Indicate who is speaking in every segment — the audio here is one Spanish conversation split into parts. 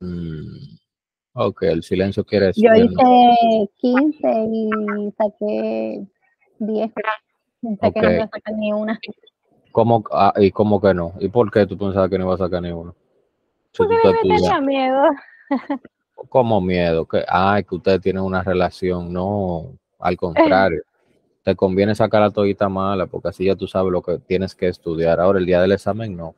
Speaker 1: Mm, ok, el silencio quiere decir.
Speaker 2: Yo hice 15 y saqué 10. Pensé que no iba a sacar ni una.
Speaker 1: ¿Cómo, ah, ¿Y cómo que no? ¿Y por qué tú pensabas que no iba a sacar ni una?
Speaker 2: Porque me tenía miedo.
Speaker 1: ¿Cómo miedo? Que, ay, que ustedes tienen una relación. No, al contrario. Te conviene sacar la todita mala porque así ya tú sabes lo que tienes que estudiar. Ahora, el día del examen, no.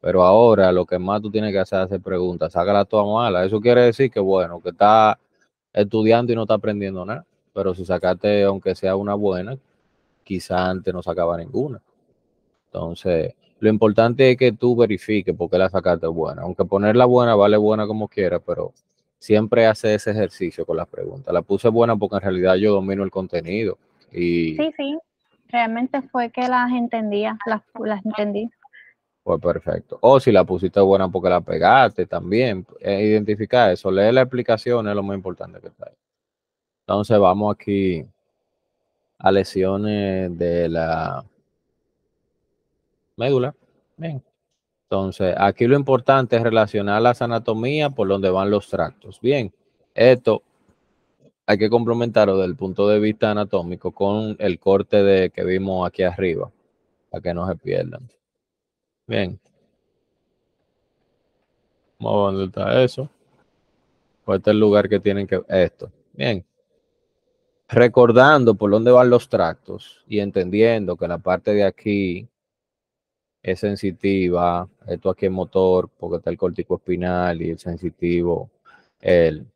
Speaker 1: Pero ahora lo que más tú tienes que hacer es hacer preguntas. Sácala toda mala. Eso quiere decir que, bueno, que está estudiando y no está aprendiendo nada. Pero si sacaste, aunque sea una buena, quizá antes no sacaba ninguna. Entonces, lo importante es que tú verifiques por qué la sacaste buena. Aunque ponerla buena vale buena como quiera, pero siempre hace ese ejercicio con las preguntas. La puse buena porque en realidad yo domino el contenido. Y
Speaker 2: sí, sí. Realmente fue que las entendía, las, las entendí.
Speaker 1: Pues perfecto. O si la pusiste buena porque la pegaste también. identificar eso. Leer la explicación es lo más importante que está ahí. Entonces vamos aquí a lesiones de la médula. Bien. Entonces, aquí lo importante es relacionar las anatomías por donde van los tractos. Bien, esto hay que complementarlo desde el punto de vista anatómico con el corte de que vimos aquí arriba, para que no se pierdan. Bien. Vamos a dónde está eso. Pues este es el lugar que tienen que... Esto. Bien. Recordando por dónde van los tractos y entendiendo que la parte de aquí es sensitiva, esto aquí es motor, porque está el córtico espinal y el sensitivo, el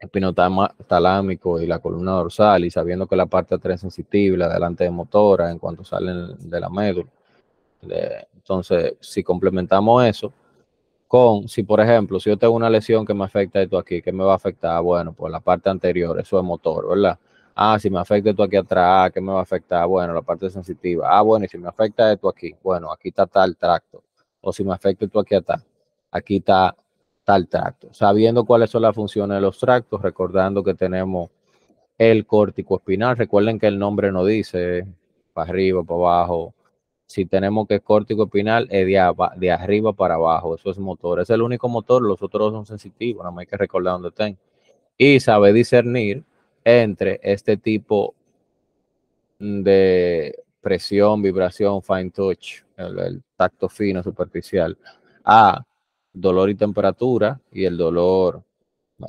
Speaker 1: espinotalámico y la columna dorsal, y sabiendo que la parte atrás es sensitiva, la delante es motora en cuanto salen de la médula. Entonces, si complementamos eso con, si por ejemplo, si yo tengo una lesión que me afecta esto aquí, ¿qué me va a afectar? Bueno, pues la parte anterior, eso es motor, ¿verdad? Ah, si me afecta esto aquí atrás, ¿qué me va a afectar? Bueno, la parte sensitiva. Ah, bueno, y si me afecta esto aquí, bueno, aquí está tal tracto. O si me afecta esto aquí atrás, aquí está tal tracto. Sabiendo cuáles son las funciones de los tractos, recordando que tenemos el córtico espinal. Recuerden que el nombre no dice para arriba, para abajo, si tenemos que es córtico espinal, es de, arriba para abajo. Eso es motor. Es el único motor, los otros son sensitivos, más hay que recordar dónde estén. Y sabe discernir entre este tipo de presión, vibración, fine touch, el, tacto fino, superficial, a dolor y temperatura y el dolor,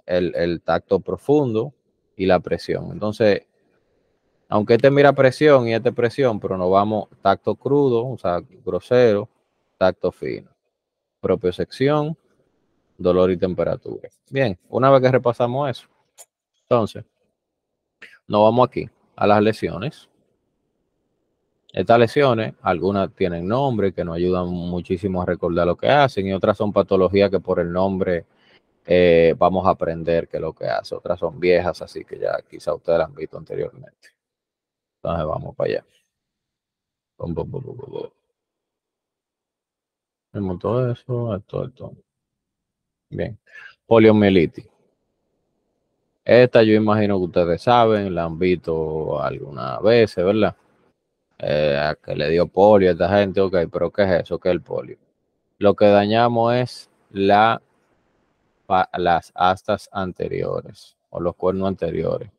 Speaker 1: el, el tacto profundo y la presión. Entonces, aunque este mira presión y este presión, pero nos vamos tacto crudo, o sea, grosero, tacto fino, propio sección, dolor y temperatura. Bien, una vez que repasamos eso, entonces, nos vamos aquí a las lesiones. Estas lesiones, algunas tienen nombre que nos ayudan muchísimo a recordar lo que hacen y otras son patologías que por el nombre eh, vamos a aprender qué es lo que hace. Otras son viejas, así que ya quizá ustedes las han visto anteriormente. Entonces vamos para allá. Vemos todo eso, esto, esto. Bien. Poliomielitis. Esta yo imagino que ustedes saben, la han visto algunas veces, ¿verdad? Eh, que le dio polio a esta gente, ok, pero ¿qué es eso? ¿Qué es el polio? Lo que dañamos es la, las astas anteriores o los cuernos anteriores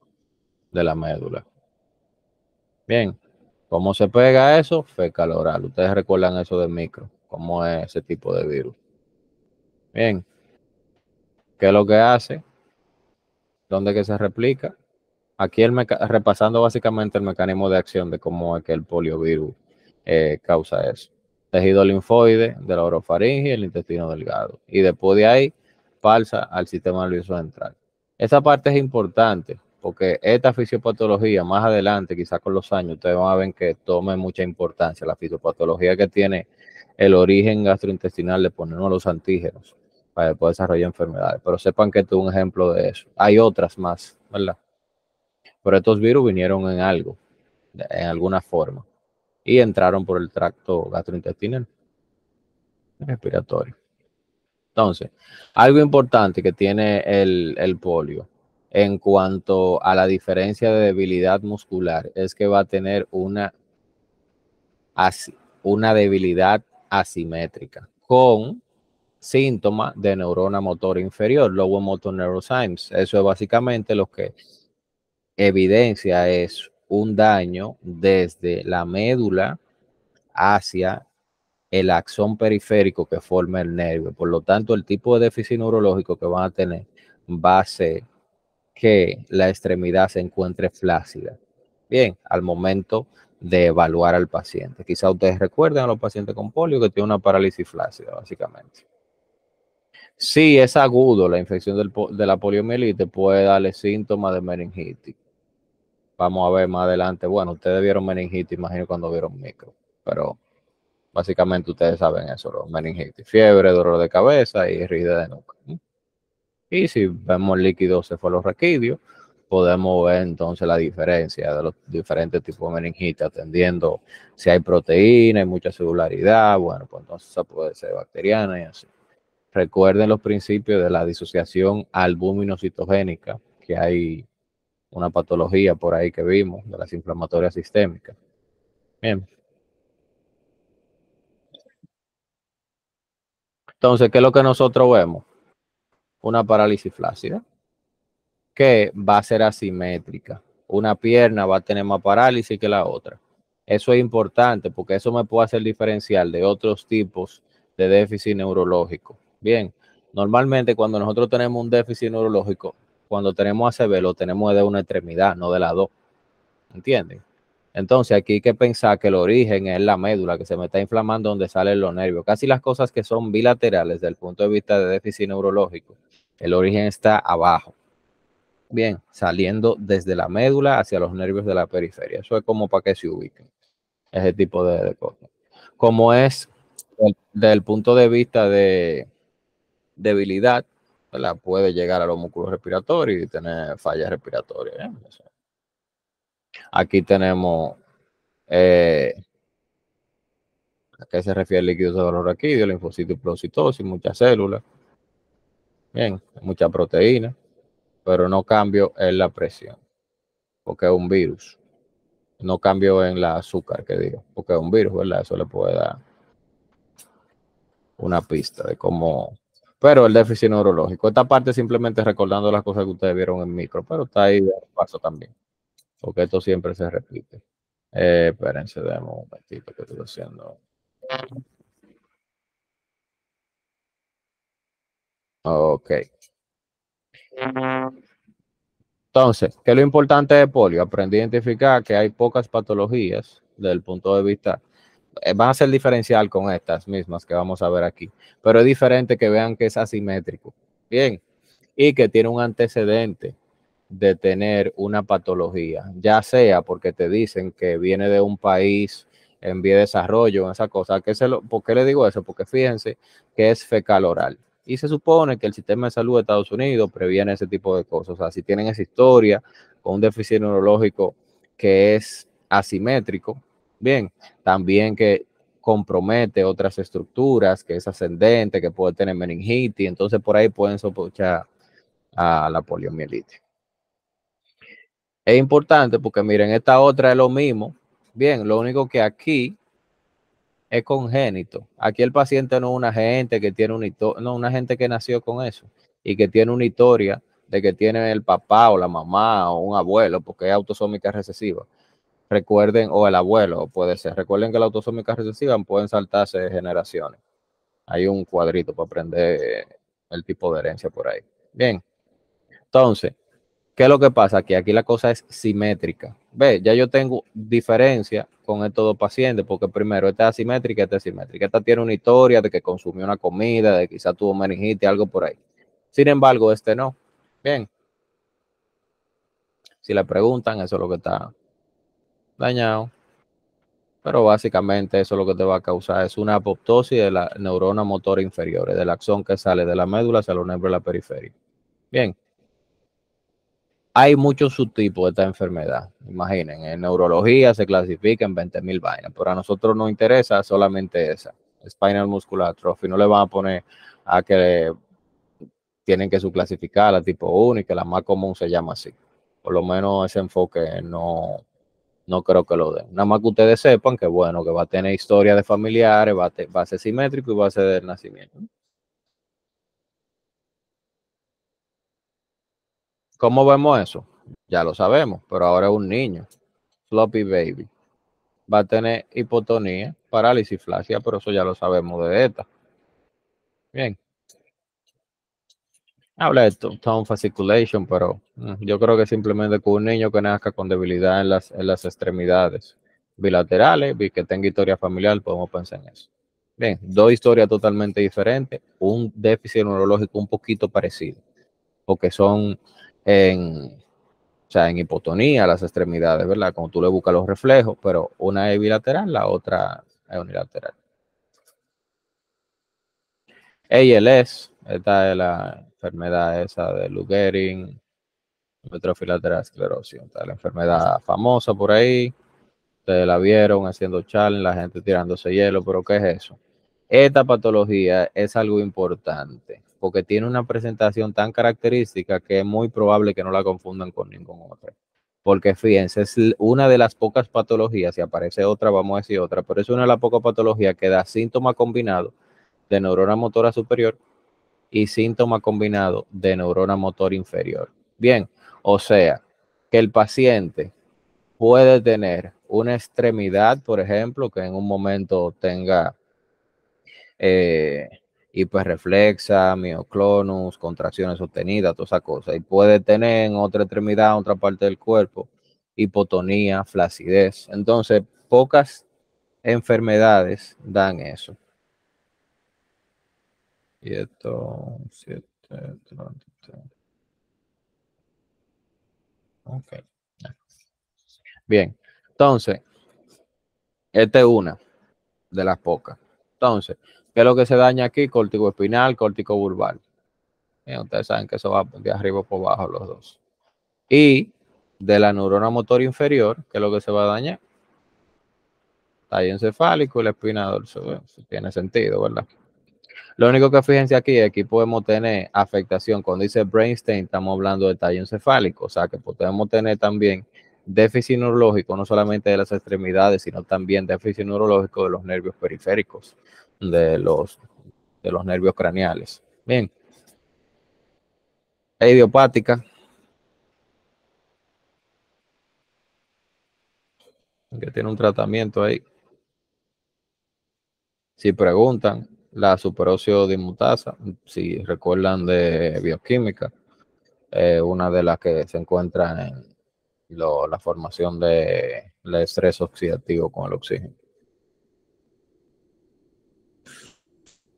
Speaker 1: de la médula. Bien, ¿cómo se pega eso? Fecal oral. Ustedes recuerdan eso de micro, cómo es ese tipo de virus. Bien, ¿qué es lo que hace? ¿Dónde que se replica? Aquí el repasando básicamente el mecanismo de acción de cómo es que el poliovirus eh, causa eso. Tejido linfoide de la orofaringe y el intestino delgado. Y después de ahí pasa al sistema nervioso central. Esa parte es importante porque esta fisiopatología más adelante, quizás con los años, ustedes van a ver que tome mucha importancia la fisiopatología que tiene el origen gastrointestinal de ponernos los antígenos para poder desarrollar enfermedades. Pero sepan que esto es un ejemplo de eso. Hay otras más, ¿verdad? Pero estos virus vinieron en algo, en alguna forma, y entraron por el tracto gastrointestinal respiratorio. Entonces, algo importante que tiene el, el polio en cuanto a la diferencia de debilidad muscular es que va a tener una una debilidad asimétrica con síntomas de neurona motor inferior, lower motor neuroscience. Eso es básicamente lo que evidencia es un daño desde la médula hacia el axón periférico que forma el nervio. Por lo tanto, el tipo de déficit neurológico que van a tener va a ser que la extremidad se encuentre flácida. Bien, al momento de evaluar al paciente. Quizá ustedes recuerden a los pacientes con polio que tienen una parálisis flácida, básicamente. Si es agudo la infección de la poliomielitis, puede darle síntomas de meningitis. Vamos a ver más adelante. Bueno, ustedes vieron meningitis, imagino cuando vieron micro, pero básicamente ustedes saben eso, los meningitis, fiebre, dolor de cabeza y rigidez de nuca. Y si vemos líquido cefalorraquídeo, podemos ver entonces la diferencia de los diferentes tipos de meningitis, atendiendo si hay proteína y mucha celularidad, bueno, pues entonces esa puede ser bacteriana y así. Recuerden los principios de la disociación albuminocitogénica, que hay una patología por ahí que vimos, de las inflamatorias sistémicas. Bien. Entonces, ¿qué es lo que nosotros vemos? Una parálisis flácida que va a ser asimétrica. Una pierna va a tener más parálisis que la otra. Eso es importante porque eso me puede hacer diferencial de otros tipos de déficit neurológico. Bien, normalmente cuando nosotros tenemos un déficit neurológico, cuando tenemos ACV lo tenemos de una extremidad, no de las dos. ¿Entienden? Entonces aquí hay que pensar que el origen es la médula que se me está inflamando donde salen los nervios. Casi las cosas que son bilaterales desde el punto de vista de déficit neurológico, el origen está abajo bien, saliendo desde la médula hacia los nervios de la periferia. Eso es como para que se ubiquen ese tipo de, cosas. Como es desde el punto de vista de debilidad, la puede llegar a los músculos respiratorios y tener fallas respiratorias. ¿eh? Aquí tenemos eh, a qué se refiere el líquido cefalorraquídeo, linfocitos y muchas células. Bien, mucha proteína pero no cambio en la presión, porque es un virus. No cambio en la azúcar, que digo, porque es un virus, ¿verdad? Eso le puede dar una pista de cómo... Pero el déficit neurológico, esta parte simplemente recordando las cosas que ustedes vieron en micro, pero está ahí de paso también, porque esto siempre se repite. Eh, espérense, demos un momentito que estoy haciendo. Ok. Entonces, ¿qué es lo importante de polio? Aprendí a identificar que hay pocas patologías desde el punto de vista. Eh, van a ser diferencial con estas mismas que vamos a ver aquí, pero es diferente que vean que es asimétrico. Bien, y que tiene un antecedente de tener una patología, ya sea porque te dicen que viene de un país en vía de desarrollo, esa cosa. ¿Qué se lo, ¿Por qué le digo eso? Porque fíjense que es fecal oral. Y se supone que el sistema de salud de Estados Unidos previene ese tipo de cosas. O sea, si tienen esa historia con un déficit neurológico que es asimétrico, bien, también que compromete otras estructuras, que es ascendente, que puede tener meningitis, entonces por ahí pueden sospechar a la poliomielitis. Es importante porque miren, esta otra es lo mismo. Bien, lo único que aquí es congénito. Aquí el paciente no es una gente que tiene historia, no, una gente que nació con eso y que tiene una historia de que tiene el papá o la mamá o un abuelo, porque es autosómica recesiva. Recuerden, o el abuelo puede ser, recuerden que la autosómica recesiva pueden saltarse generaciones. Hay un cuadrito para aprender el tipo de herencia por ahí. Bien, entonces, ¿qué es lo que pasa? Que aquí la cosa es simétrica. Ve, ya yo tengo diferencia con estos dos pacientes, porque primero, esta es asimétrica, esta es simétrica. Esta tiene una historia de que consumió una comida, de quizá tuvo meningitis, algo por ahí. Sin embargo, este no. Bien. Si le preguntan, eso es lo que está dañado. Pero básicamente eso es lo que te va a causar es una apoptosis de la neurona motora inferior, del axón que sale de la médula hacia los nervios de la periferia. Bien hay muchos subtipos de esta enfermedad. Imaginen, en neurología se clasifica en 20.000 vainas, pero a nosotros nos interesa solamente esa, spinal muscular atrophy. No le van a poner a que tienen que subclasificar la tipo 1 y que la más común se llama así. Por lo menos ese enfoque no, no creo que lo den. Nada más que ustedes sepan que bueno, que va a tener historia de familiares, va a, ser simétrico y va a ser del nacimiento. ¿Cómo vemos eso? Ya lo sabemos, pero ahora es un niño, floppy baby. Va a tener hipotonía, parálisis flácida, pero eso ya lo sabemos de esta. Bien. Habla de tone fasciculation, pero mm, yo creo que simplemente con un niño que nazca con debilidad en las, en las extremidades bilaterales y que tenga historia familiar, podemos pensar en eso. Bien, dos historias totalmente diferentes, un déficit neurológico un poquito parecido, porque son en, o sea, en hipotonía las extremidades, ¿verdad? Como tú le buscas los reflejos, pero una es bilateral, la otra es unilateral. ALS, esta es la enfermedad esa de Lou Gehrig, lateral esclerosis, la enfermedad famosa por ahí, ustedes la vieron haciendo challenge, la gente tirándose hielo, pero ¿qué es eso? Esta patología es algo importante porque tiene una presentación tan característica que es muy probable que no la confundan con ningún otro. Porque fíjense, es una de las pocas patologías, si aparece otra, vamos a decir otra, pero es una de las pocas patologías que da síntoma combinado de neurona motora superior y síntoma combinado de neurona motor inferior. Bien, o sea, que el paciente puede tener una extremidad, por ejemplo, que en un momento tenga eh, hiperreflexa, mioclonus, contracciones sostenidas, toda esa cosa. Y puede tener en otra extremidad, otra parte del cuerpo, hipotonía, flacidez. Entonces, pocas enfermedades dan eso. Y esto, Ok. Bien, entonces, esta es una de las pocas. Entonces, ¿qué es lo que se daña aquí? Córtico espinal, córtico bulbar. ustedes saben que eso va de arriba por abajo los dos. Y de la neurona motor inferior, ¿qué es lo que se va a dañar? Tallo encefálico y la espina dorsal. Tiene sentido, ¿verdad? Lo único que fíjense aquí es que podemos tener afectación. Cuando dice brainstem, estamos hablando de tallo encefálico, o sea que podemos tener también déficit neurológico, no solamente de las extremidades, sino también déficit neurológico de los nervios periféricos, de los, de los nervios craneales. Bien. Idiopática. Que tiene un tratamiento ahí. Si preguntan, la superóxido dimutasa, si recuerdan de bioquímica, una de las que se encuentra en la formación de estrés oxidativo con el oxígeno.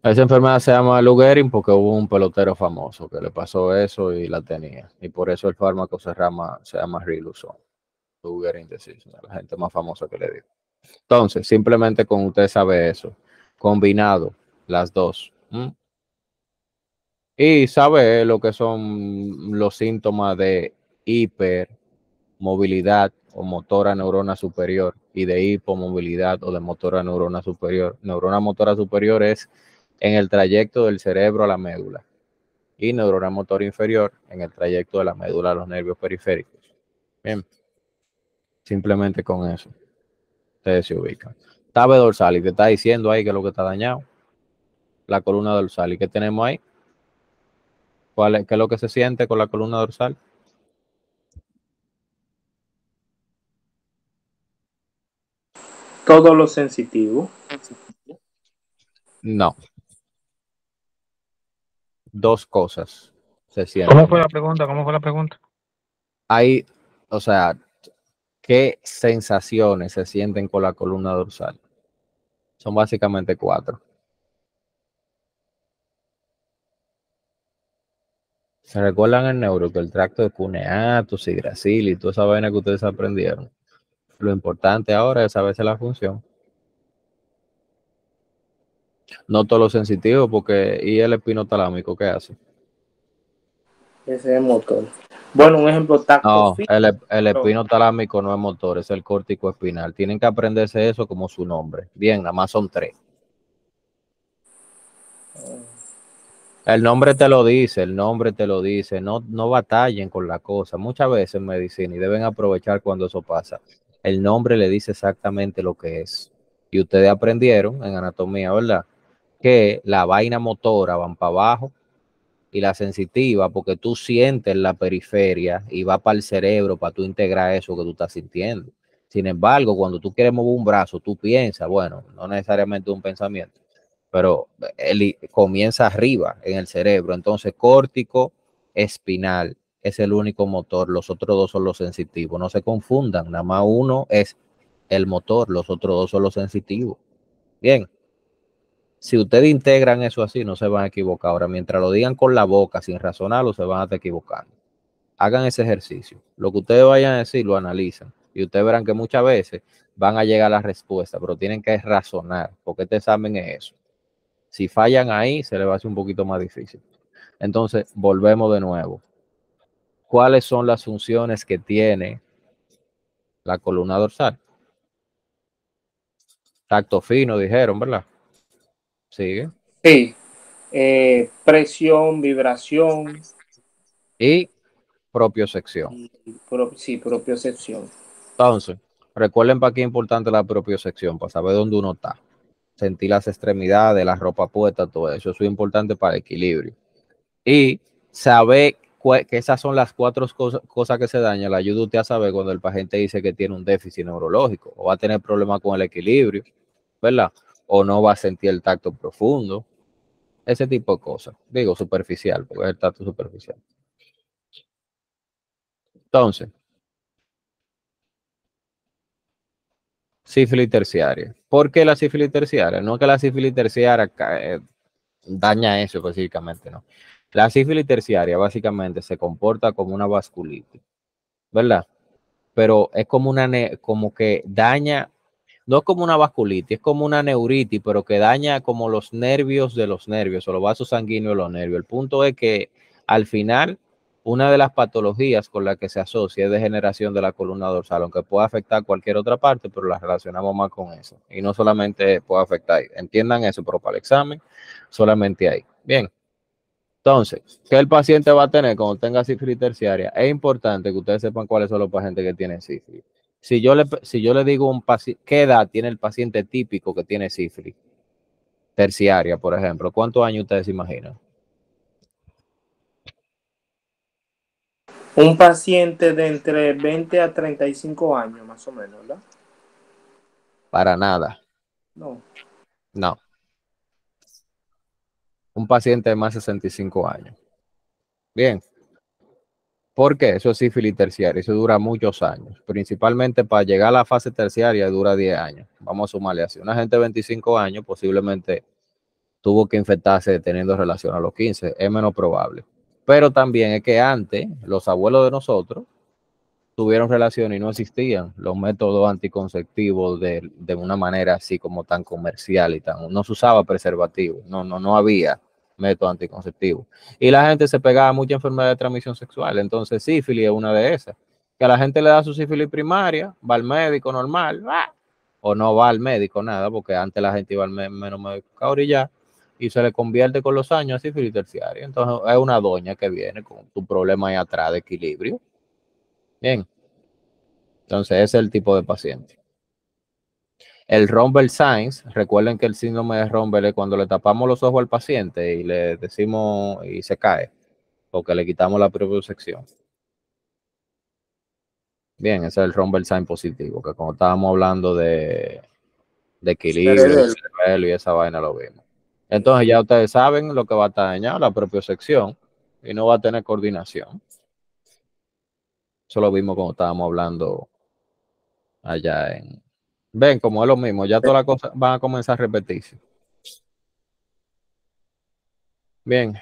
Speaker 1: Esa enfermedad se llama Lou porque hubo un pelotero famoso que le pasó eso y la tenía. Y por eso el fármaco se llama, se llama Riluzon. Lou la gente más famosa que le digo. Entonces, simplemente con usted sabe eso, combinado las dos. Y sabe lo que son los síntomas de hipermovilidad o motora neurona superior y de hipomovilidad o de motora neurona superior. Neurona motora superior es en el trayecto del cerebro a la médula y neurona motora inferior en el trayecto de la médula a los nervios periféricos. Bien, simplemente con eso ustedes se ubican. Tabe dorsal y te está diciendo ahí que es lo que está dañado la columna dorsal. ¿Y qué tenemos ahí? ¿Cuál es, ¿Qué es lo que se siente con la columna dorsal?
Speaker 3: Todo lo sensitivo.
Speaker 1: No. Dos cosas se sienten.
Speaker 4: ¿Cómo fue la pregunta? ¿Cómo fue la pregunta?
Speaker 1: Hay, o sea, ¿qué sensaciones se sienten con la columna dorsal? Son básicamente cuatro. ¿Se recuerdan el neuro que el tracto de cuneato, sigracil y toda esa vaina que ustedes aprendieron? Lo importante ahora es saberse la función. No todo lo sensitivo, porque ¿y el espinotalámico qué hace?
Speaker 3: Ese es el motor. Bueno, un ejemplo
Speaker 1: táctil. No, el, el espinotalámico no es motor, es el córtico espinal. Tienen que aprenderse eso como su nombre. Bien, nada más son tres. Ah. El nombre te lo dice, el nombre te lo dice, no, no batallen con la cosa. Muchas veces en medicina y deben aprovechar cuando eso pasa. El nombre le dice exactamente lo que es. Y ustedes aprendieron en anatomía, ¿verdad? Que la vaina motora van para abajo y la sensitiva, porque tú sientes la periferia y va para el cerebro para tú integrar eso que tú estás sintiendo. Sin embargo, cuando tú quieres mover un brazo, tú piensas, bueno, no necesariamente un pensamiento, pero él comienza arriba en el cerebro. Entonces, córtico, espinal es el único motor, los otros dos son los sensitivos. No se confundan, nada más uno es el motor, los otros dos son los sensitivos. Bien, si ustedes integran eso así, no se van a equivocar. Ahora, mientras lo digan con la boca, sin razonarlo, se van a estar equivocando. Hagan ese ejercicio. Lo que ustedes vayan a decir, lo analizan. Y ustedes verán que muchas veces van a llegar a la respuesta, pero tienen que razonar, porque este examen es eso. Si fallan ahí, se les va a hacer un poquito más difícil. Entonces, volvemos de nuevo. ¿Cuáles son las funciones que tiene la columna dorsal? Tacto fino, dijeron, ¿verdad? Sigue.
Speaker 3: Sí. Eh, presión, vibración.
Speaker 1: Y propiocepción.
Speaker 3: Y pro, sí, propiocepción.
Speaker 1: Entonces, recuerden para qué es importante la propiocepción, para saber dónde uno está. Sentir las extremidades, la ropa puesta, todo eso. Eso es importante para el equilibrio. Y saber que esas son las cuatro cosas, cosas que se dañan, la ayuda usted a saber cuando el paciente dice que tiene un déficit neurológico o va a tener problemas con el equilibrio, ¿verdad? O no va a sentir el tacto profundo, ese tipo de cosas. Digo superficial, porque es el tacto superficial. Entonces, sífilis terciaria. ¿Por qué la sífilis terciaria? No que la sífilis terciaria eh, daña eso específicamente, no. La sífilis terciaria básicamente se comporta como una vasculitis, ¿verdad? Pero es como una, como que daña, no es como una vasculitis, es como una neuritis, pero que daña como los nervios de los nervios o los vasos sanguíneos de los nervios. El punto es que al final, una de las patologías con las que se asocia es degeneración de la columna dorsal, aunque puede afectar cualquier otra parte, pero la relacionamos más con eso. Y no solamente puede afectar ahí. Entiendan eso, pero para el examen, solamente ahí. Bien. Entonces, ¿qué el paciente va a tener cuando tenga sífilis terciaria? Es importante que ustedes sepan cuáles son los pacientes que tienen sífilis. Si yo le, si yo le digo un paciente, ¿qué edad tiene el paciente típico que tiene sífilis terciaria, por ejemplo? ¿Cuántos años ustedes imaginan?
Speaker 3: Un paciente de entre 20 a 35 años, más o menos, ¿verdad?
Speaker 1: Para nada.
Speaker 3: No.
Speaker 1: No un paciente de más de 65 años. Bien. ¿Por qué? Eso es sífilis terciaria, eso dura muchos años. Principalmente para llegar a la fase terciaria dura 10 años. Vamos a sumarle así. Una gente de 25 años posiblemente tuvo que infectarse teniendo relación a los 15. Es menos probable. Pero también es que antes los abuelos de nosotros tuvieron relación y no existían los métodos anticonceptivos de, de, una manera así como tan comercial y tan, no se usaba preservativo, no, no, no había método anticonceptivo. Y la gente se pegaba a mucha enfermedad de transmisión sexual, entonces sífilis es una de esas. Que a la gente le da su sífilis primaria, va al médico normal, o no va al médico nada, porque antes la gente iba al menos médico ahora y ya, y se le convierte con los años a sífilis terciaria. Entonces es una doña que viene con tu problema ahí atrás de equilibrio Bien. Entonces, ese es el tipo de paciente. El Rumble Signs, recuerden que el síndrome de Rumble es cuando le tapamos los ojos al paciente y le decimos y se cae, porque le quitamos la sección. Bien, ese es el Rumble Sign positivo, que como estábamos hablando de, de equilibrio, y esa vaina lo vimos. Entonces ya ustedes saben lo que va a estar dañado, la sección y no va a tener coordinación. Eso lo vimos cuando estábamos hablando allá en... Ven, como es lo mismo, ya todas las cosas van a comenzar a repetirse. Bien.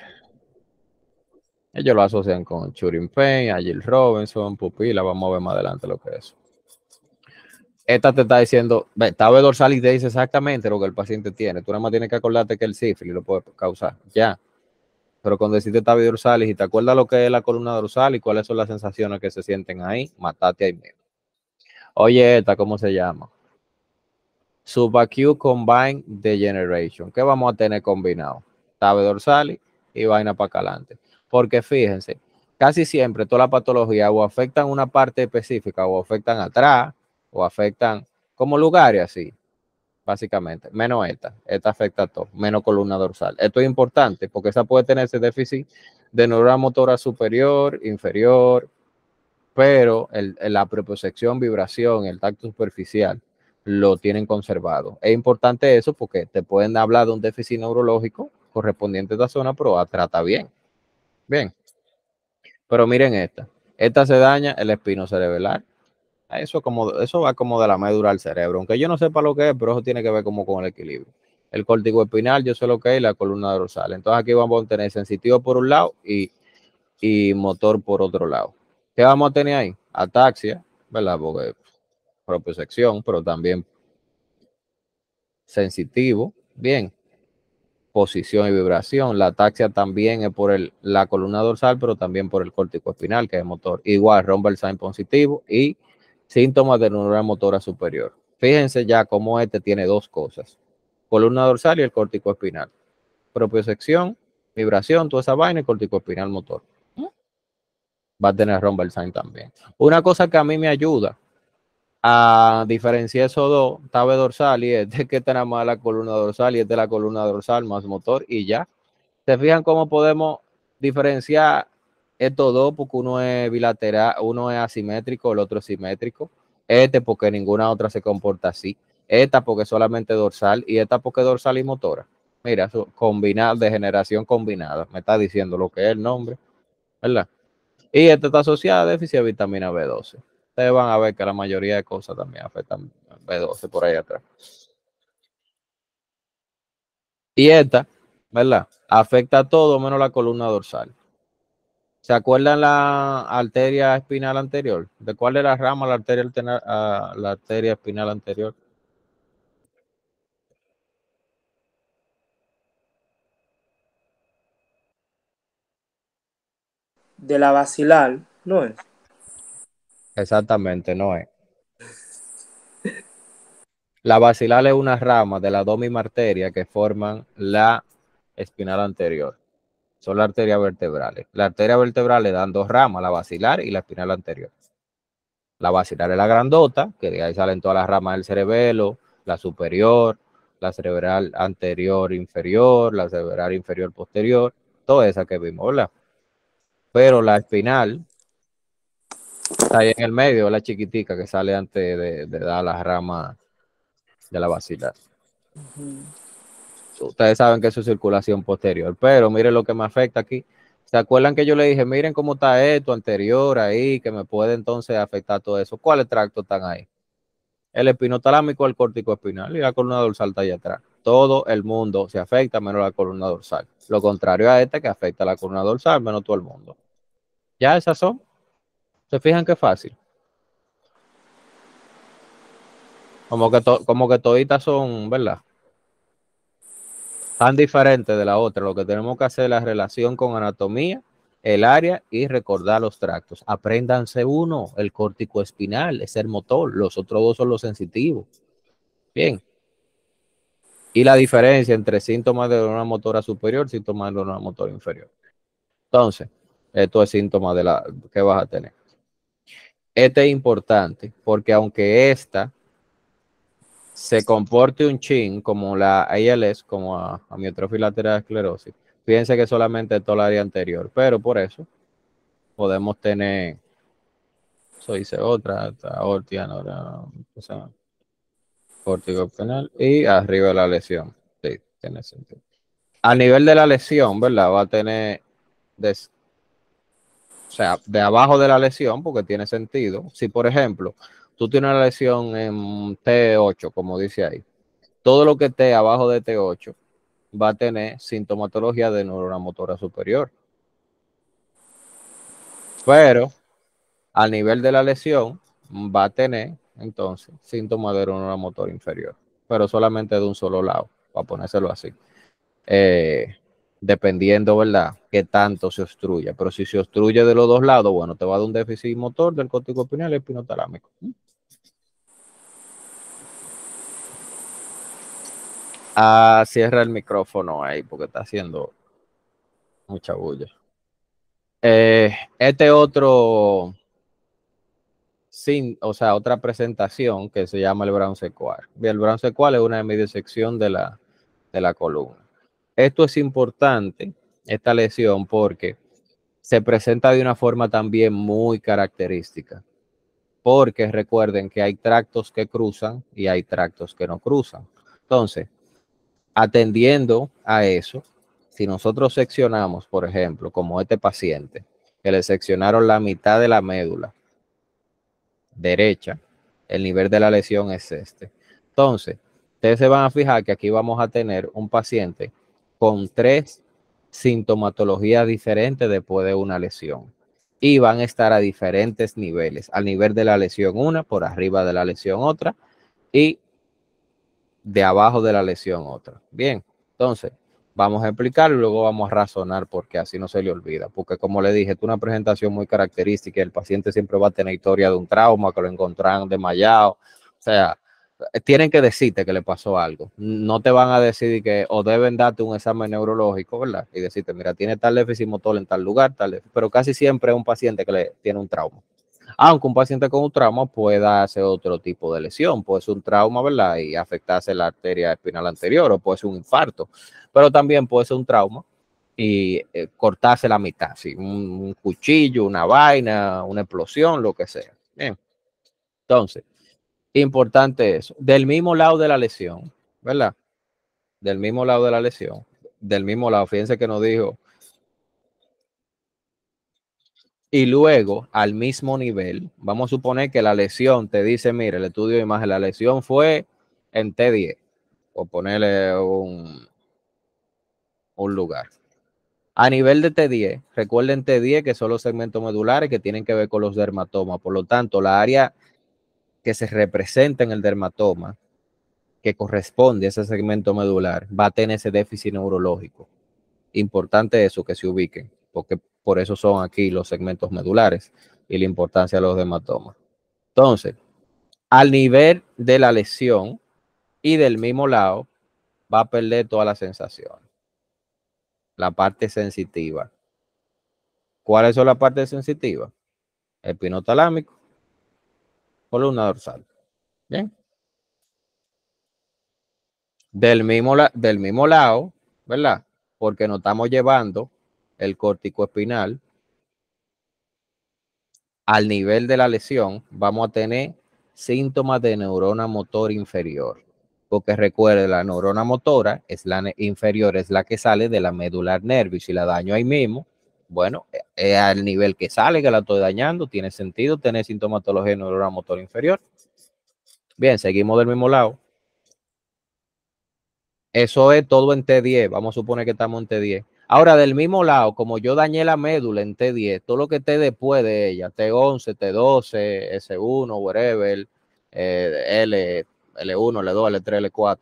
Speaker 1: Ellos lo asocian con Churin Payne, Agil Robinson, Pupila. Vamos a ver más adelante lo que es. Esta te está diciendo, tabe dorsal y te dice exactamente lo que el paciente tiene. Tú nada más tienes que acordarte que el sífilis lo puede causar. Ya. Pero cuando deciste tabi dorsalis y te acuerdas lo que es la columna dorsal y cuáles son las sensaciones que se sienten ahí, matate ahí mismo. Oye, esta, ¿cómo se llama? Subacute Combined Degeneration. ¿Qué vamos a tener combinado? Tabe dorsalis y vaina para adelante. Porque fíjense, casi siempre toda la patología o afectan una parte específica o afectan atrás o afectan como lugares así, básicamente, menos esta, esta afecta a todo, menos columna dorsal. Esto es importante porque esa puede tener ese déficit de neurona motora superior, inferior, pero el, la propiocepción, vibración, el tacto superficial lo tienen conservado. Es importante eso porque te pueden hablar de un déficit neurológico correspondiente a esta zona, pero trata bien. Bien. Pero miren esta. Esta se daña el espino cerebral. Eso, como, eso va como de la médula al cerebro. Aunque yo no sepa lo que es, pero eso tiene que ver como con el equilibrio. El córtico espinal, yo sé lo que es, la columna dorsal. Entonces aquí vamos a tener sensitivo por un lado y, y motor por otro lado. ¿Qué vamos a tener ahí? Ataxia, ¿verdad? Porque propia sección, pero también sensitivo. Bien. Posición y vibración. La ataxia también es por el, la columna dorsal, pero también por el córtico espinal, que es motor. Igual, romper sign positivo y síntomas de neurona motora superior. Fíjense ya cómo este tiene dos cosas. Columna dorsal y el córtico espinal. sección, vibración, toda esa vaina y córtico espinal motor va a tener sign también. Una cosa que a mí me ayuda a diferenciar esos dos, tabe dorsal y este que tenemos más la columna dorsal y este la columna dorsal más motor y ya. ¿Se fijan cómo podemos diferenciar estos dos? Porque uno es bilateral, uno es asimétrico, el otro es simétrico. Este porque ninguna otra se comporta así. Esta porque solamente dorsal y esta porque dorsal y motora. Mira, combinada, de generación combinada. Me está diciendo lo que es el nombre, ¿verdad? Y esta está asociada a déficit de vitamina B12. Ustedes van a ver que la mayoría de cosas también afectan B12 por ahí atrás. Y esta, ¿verdad? Afecta a todo menos la columna dorsal. ¿Se acuerdan la arteria espinal anterior? ¿De cuál era la rama la arteria, ah, la arteria espinal anterior?
Speaker 3: de la basilar, ¿no es?
Speaker 1: Exactamente, no es. La basilar es una rama de la misma arteria que forman la espinal anterior. Son las arterias vertebrales. La arteria vertebral le dan dos ramas, la basilar y la espinal anterior. La basilar es la grandota, que de ahí salen todas las ramas del cerebelo, la superior, la cerebral anterior inferior, la cerebral inferior posterior, toda esa que vimos, ¿verdad? pero la espinal está ahí en el medio, la chiquitica que sale antes de, dar la rama de la basilar. Ustedes saben que es su circulación posterior, pero miren lo que me afecta aquí. ¿Se acuerdan que yo le dije, miren cómo está esto anterior ahí, que me puede entonces afectar todo eso? ¿Cuáles tractos están ahí? El espinotalámico, el córtico espinal y la columna dorsal está ahí atrás. Todo el mundo se afecta menos la columna dorsal. Lo contrario a este que afecta la columna dorsal menos todo el mundo. Ya esas son. ¿Se fijan qué fácil? Como que, como que toditas son, ¿verdad? Tan diferentes de la otra. Lo que tenemos que hacer es la relación con anatomía, el área y recordar los tractos. Apréndanse uno, el córtico espinal, es el motor. Los otros dos son los sensitivos. Bien. Y la diferencia entre síntomas de una motora superior síntomas de una motora inferior. Entonces, esto es síntoma de la que vas a tener. Este es importante porque aunque esta se comporte un chin como la ALS, como a, amiotropia lateral esclerosis, fíjense que solamente es toda la área anterior, pero por eso podemos tener, eso dice otra, aortia, córtico penal y arriba de la lesión. Sí, tiene sentido. A nivel de la lesión, ¿verdad? Va a tener des o sea, de abajo de la lesión, porque tiene sentido. Si, por ejemplo, tú tienes una lesión en T8, como dice ahí, todo lo que esté abajo de T8 va a tener sintomatología de neurona motora superior. Pero al nivel de la lesión va a tener entonces síntomas de neurona motora inferior, pero solamente de un solo lado, para ponérselo así. Eh, dependiendo, ¿verdad?, qué tanto se obstruya. Pero si se obstruye de los dos lados, bueno, te va a dar un déficit motor del córtico espinal y espinotalámico. Ah, cierra el micrófono ahí porque está haciendo mucha bulla. Eh, este otro sin, o sea, otra presentación que se llama el Brown sequal. El Brown sequal es una media sección de la, de la columna. Esto es importante, esta lesión, porque se presenta de una forma también muy característica. Porque recuerden que hay tractos que cruzan y hay tractos que no cruzan. Entonces, atendiendo a eso, si nosotros seccionamos, por ejemplo, como este paciente, que le seccionaron la mitad de la médula derecha, el nivel de la lesión es este. Entonces, ustedes se van a fijar que aquí vamos a tener un paciente con tres sintomatologías diferentes después de una lesión. Y van a estar a diferentes niveles, al nivel de la lesión una, por arriba de la lesión otra y de abajo de la lesión otra. Bien, entonces vamos a explicarlo y luego vamos a razonar porque así no se le olvida, porque como le dije, es una presentación muy característica, el paciente siempre va a tener historia de un trauma, que lo encontraron desmayado, o sea, tienen que decirte que le pasó algo. No te van a decir que, o deben darte un examen neurológico, ¿verdad? Y decirte, mira, tiene tal déficit motor en tal lugar, tal, pero casi siempre es un paciente que le tiene un trauma. Aunque un paciente con un trauma pueda hacer otro tipo de lesión, puede ser un trauma, ¿verdad? Y afectarse la arteria espinal anterior, o puede ser un infarto, pero también puede ser un trauma y eh, cortarse la mitad, ¿sí? un, un cuchillo, una vaina, una explosión, lo que sea. Bien. Entonces, Importante eso. Del mismo lado de la lesión, ¿verdad? Del mismo lado de la lesión. Del mismo lado, fíjense que nos dijo. Y luego, al mismo nivel, vamos a suponer que la lesión te dice, mire, el estudio de imagen, la lesión fue en T10, o ponerle un, un lugar. A nivel de T10, recuerden T10 que son los segmentos medulares que tienen que ver con los dermatomas. Por lo tanto, la área que se representa en el dermatoma, que corresponde a ese segmento medular, va a tener ese déficit neurológico. Importante eso, que se ubiquen, porque por eso son aquí los segmentos medulares y la importancia de los dermatomas. Entonces, al nivel de la lesión y del mismo lado, va a perder toda la sensación. La parte sensitiva. ¿Cuáles son las partes sensitivas? Epinotalámico, columna dorsal. Bien. Del mismo, del mismo lado, ¿verdad? Porque nos estamos llevando el córtico espinal al nivel de la lesión, vamos a tener síntomas de neurona motor inferior. Porque recuerde, la neurona motora es la inferior, es la que sale de la medular nervio. Y si la daño ahí mismo, bueno, es eh, eh, al nivel que sale, que la estoy dañando, tiene sentido tener sintomatología neuromotor inferior. Bien, seguimos del mismo lado. Eso es todo en T10. Vamos a suponer que estamos en T10. Ahora, del mismo lado, como yo dañé la médula en T10, todo lo que esté después de ella, T11, T12, S1, whatever, eh, L, L1, L2, L3, L4,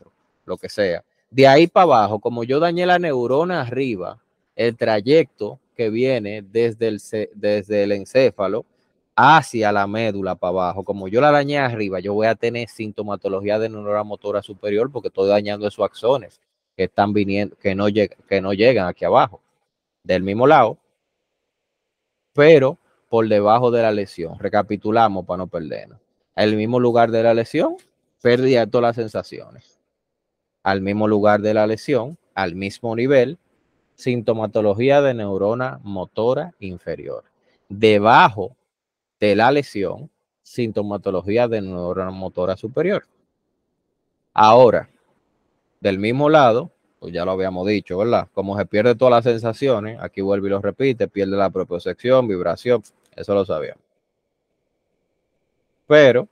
Speaker 1: lo que sea. De ahí para abajo, como yo dañé la neurona arriba, el trayecto que viene desde el, desde el encéfalo hacia la médula para abajo. Como yo la dañé arriba, yo voy a tener sintomatología de neurona motora superior porque estoy dañando esos axones que están viniendo, que no, que no llegan aquí abajo, del mismo lado, pero por debajo de la lesión. Recapitulamos para no perdernos. El mismo lugar de la lesión, pérdida de todas las sensaciones. Al mismo lugar de la lesión, al mismo nivel, sintomatología de neurona motora inferior. Debajo de la lesión, sintomatología de neurona motora superior. Ahora, del mismo lado, pues ya lo habíamos dicho, ¿verdad? Como se pierde todas las sensaciones, aquí vuelve y lo repite, pierde la propiocepción, vibración, eso lo sabíamos. Pero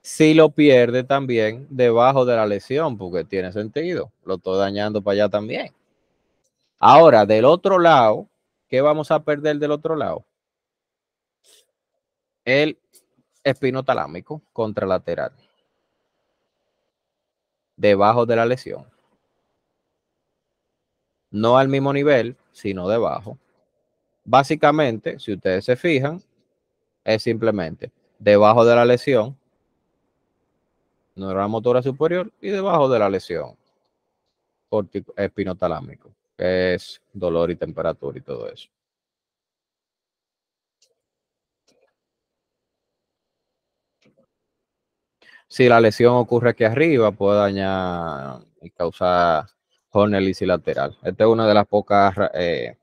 Speaker 1: si lo pierde también debajo de la lesión, porque tiene sentido, lo estoy dañando para allá también. Ahora, del otro lado, ¿qué vamos a perder del otro lado? El espinotalámico contralateral. Debajo de la lesión. No al mismo nivel, sino debajo. Básicamente, si ustedes se fijan, es simplemente debajo de la lesión, neurona motora superior y debajo de la lesión, espinotalámico es dolor y temperatura y todo eso. Si la lesión ocurre aquí arriba, puede dañar y causar Horner lateral. Esta es una de las pocas eh,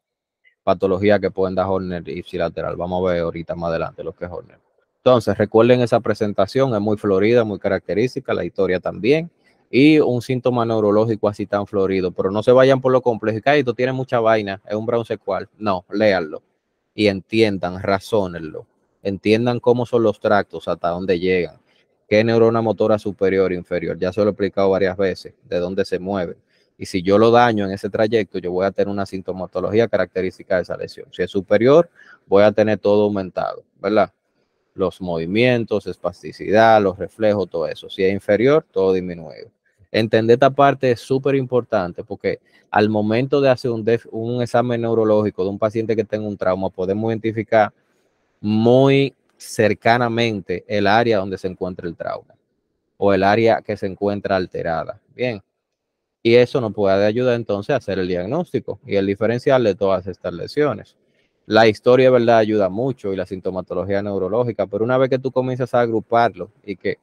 Speaker 1: patologías que pueden dar Horner lateral. Vamos a ver ahorita más adelante lo que es. Entonces, recuerden esa presentación, es muy florida, muy característica, la historia también, y un síntoma neurológico así tan florido, pero no se vayan por lo complejo, y esto tiene mucha vaina, es un bronce cual. No, léanlo y entiendan, razónenlo, entiendan cómo son los tractos, hasta dónde llegan, qué neurona motora superior inferior, ya se lo he explicado varias veces, de dónde se mueve. Y si yo lo daño en ese trayecto, yo voy a tener una sintomatología característica de esa lesión. Si es superior, voy a tener todo aumentado, ¿verdad? los movimientos, espasticidad, los reflejos, todo eso. Si es inferior, todo disminuido. Entender esta parte es súper importante porque al momento de hacer un, examen neurológico de un paciente que tenga un trauma, podemos identificar muy cercanamente el área donde se encuentra el trauma o el área que se encuentra alterada. Bien. Y eso nos puede ayudar entonces a hacer el diagnóstico y el diferencial de todas estas lesiones la historia, ¿verdad? Ayuda mucho y la sintomatología neurológica, pero una vez que tú comienzas a agruparlo y que,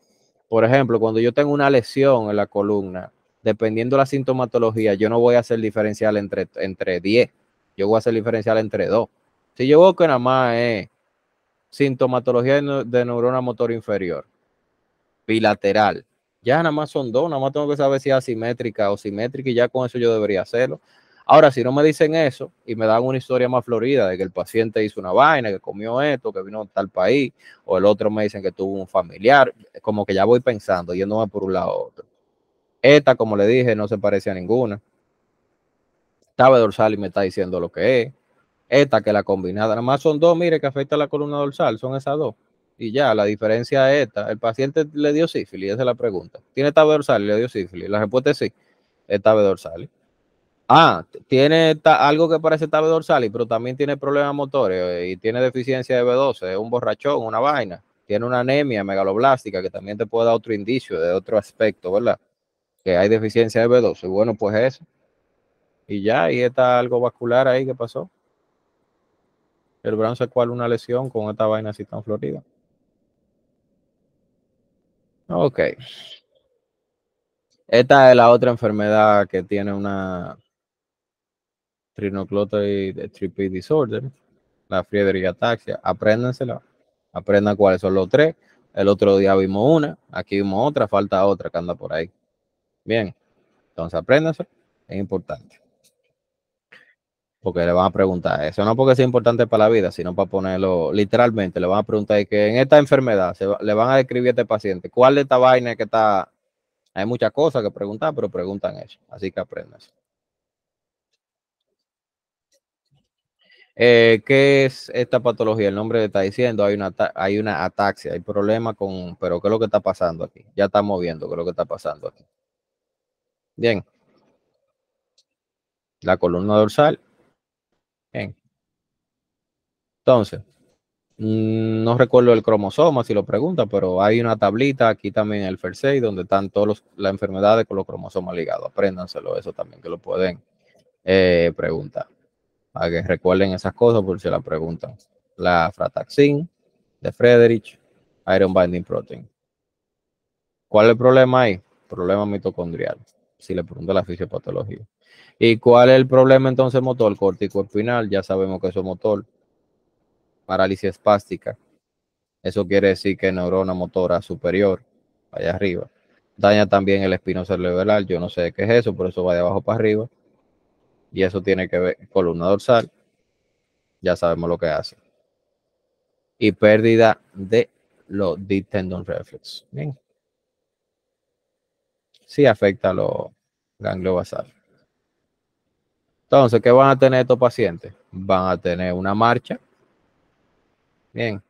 Speaker 1: por ejemplo, cuando yo tengo una lesión en la columna, dependiendo de la sintomatología, yo no voy a hacer diferencial entre, entre 10, yo voy a hacer diferencial entre 2. Si yo veo que nada más es sintomatología de neurona motor inferior, bilateral, ya nada más son dos, nada más tengo que saber si es asimétrica o simétrica y ya con eso yo debería hacerlo. Ahora, si no me dicen eso y me dan una historia más florida de que el paciente hizo una vaina, que comió esto, que vino a tal país, o el otro me dicen que tuvo un familiar, como que ya voy pensando, yéndome por un lado a otro. Esta, como le dije, no se parece a ninguna. Tabe dorsal y me está diciendo lo que es. Esta que la combinada, nada más son dos, mire, que afecta a la columna dorsal, son esas dos. Y ya, la diferencia es esta. El paciente le dio sífilis, esa es la pregunta. ¿Tiene tabe dorsal y le dio sífilis? La respuesta es sí, es tabe dorsal. Ah, tiene algo que parece tabe dorsal, pero también tiene problemas motores eh, y tiene deficiencia de B12, es un borrachón, una vaina. Tiene una anemia megaloblástica que también te puede dar otro indicio de otro aspecto, ¿verdad? Que hay deficiencia de B12. Bueno, pues eso. Y ya, y está algo vascular ahí que pasó. El bronce cual una lesión con esta vaina así tan florida. Ok. Esta es la otra enfermedad que tiene una de tripid disorder, la Friedrich ataxia, apréndensela, aprendan cuáles son los tres. El otro día vimos una, aquí vimos otra, falta otra que anda por ahí. Bien, entonces apréndanse, es importante. Porque le van a preguntar, eso no porque sea importante para la vida, sino para ponerlo literalmente, le van a preguntar que en esta enfermedad le van a describir a este paciente, cuál de esta vaina que está, hay muchas cosas que preguntar, pero preguntan eso, así que apréndanse. Eh, ¿Qué es esta patología? El nombre está diciendo, hay una, hay una ataxia, hay problema con, pero ¿qué es lo que está pasando aquí? Ya estamos viendo qué es lo que está pasando aquí. Bien. La columna dorsal. Bien. Entonces, mm, no recuerdo el cromosoma si lo pregunta, pero hay una tablita aquí también en el FERSEI donde están todas las enfermedades con los cromosomas ligados. Apréndanselo, eso también que lo pueden eh, preguntar para que recuerden esas cosas por si la preguntan. La frataxin de Friedrich, Iron Binding Protein. ¿Cuál es el problema ahí? Problema mitocondrial, si le pregunta la fisiopatología. ¿Y cuál es el problema entonces motor? Córtico espinal, ya sabemos que eso es motor. Parálisis espástica. Eso quiere decir que neurona motora superior, allá arriba. Daña también el espino cerebral, yo no sé qué es eso, por eso va de abajo para arriba y eso tiene que ver columna dorsal, ya sabemos lo que hace. Y pérdida de los deep tendon reflex. Bien. Sí afecta a los ganglios basales. Entonces, ¿qué van a tener estos pacientes? Van a tener una marcha. Bien.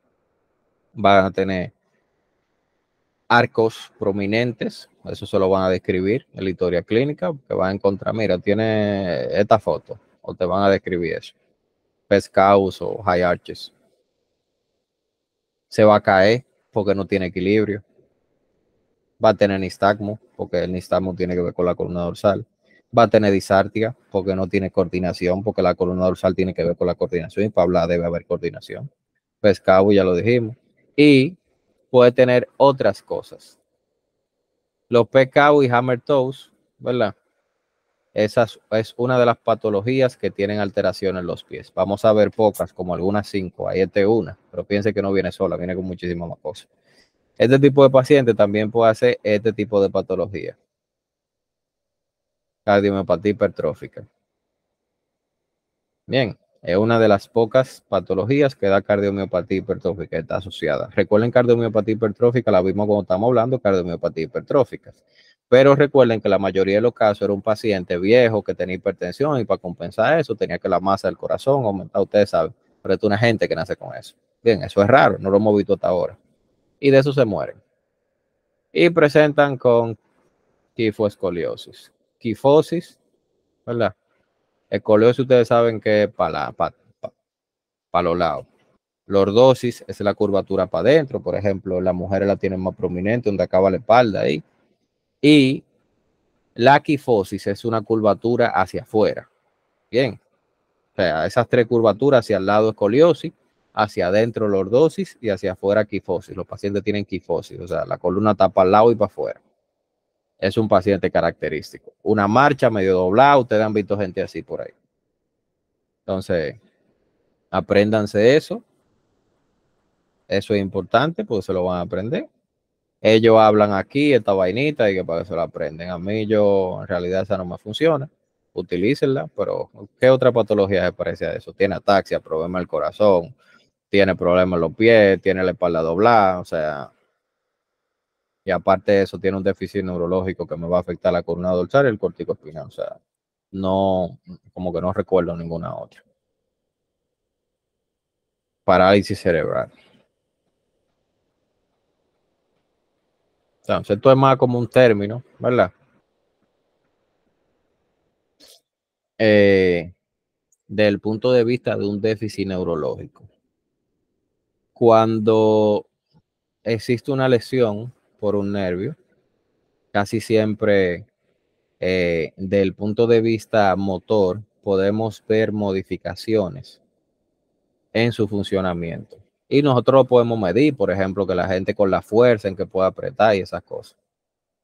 Speaker 1: Van a tener arcos prominentes, eso se lo van a describir en la historia clínica, que van a encontrar, mira, tiene esta foto, o te van a describir eso. Pescaus o high arches. Se va a caer porque no tiene equilibrio. Va a tener nistagmo, porque el nistagmo tiene que ver con la columna dorsal. Va a tener disártica, porque no tiene coordinación, porque la columna dorsal tiene que ver con la coordinación y para hablar debe haber coordinación. Pescado, ya lo dijimos. Y puede tener otras cosas. Los PKU y hammer toes, ¿verdad? Esa es una de las patologías que tienen alteración en los pies. Vamos a ver pocas, como algunas cinco. Ahí este una, pero piense que no viene sola, viene con muchísimas más cosas. Este tipo de paciente también puede hacer este tipo de patología. Cardiomiopatía hipertrófica. Bien, es una de las pocas patologías que da cardiomiopatía hipertrófica, está asociada. Recuerden cardiomiopatía hipertrófica, la vimos cuando estamos hablando cardiomiopatía hipertrófica. Pero recuerden que la mayoría de los casos era un paciente viejo que tenía hipertensión y para compensar eso tenía que la masa del corazón aumentar, ustedes saben, pero es una gente que nace con eso. Bien, eso es raro, no lo hemos visto hasta ahora. Y de eso se mueren. Y presentan con kifoescoliosis. Kifosis, ¿verdad? Escoliosis ustedes saben que es para pa, los lados. Lordosis es la curvatura para adentro, por ejemplo, las mujeres la tienen más prominente, donde acaba la espalda ahí. Y la quifosis es una curvatura hacia afuera. Bien. O sea, esas tres curvaturas hacia el lado escoliosis, hacia adentro lordosis y hacia afuera quifosis. Los pacientes tienen quifosis, o sea, la columna está para el lado y para afuera. Es un paciente característico. Una marcha medio doblada, ustedes han visto gente así por ahí. Entonces, apréndanse eso. Eso es importante porque se lo van a aprender ellos hablan aquí esta vainita y que para que se la aprenden. A mí yo, en realidad esa no me funciona. Utilícenla, pero ¿qué otra patología se parece a eso? Tiene ataxia, problema del corazón, tiene problemas en los pies, tiene la espalda doblada, o sea, y aparte de eso tiene un déficit neurológico que me va a afectar la columna dorsal y el córtico espinal, o sea, no, como que no recuerdo ninguna otra. Parálisis cerebral. Entonces, esto es más como un término, ¿verdad? Eh, del punto de vista de un déficit neurológico. Cuando existe una lesión por un nervio, casi siempre eh, del punto de vista motor podemos ver modificaciones en su funcionamiento. Y nosotros lo podemos medir, por ejemplo, que la gente con la fuerza en que pueda apretar y esas cosas.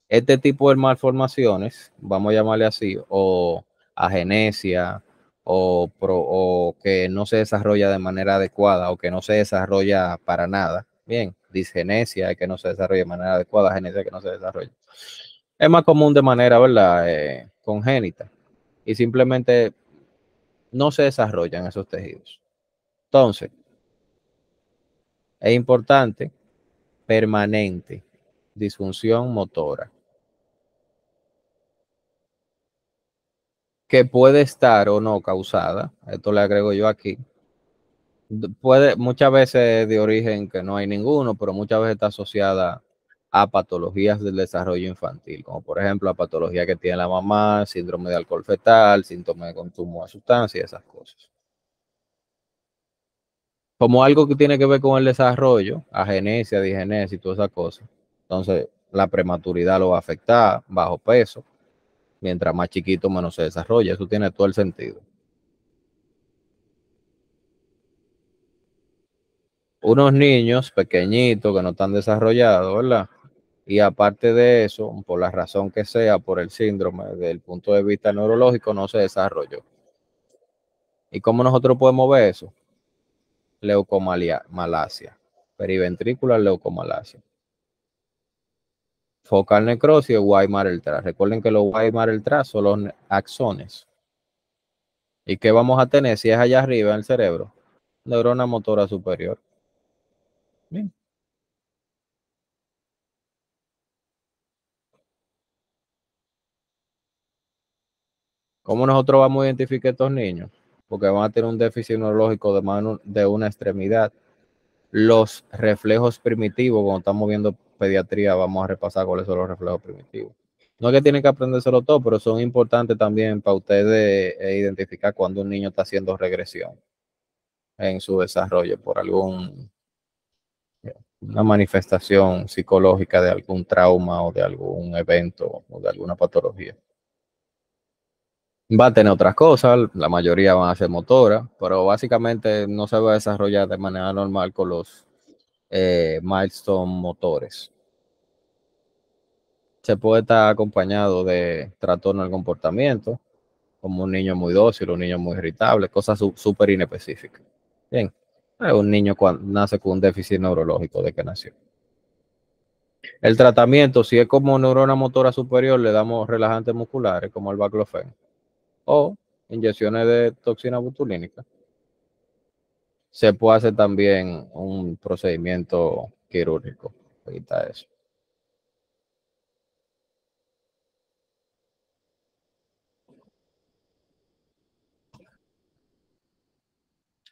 Speaker 1: Este tipo de malformaciones, vamos a llamarle así, o agenesia, o, o que no se desarrolla de manera adecuada, o que no se desarrolla para nada. Bien, disgenesia, que no se desarrolla de manera adecuada, agenesia que no se desarrolla. Es más común de manera, ¿verdad? Eh, congénita. Y simplemente no se desarrollan esos tejidos. Entonces, es importante, permanente, disfunción motora. Que puede estar o no causada, esto le agrego yo aquí, puede muchas veces de origen que no hay ninguno, pero muchas veces está asociada a patologías del desarrollo infantil, como por ejemplo la patología que tiene la mamá, síndrome de alcohol fetal, síntomas de consumo de sustancias, esas cosas como algo que tiene que ver con el desarrollo, agenesia, digenesia y todas esas cosas. Entonces, la prematuridad lo va a afectar, bajo peso. Mientras más chiquito, menos se desarrolla. Eso tiene todo el sentido. Unos niños pequeñitos que no están desarrollados, ¿verdad? Y aparte de eso, por la razón que sea, por el síndrome, desde el punto de vista neurológico, no se desarrolló. ¿Y cómo nosotros podemos ver eso? leucomalacia, periventricular leucomalacia. Focal necrosis o Weimar el tras. Recuerden que los Weimar el tras son los axones. ¿Y qué vamos a tener si es allá arriba en el cerebro? Neurona motora superior. ¿Cómo nosotros vamos a identificar estos niños? porque van a tener un déficit neurológico de, mano, de una extremidad. Los reflejos primitivos, cuando estamos viendo pediatría, vamos a repasar cuáles son los reflejos primitivos. No es que tienen que aprendérselo todo, pero son importantes también para ustedes eh, identificar cuando un niño está haciendo regresión en su desarrollo por algún una manifestación psicológica de algún trauma o de algún evento o de alguna patología. Va a tener otras cosas, la mayoría van a ser motoras, pero básicamente no se va a desarrollar de manera normal con los eh, milestone motores. Se puede estar acompañado de trastorno del comportamiento, como un niño muy dócil, un niño muy irritable, cosas súper inespecíficas. Bien, un niño cuando nace con un déficit neurológico de que nació. El tratamiento, si es como neurona motora superior, le damos relajantes musculares como el baclofen o inyecciones de toxina botulínica. Se puede hacer también un procedimiento quirúrgico. Ahorita eso.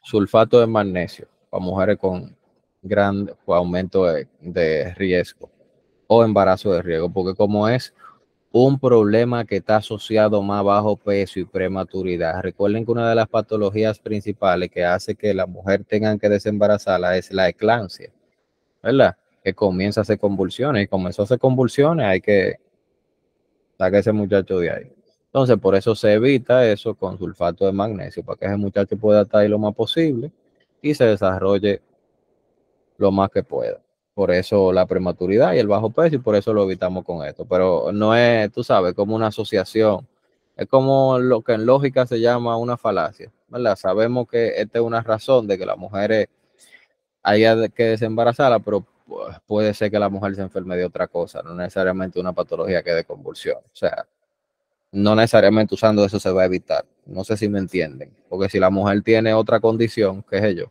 Speaker 1: Sulfato de magnesio para mujeres con gran aumento de, riesgo o embarazo de riesgo, porque como es un problema que está asociado más bajo peso y prematuridad. Recuerden que una de las patologías principales que hace que la mujer tenga que desembarazarla es la eclampsia, ¿verdad? Que comienza a hacer convulsiones y comenzó a hacer convulsiones, hay que sacar ese muchacho de ahí. Entonces, por eso se evita eso con sulfato de magnesio, para que ese muchacho pueda estar ahí lo más posible y se desarrolle lo más que pueda. Por eso la prematuridad y el bajo peso, y por eso lo evitamos con esto. Pero no es, tú sabes, como una asociación. Es como lo que en lógica se llama una falacia, ¿verdad? Sabemos que esta es una razón de que la mujer haya que desembarazarla, pero puede ser que la mujer se enferme de otra cosa, no necesariamente una patología que de convulsión. O sea, no necesariamente usando eso se va a evitar. No sé si me entienden. Porque si la mujer tiene otra condición, qué sé yo,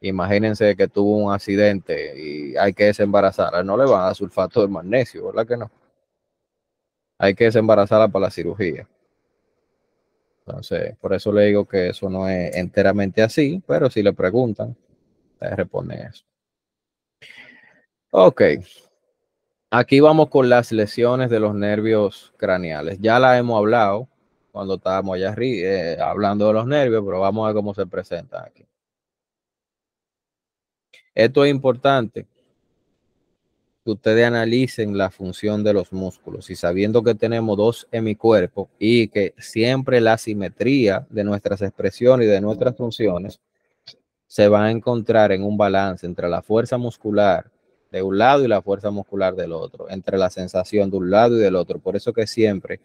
Speaker 1: imagínense que tuvo un accidente y hay que desembarazarla, no le van a dar sulfato de magnesio, ¿verdad que no? Hay que desembarazarla para la cirugía. Entonces, por eso le digo que eso no es enteramente así, pero si le preguntan, le responde eso. Ok, Aquí vamos con las lesiones de los nervios craneales. Ya la hemos hablado cuando estábamos allá arriba, eh, hablando de los nervios, pero vamos a ver cómo se presentan aquí. Esto es importante que ustedes analicen la función de los músculos y sabiendo que tenemos dos en mi cuerpo y que siempre la simetría de nuestras expresiones y de nuestras funciones se va a encontrar en un balance entre la fuerza muscular de un lado y la fuerza muscular del otro, entre la sensación de un lado y del otro. Por eso que siempre,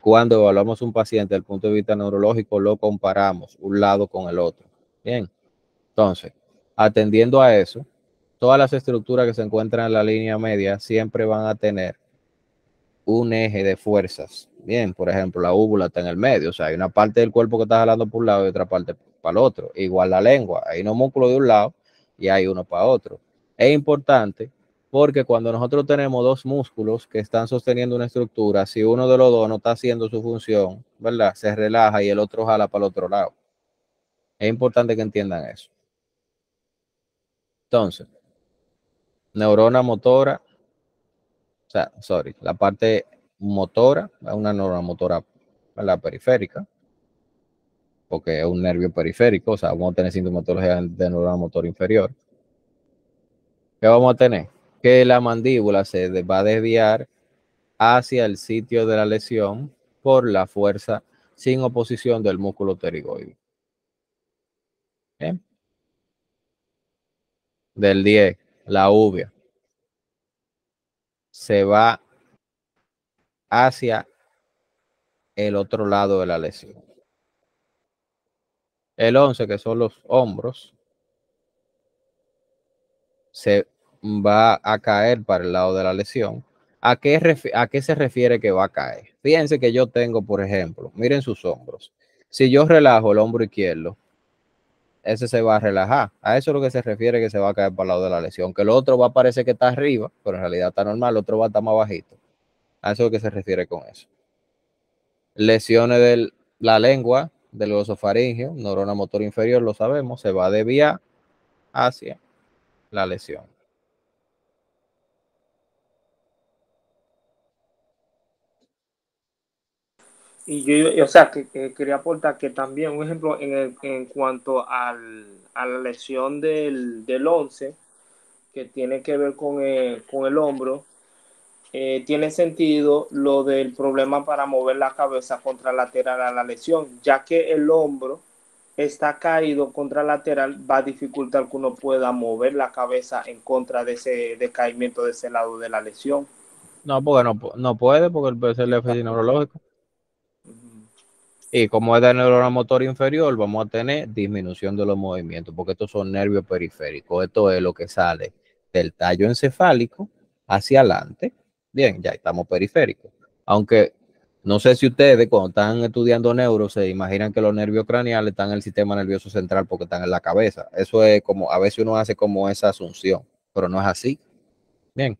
Speaker 1: cuando evaluamos un paciente desde el punto de vista neurológico, lo comparamos un lado con el otro. Bien, entonces, atendiendo a eso, todas las estructuras que se encuentran en la línea media siempre van a tener un eje de fuerzas. Bien, por ejemplo, la úvula está en el medio, o sea, hay una parte del cuerpo que está jalando por un lado y otra parte para el otro. Igual la lengua, hay unos músculos de un lado y hay uno para otro es importante porque cuando nosotros tenemos dos músculos que están sosteniendo una estructura, si uno de los dos no está haciendo su función, ¿verdad? Se relaja y el otro jala para el otro lado. Es importante que entiendan eso. Entonces, neurona motora, o sea, sorry, la parte motora es una neurona motora la periférica, porque es un nervio periférico, o sea, vamos a tener sintomatología de neurona motora inferior. ¿Qué vamos a tener? Que la mandíbula se va a desviar hacia el sitio de la lesión por la fuerza sin oposición del músculo pterigoide. Del 10, la uvia se va hacia el otro lado de la lesión. El 11, que son los hombros, se va a caer para el lado de la lesión. ¿A qué, ¿A qué se refiere que va a caer? Fíjense que yo tengo, por ejemplo, miren sus hombros. Si yo relajo el hombro izquierdo, ese se va a relajar. A eso es lo que se refiere que se va a caer para el lado de la lesión. Que el otro va a parecer que está arriba, pero en realidad está normal, el otro va a estar más bajito. A eso es lo que se refiere con eso. Lesiones de la lengua, del glosofaringeo, neurona motor inferior, lo sabemos, se va a desviar hacia la lesión.
Speaker 3: Y yo, o sea, que, quería aportar que también, un ejemplo, en, en cuanto al, a la lesión del, del 11, que tiene que ver con el, con el hombro, eh, tiene sentido lo del problema para mover la cabeza contralateral a la lesión, ya que el hombro está caído contralateral, va a dificultar que uno pueda mover la cabeza en contra de ese decaimiento de ese lado de la lesión.
Speaker 1: No, porque no, no puede, porque el PSLF es neurológico. Y como es de neurona motor inferior, vamos a tener disminución de los movimientos, porque estos son nervios periféricos. Esto es lo que sale del tallo encefálico hacia adelante. Bien, ya estamos periféricos. Aunque no sé si ustedes cuando están estudiando neuro se imaginan que los nervios craneales están en el sistema nervioso central porque están en la cabeza. Eso es como, a veces uno hace como esa asunción, pero no es así. Bien.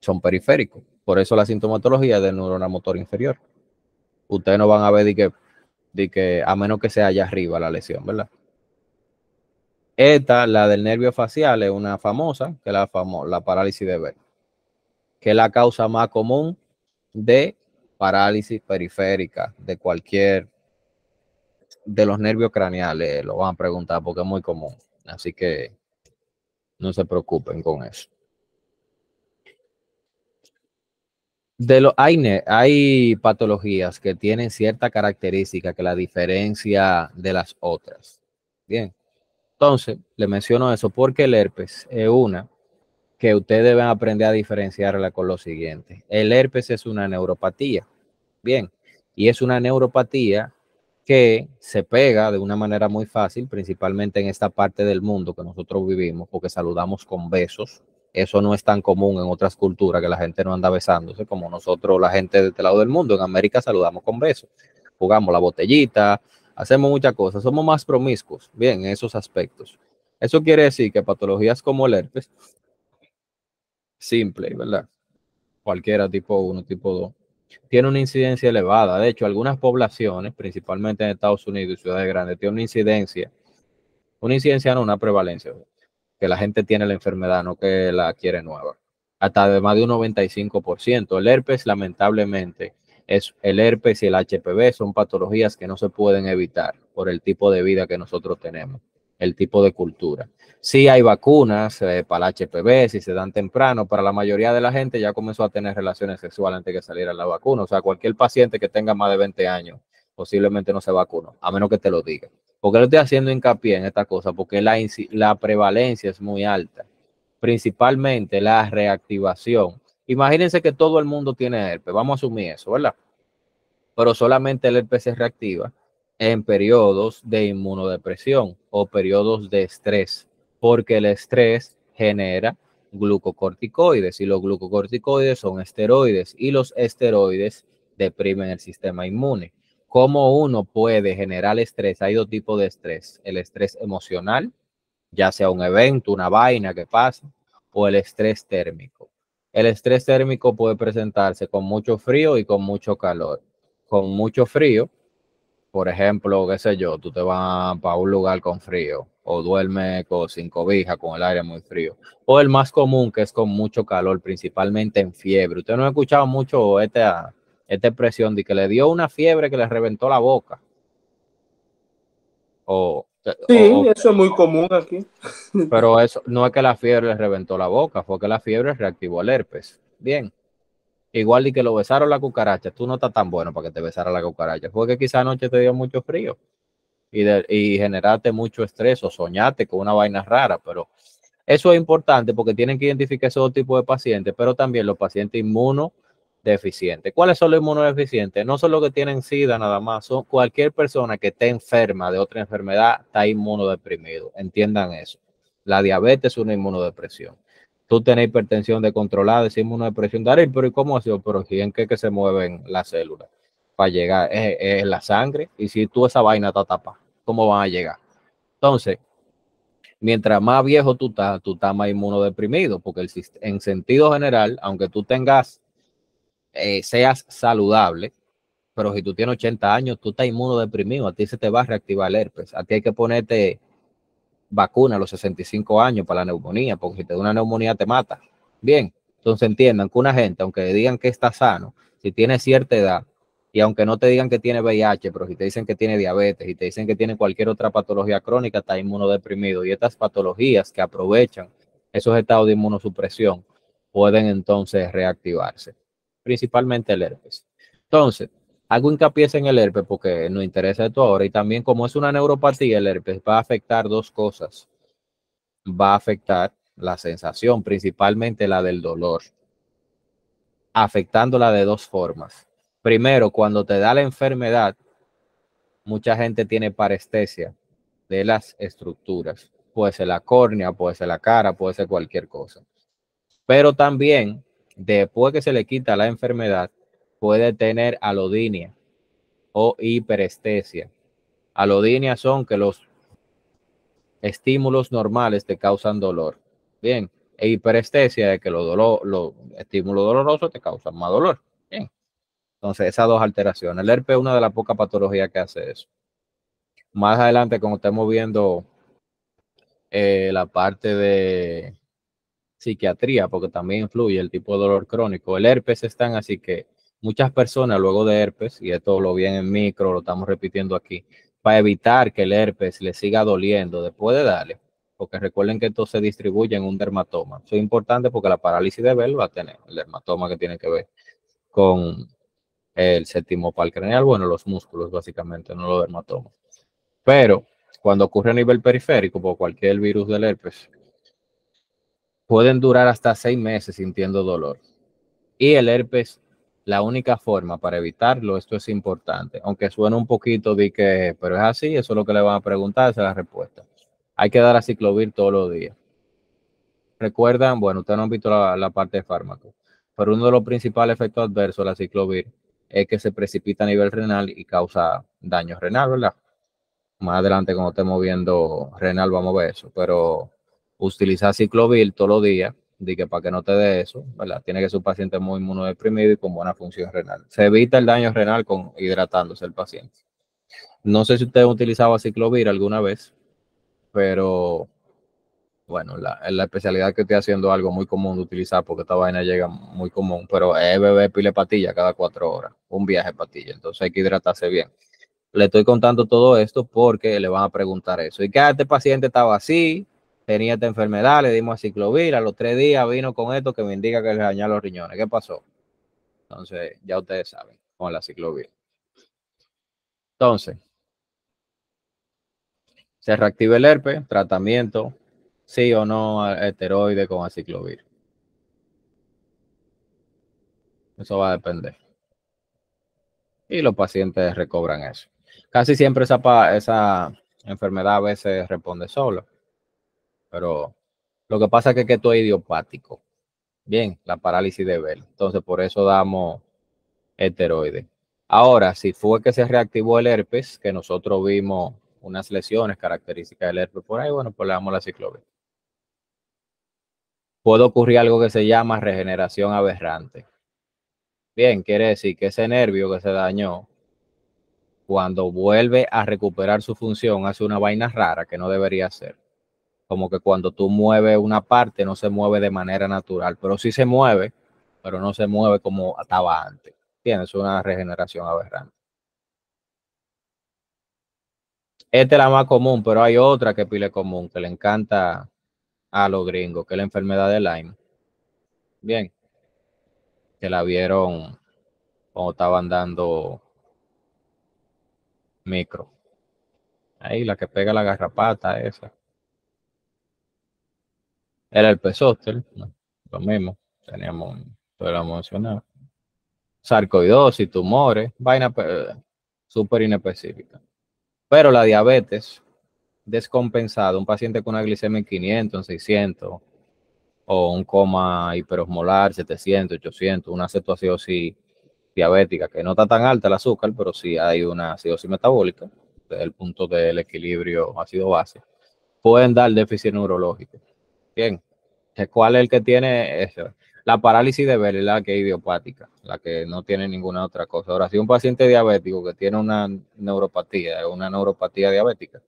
Speaker 1: Son periféricos. Por eso la sintomatología de neurona motor inferior ustedes no van a ver de que, de que a menos que sea allá arriba la lesión, ¿verdad? Esta, la del nervio facial, es una famosa, que es la, la parálisis de ver, que es la causa más común de parálisis periférica de cualquier de los nervios craneales, lo van a preguntar porque es muy común. Así que no se preocupen con eso. De lo, hay, hay patologías que tienen cierta característica que la diferencia de las otras. Bien. Entonces, le menciono eso porque el herpes es una que ustedes deben aprender a diferenciarla con lo siguiente. El herpes es una neuropatía. Bien. Y es una neuropatía que se pega de una manera muy fácil, principalmente en esta parte del mundo que nosotros vivimos, porque saludamos con besos, eso no es tan común en otras culturas que la gente no anda besándose como nosotros, la gente de este lado del mundo. En América saludamos con besos, jugamos la botellita, hacemos muchas cosas, somos más promiscuos, bien, en esos aspectos. Eso quiere decir que patologías como el herpes, simple, ¿verdad? Cualquiera tipo 1, tipo 2, tiene una incidencia elevada. De hecho, algunas poblaciones, principalmente en Estados Unidos y ciudades grandes, tienen una incidencia, una incidencia no, una prevalencia que la gente tiene la enfermedad, no que la quiere nueva. Hasta de más de un 95%. El herpes, lamentablemente, es el herpes y el HPV son patologías que no se pueden evitar por el tipo de vida que nosotros tenemos, el tipo de cultura. Sí hay vacunas eh, para el HPV, si se dan temprano, para la mayoría de la gente ya comenzó a tener relaciones sexuales antes de que saliera la vacuna. O sea, cualquier paciente que tenga más de 20 años posiblemente no se vacunó, a menos que te lo diga. ¿Por qué le estoy haciendo hincapié en esta cosa? Porque la, la prevalencia es muy alta, principalmente la reactivación. Imagínense que todo el mundo tiene herpes, vamos a asumir eso, ¿verdad? Pero solamente el herpes se reactiva en periodos de inmunodepresión o periodos de estrés, porque el estrés genera glucocorticoides y los glucocorticoides son esteroides y los esteroides deprimen el sistema inmune cómo uno puede generar estrés. Hay dos tipos de estrés. El estrés emocional, ya sea un evento, una vaina que pasa, o el estrés térmico. El estrés térmico puede presentarse con mucho frío y con mucho calor. Con mucho frío, por ejemplo, qué sé yo, tú te vas para un lugar con frío o duermes con, sin cobija, con el aire muy frío. O el más común, que es con mucho calor, principalmente en fiebre. Usted no ha escuchado mucho este esta expresión de que le dio una fiebre que le reventó la boca. O,
Speaker 3: sí, eso es muy común aquí.
Speaker 1: Pero eso no es que la fiebre le reventó la boca, fue que la fiebre reactivó el herpes. Bien. Igual y que lo besaron la cucaracha, tú no estás tan bueno para que te besara la cucaracha. Fue que quizá anoche te dio mucho frío y, de, y generaste mucho estrés o soñaste con una vaina rara, pero eso es importante porque tienen que identificar esos tipos de pacientes, pero también los pacientes inmunos deficiente. ¿Cuáles son los inmunodeficientes? No son los que tienen SIDA nada más, son cualquier persona que esté enferma de otra enfermedad está inmunodeprimido. Entiendan eso. La diabetes es una inmunodepresión. Tú tienes hipertensión descontrolada, es inmunodepresión. Darío, pero ¿y cómo ha sido? Pero ¿en qué que se mueven las células? Para llegar, es, la sangre. Y si tú esa vaina está tapada, ¿cómo van a llegar? Entonces, mientras más viejo tú estás, tú estás más inmunodeprimido, porque el, en sentido general, aunque tú tengas eh, seas saludable, pero si tú tienes 80 años, tú estás inmunodeprimido, a ti se te va a reactivar el herpes, a ti hay que ponerte vacuna a los 65 años para la neumonía, porque si te da una neumonía te mata. Bien, entonces entiendan que una gente, aunque digan que está sano, si tiene cierta edad, y aunque no te digan que tiene VIH, pero si te dicen que tiene diabetes y te dicen que tiene cualquier otra patología crónica, está inmunodeprimido. Y estas patologías que aprovechan esos estados de inmunosupresión pueden entonces reactivarse principalmente el herpes. Entonces, hago hincapié en el herpes porque nos interesa esto ahora y también como es una neuropatía, el herpes va a afectar dos cosas. Va a afectar la sensación, principalmente la del dolor. afectándola de dos formas. Primero, cuando te da la enfermedad, mucha gente tiene parestesia de las estructuras. Puede ser la córnea, puede ser la cara, puede ser cualquier cosa. Pero también, después que se le quita la enfermedad, puede tener alodinia o hiperestesia. Alodinia son que los estímulos normales te causan dolor. Bien, e hiperestesia es que los, dolor, los estímulos dolorosos te causan más dolor. Bien. Entonces, esas dos alteraciones. El herpes es una de las pocas patologías que hace eso. Más adelante, como estemos viendo eh, la parte de psiquiatría, porque también influye el tipo de dolor crónico. El herpes están así que muchas personas luego de herpes, y esto lo vi en micro, lo estamos repitiendo aquí, para evitar que el herpes le siga doliendo después de darle, porque recuerden que esto se distribuye en un dermatoma. Eso es importante porque la parálisis de Bell va a tener el dermatoma que tiene que ver con el séptimo pal craneal, bueno, los músculos básicamente, no los dermatomas. Pero cuando ocurre a nivel periférico, por cualquier virus del herpes, pueden durar hasta seis meses sintiendo dolor. Y el herpes la única forma para evitarlo, esto es importante, aunque suene un poquito de que, pero es así, eso es lo que le van a preguntar, esa es la respuesta. Hay que dar a ciclovir todos los días. Recuerdan, bueno, ustedes no han visto la, parte de fármaco, pero uno de los principales efectos adversos de la ciclovir es que se precipita a nivel renal y causa daño renal, ¿verdad? Más adelante, cuando estemos viendo renal, vamos a ver eso, pero utilizar ciclovir todos los días de que para que no te dé eso, ¿verdad? Tiene que ser un paciente muy inmunodeprimido y con buena función renal. Se evita el daño renal con hidratándose el paciente. No sé si usted ha utilizado ciclovir alguna vez, pero bueno, la, la especialidad que estoy haciendo algo muy común de utilizar porque esta vaina llega muy común, pero es beber pile patilla cada cuatro horas, un viaje patilla, entonces hay que hidratarse bien. Le estoy contando todo esto porque le van a preguntar eso. ¿Y que este paciente estaba así? Tenía esta enfermedad, le dimos a ciclovir, a los tres días vino con esto que me indica que le dañan los riñones. ¿Qué pasó? Entonces, ya ustedes saben, con la ciclovir. Entonces, se reactiva el herpes, tratamiento, sí o no esteroide con aciclovir. Eso va a depender. Y los pacientes recobran eso. Casi siempre esa, esa enfermedad a veces responde solo pero lo que pasa es que, esto es idiopático. Bien, la parálisis de Bell. Entonces, por eso damos esteroides. Ahora, si fue que se reactivó el herpes, que nosotros vimos unas lesiones características del herpes por ahí, bueno, pues le damos la ciclovir. Puede ocurrir algo que se llama regeneración aberrante. Bien, quiere decir que ese nervio que se dañó, cuando vuelve a recuperar su función, hace una vaina rara que no debería hacer como que cuando tú mueves una parte no se mueve de manera natural, pero sí se mueve, pero no se mueve como estaba antes. Tienes una regeneración aberrante. Esta es la más común, pero hay otra que pile común, que le encanta a los gringos, que es la enfermedad de Lyme. Bien, que la vieron cuando estaban dando micro. Ahí la que pega la garrapata, esa. Era el pesóster, lo mismo, teníamos, todo lo mencionado. Sarcoidosis, tumores, vaina súper inespecífica. Pero la diabetes descompensada, un paciente con una glicemia en 500, en 600, o un coma hiperosmolar, 700, 800, una cetoacidosis diabética, que no está tan alta el azúcar, pero sí hay una acidosis metabólica, desde el punto del equilibrio ácido-base, pueden dar déficit neurológico. Bien. ¿Cuál es el que tiene eso? La parálisis de Bell la que es idiopática, la que no tiene ninguna otra cosa. Ahora, si un paciente diabético que tiene una neuropatía, una neuropatía diabética,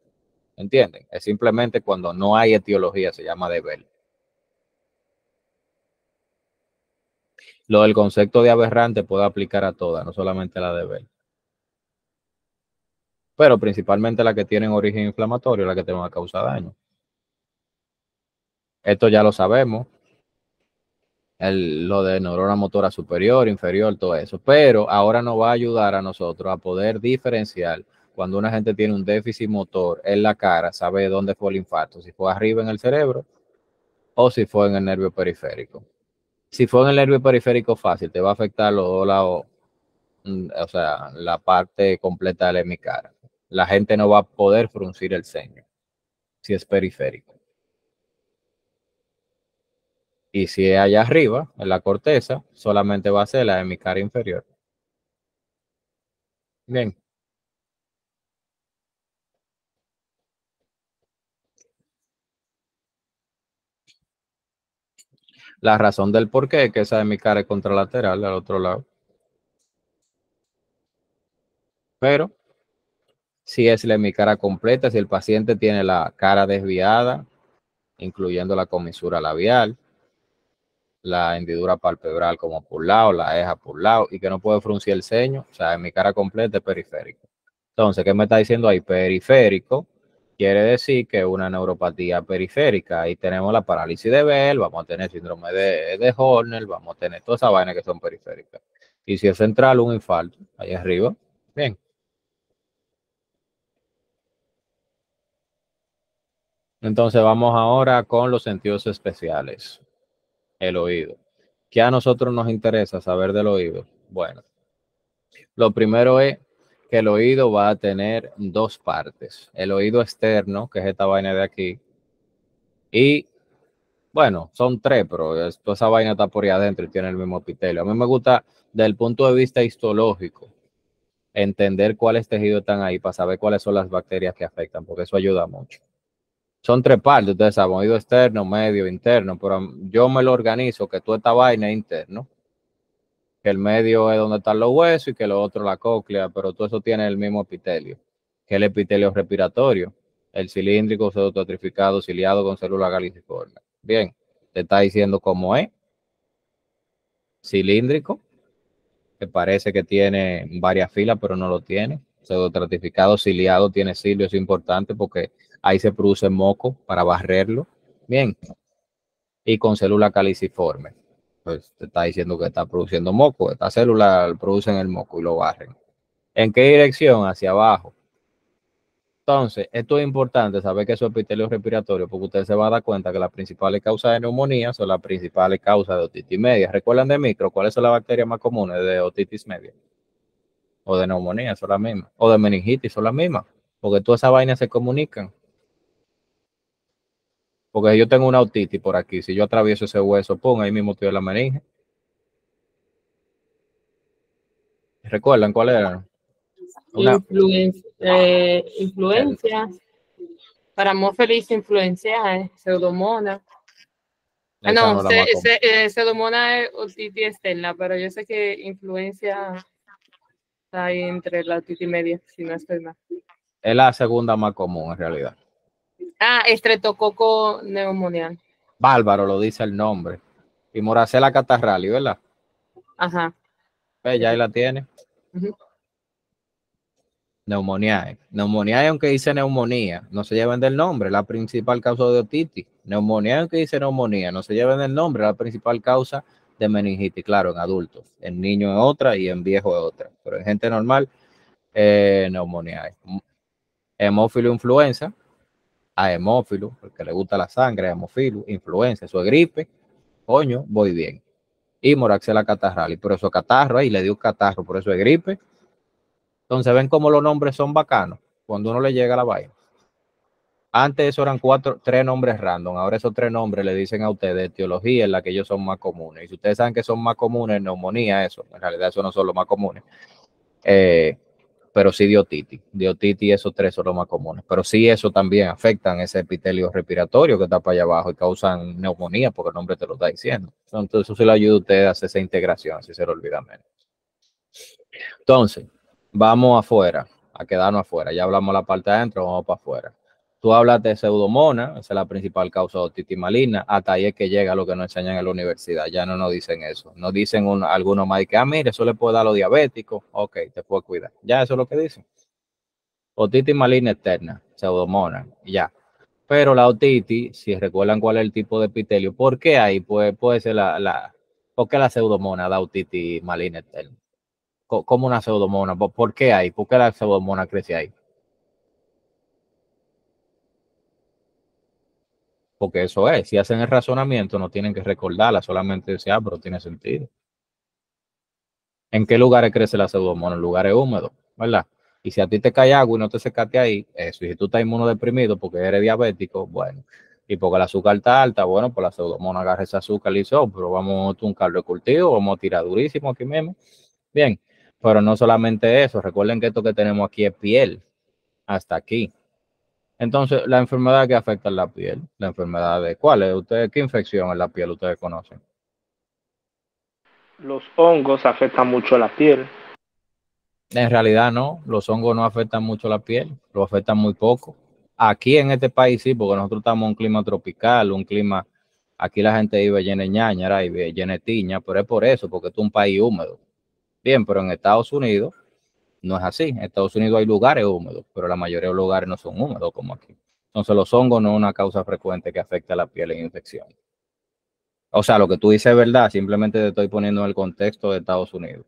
Speaker 1: ¿entienden? Es simplemente cuando no hay etiología, se llama de Bell. Lo del concepto de aberrante puede aplicar a todas, no solamente a la de Bell. Pero principalmente la que tienen origen inflamatorio, la que te van a causar daño. Esto ya lo sabemos. lo de neurona motora superior, inferior, todo eso. Pero ahora nos va a ayudar a nosotros a poder diferenciar cuando una gente tiene un déficit motor en la cara, sabe dónde fue el infarto, si fue arriba en el cerebro o si fue en el nervio periférico. Si fue en el nervio periférico fácil, te va a afectar los dos lados, mm, o sea, la parte completa de mi cara. La gente no va a poder fruncir el ceño si es periférico. Y si es allá arriba, en la corteza, solamente va a ser la de mi cara inferior. Bien. La razón del por qué es que esa de mi cara es contralateral al otro lado. Pero si es la mi cara completa, si el paciente tiene la cara desviada, incluyendo la comisura labial, la hendidura palpebral como por lado, la ceja por lado y que no puede fruncir el ceño, o sea, en mi cara completa es periférico. Entonces, ¿qué me está diciendo ahí? Periférico quiere decir que una neuropatía periférica. Ahí tenemos la parálisis de Bell, vamos a tener síndrome de, de Horner, vamos a tener todas esas vainas que son periféricas. Y si es central, un infarto, ahí arriba. Bien. Entonces vamos ahora con los sentidos especiales el oído. ¿Qué a nosotros nos interesa saber del oído? Bueno, lo primero es que el oído va a tener dos partes. El oído externo, que es esta vaina de aquí, y bueno, son tres, pero toda esa vaina está por ahí adentro y tiene el mismo epitelio. A mí me gusta, desde el punto de vista histológico, entender cuáles tejidos están ahí para saber cuáles son las bacterias que afectan, porque eso ayuda mucho son tres partes, ustedes saben, oído externo, medio, interno, pero yo me lo organizo que toda esta vaina es interno, que el medio es donde están los huesos y que lo otro la cóclea, pero todo eso tiene el mismo epitelio, que el epitelio respiratorio, el cilíndrico, pseudototrificado, ciliado con célula galiciforme. Bien, te está diciendo cómo es. Cilíndrico, que parece que tiene varias filas, pero no lo tiene. Pseudotratificado, ciliado, tiene cilio, es importante porque ahí se produce moco para barrerlo. Bien. Y con célula caliciforme. Pues te está diciendo que está produciendo moco. Esta célula producen el moco y lo barren. ¿En qué dirección? Hacia abajo. Entonces, esto es importante saber que es epitelio respiratorio, porque usted se va a dar cuenta que las principales causas de neumonía son las principales causas de otitis media. ¿Recuerdan de micro? ¿Cuáles son las bacterias más comunes de otitis media? O de neumonía, son las mismas. O de meningitis, son las mismas. Porque todas esas vainas se comunican. Porque yo tengo una autitis por aquí. Si yo atravieso ese hueso, pum, ahí mismo estoy en la meninge. ¿Recuerdan cuál era?
Speaker 4: Eh, influencia. Para feliz influencia es pseudomona. Ah, no, no eh, pseudomona es otitis externa, pero yo sé que influencia está ahí entre la otitis media, si no estoy mal.
Speaker 1: Es la segunda más común en realidad.
Speaker 4: Ah, estreptococo neumonial.
Speaker 1: Bárbaro, lo dice el nombre. Y Moracela catarrali, ¿verdad?
Speaker 4: Ajá.
Speaker 1: ya ahí la tiene. Neumonía. Neumonía, aunque dice neumonía, no se lleven del nombre, la principal causa de otitis. Neumonía, aunque dice neumonía, no se lleven del nombre, la principal causa de meningitis, claro, en adultos. En niños es otra y en viejos es otra. Pero en gente normal, eh, neumonía. Hemófilo influenza, a hemófilo, porque le gusta la sangre, hemófilo, influenza, eso es gripe, coño, voy bien. Y moraxela catarral, por eso catarro, ahí le dio catarro, por eso es gripe. Entonces ven cómo los nombres son bacanos cuando uno le llega la vaina. Antes eso eran cuatro, tres nombres random, ahora esos tres nombres le dicen a ustedes etiología en la que ellos son más comunes. Y si ustedes saben que son más comunes, neumonía, eso, en realidad eso no son los más comunes. Eh, pero sí diotitis. Diotitis, esos tres son los más comunes. Pero sí, eso también afectan ese epitelio respiratorio que está para allá abajo y causan neumonía, porque el nombre te lo está diciendo. Entonces, eso se le ayuda a usted a hacer esa integración, si se lo olvida menos. Entonces, vamos afuera, a quedarnos afuera. Ya hablamos la parte de adentro, vamos para afuera. Tú hablas de pseudomona, esa es la principal causa de otitis maligna, hasta ahí es que llega lo que nos enseñan en la universidad, ya no nos dicen eso, nos dicen un, algunos más que, ah, mire, eso le puede dar a los diabéticos, ok, te puedo cuidar, ya eso es lo que dicen. Otitis maligna externa, pseudomona, ya. Pero la otitis, si recuerdan cuál es el tipo de epitelio, ¿por qué ahí puede, ser la, la, por qué la pseudomona da otitis maligna externa? ¿Cómo una pseudomona? ¿Por qué hay? ¿Por qué la pseudomona crece ahí? Porque eso es, si hacen el razonamiento no tienen que recordarla, solamente decir, ah, pero tiene sentido. ¿En qué lugares crece la pseudomonas? En lugares húmedos, ¿verdad? Y si a ti te cae agua y no te secaste ahí, eso. Y si tú estás inmunodeprimido porque eres diabético, bueno. Y porque el azúcar está alta, bueno, pues la pseudomonas agarra ese azúcar y dice, oh, pero vamos a un caldo de cultivo, vamos a tirar durísimo aquí mismo. Bien, pero no solamente eso. Recuerden que esto que tenemos aquí es piel, hasta aquí. Entonces, la enfermedad que afecta a la piel, la enfermedad de cuál es, ustedes, qué infección en la piel ustedes conocen.
Speaker 3: Los hongos afectan mucho la piel.
Speaker 1: En realidad no, los hongos no afectan mucho la piel, lo afectan muy poco. Aquí en este país sí, porque nosotros estamos en un clima tropical, un clima, aquí la gente vive llena de ñañara y llena de tiña, pero es por eso, porque es un país húmedo. Bien, pero en Estados Unidos no es así. En Estados Unidos hay lugares húmedos, pero la mayoría de los lugares no son húmedos como aquí. Entonces los hongos no es una causa frecuente que afecta a la piel en infección. O sea, lo que tú dices es verdad, simplemente te estoy poniendo en el contexto de Estados Unidos.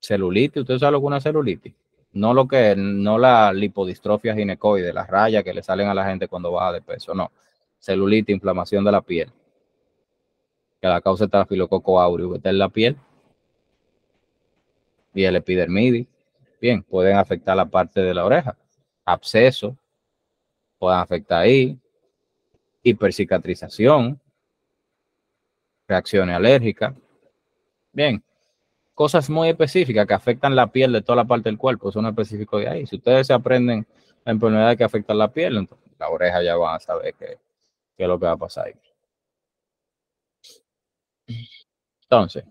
Speaker 1: Celulitis, ¿usted sabe lo que es una celulitis? No lo que, no la lipodistrofia ginecoide, las rayas que le salen a la gente cuando baja de peso, no. Celulitis, inflamación de la piel. Que la causa está el filococo aureus, que está en la piel y el epidermidis, bien, pueden afectar la parte de la oreja. Absceso, pueden afectar ahí. Hipercicatrización, reacciones alérgicas. Bien, cosas muy específicas que afectan la piel de toda la parte del cuerpo, son específicos de ahí. Si ustedes se aprenden la enfermedad que afecta la piel, entonces la oreja ya van a saber qué, qué es lo que va a pasar ahí. Entonces,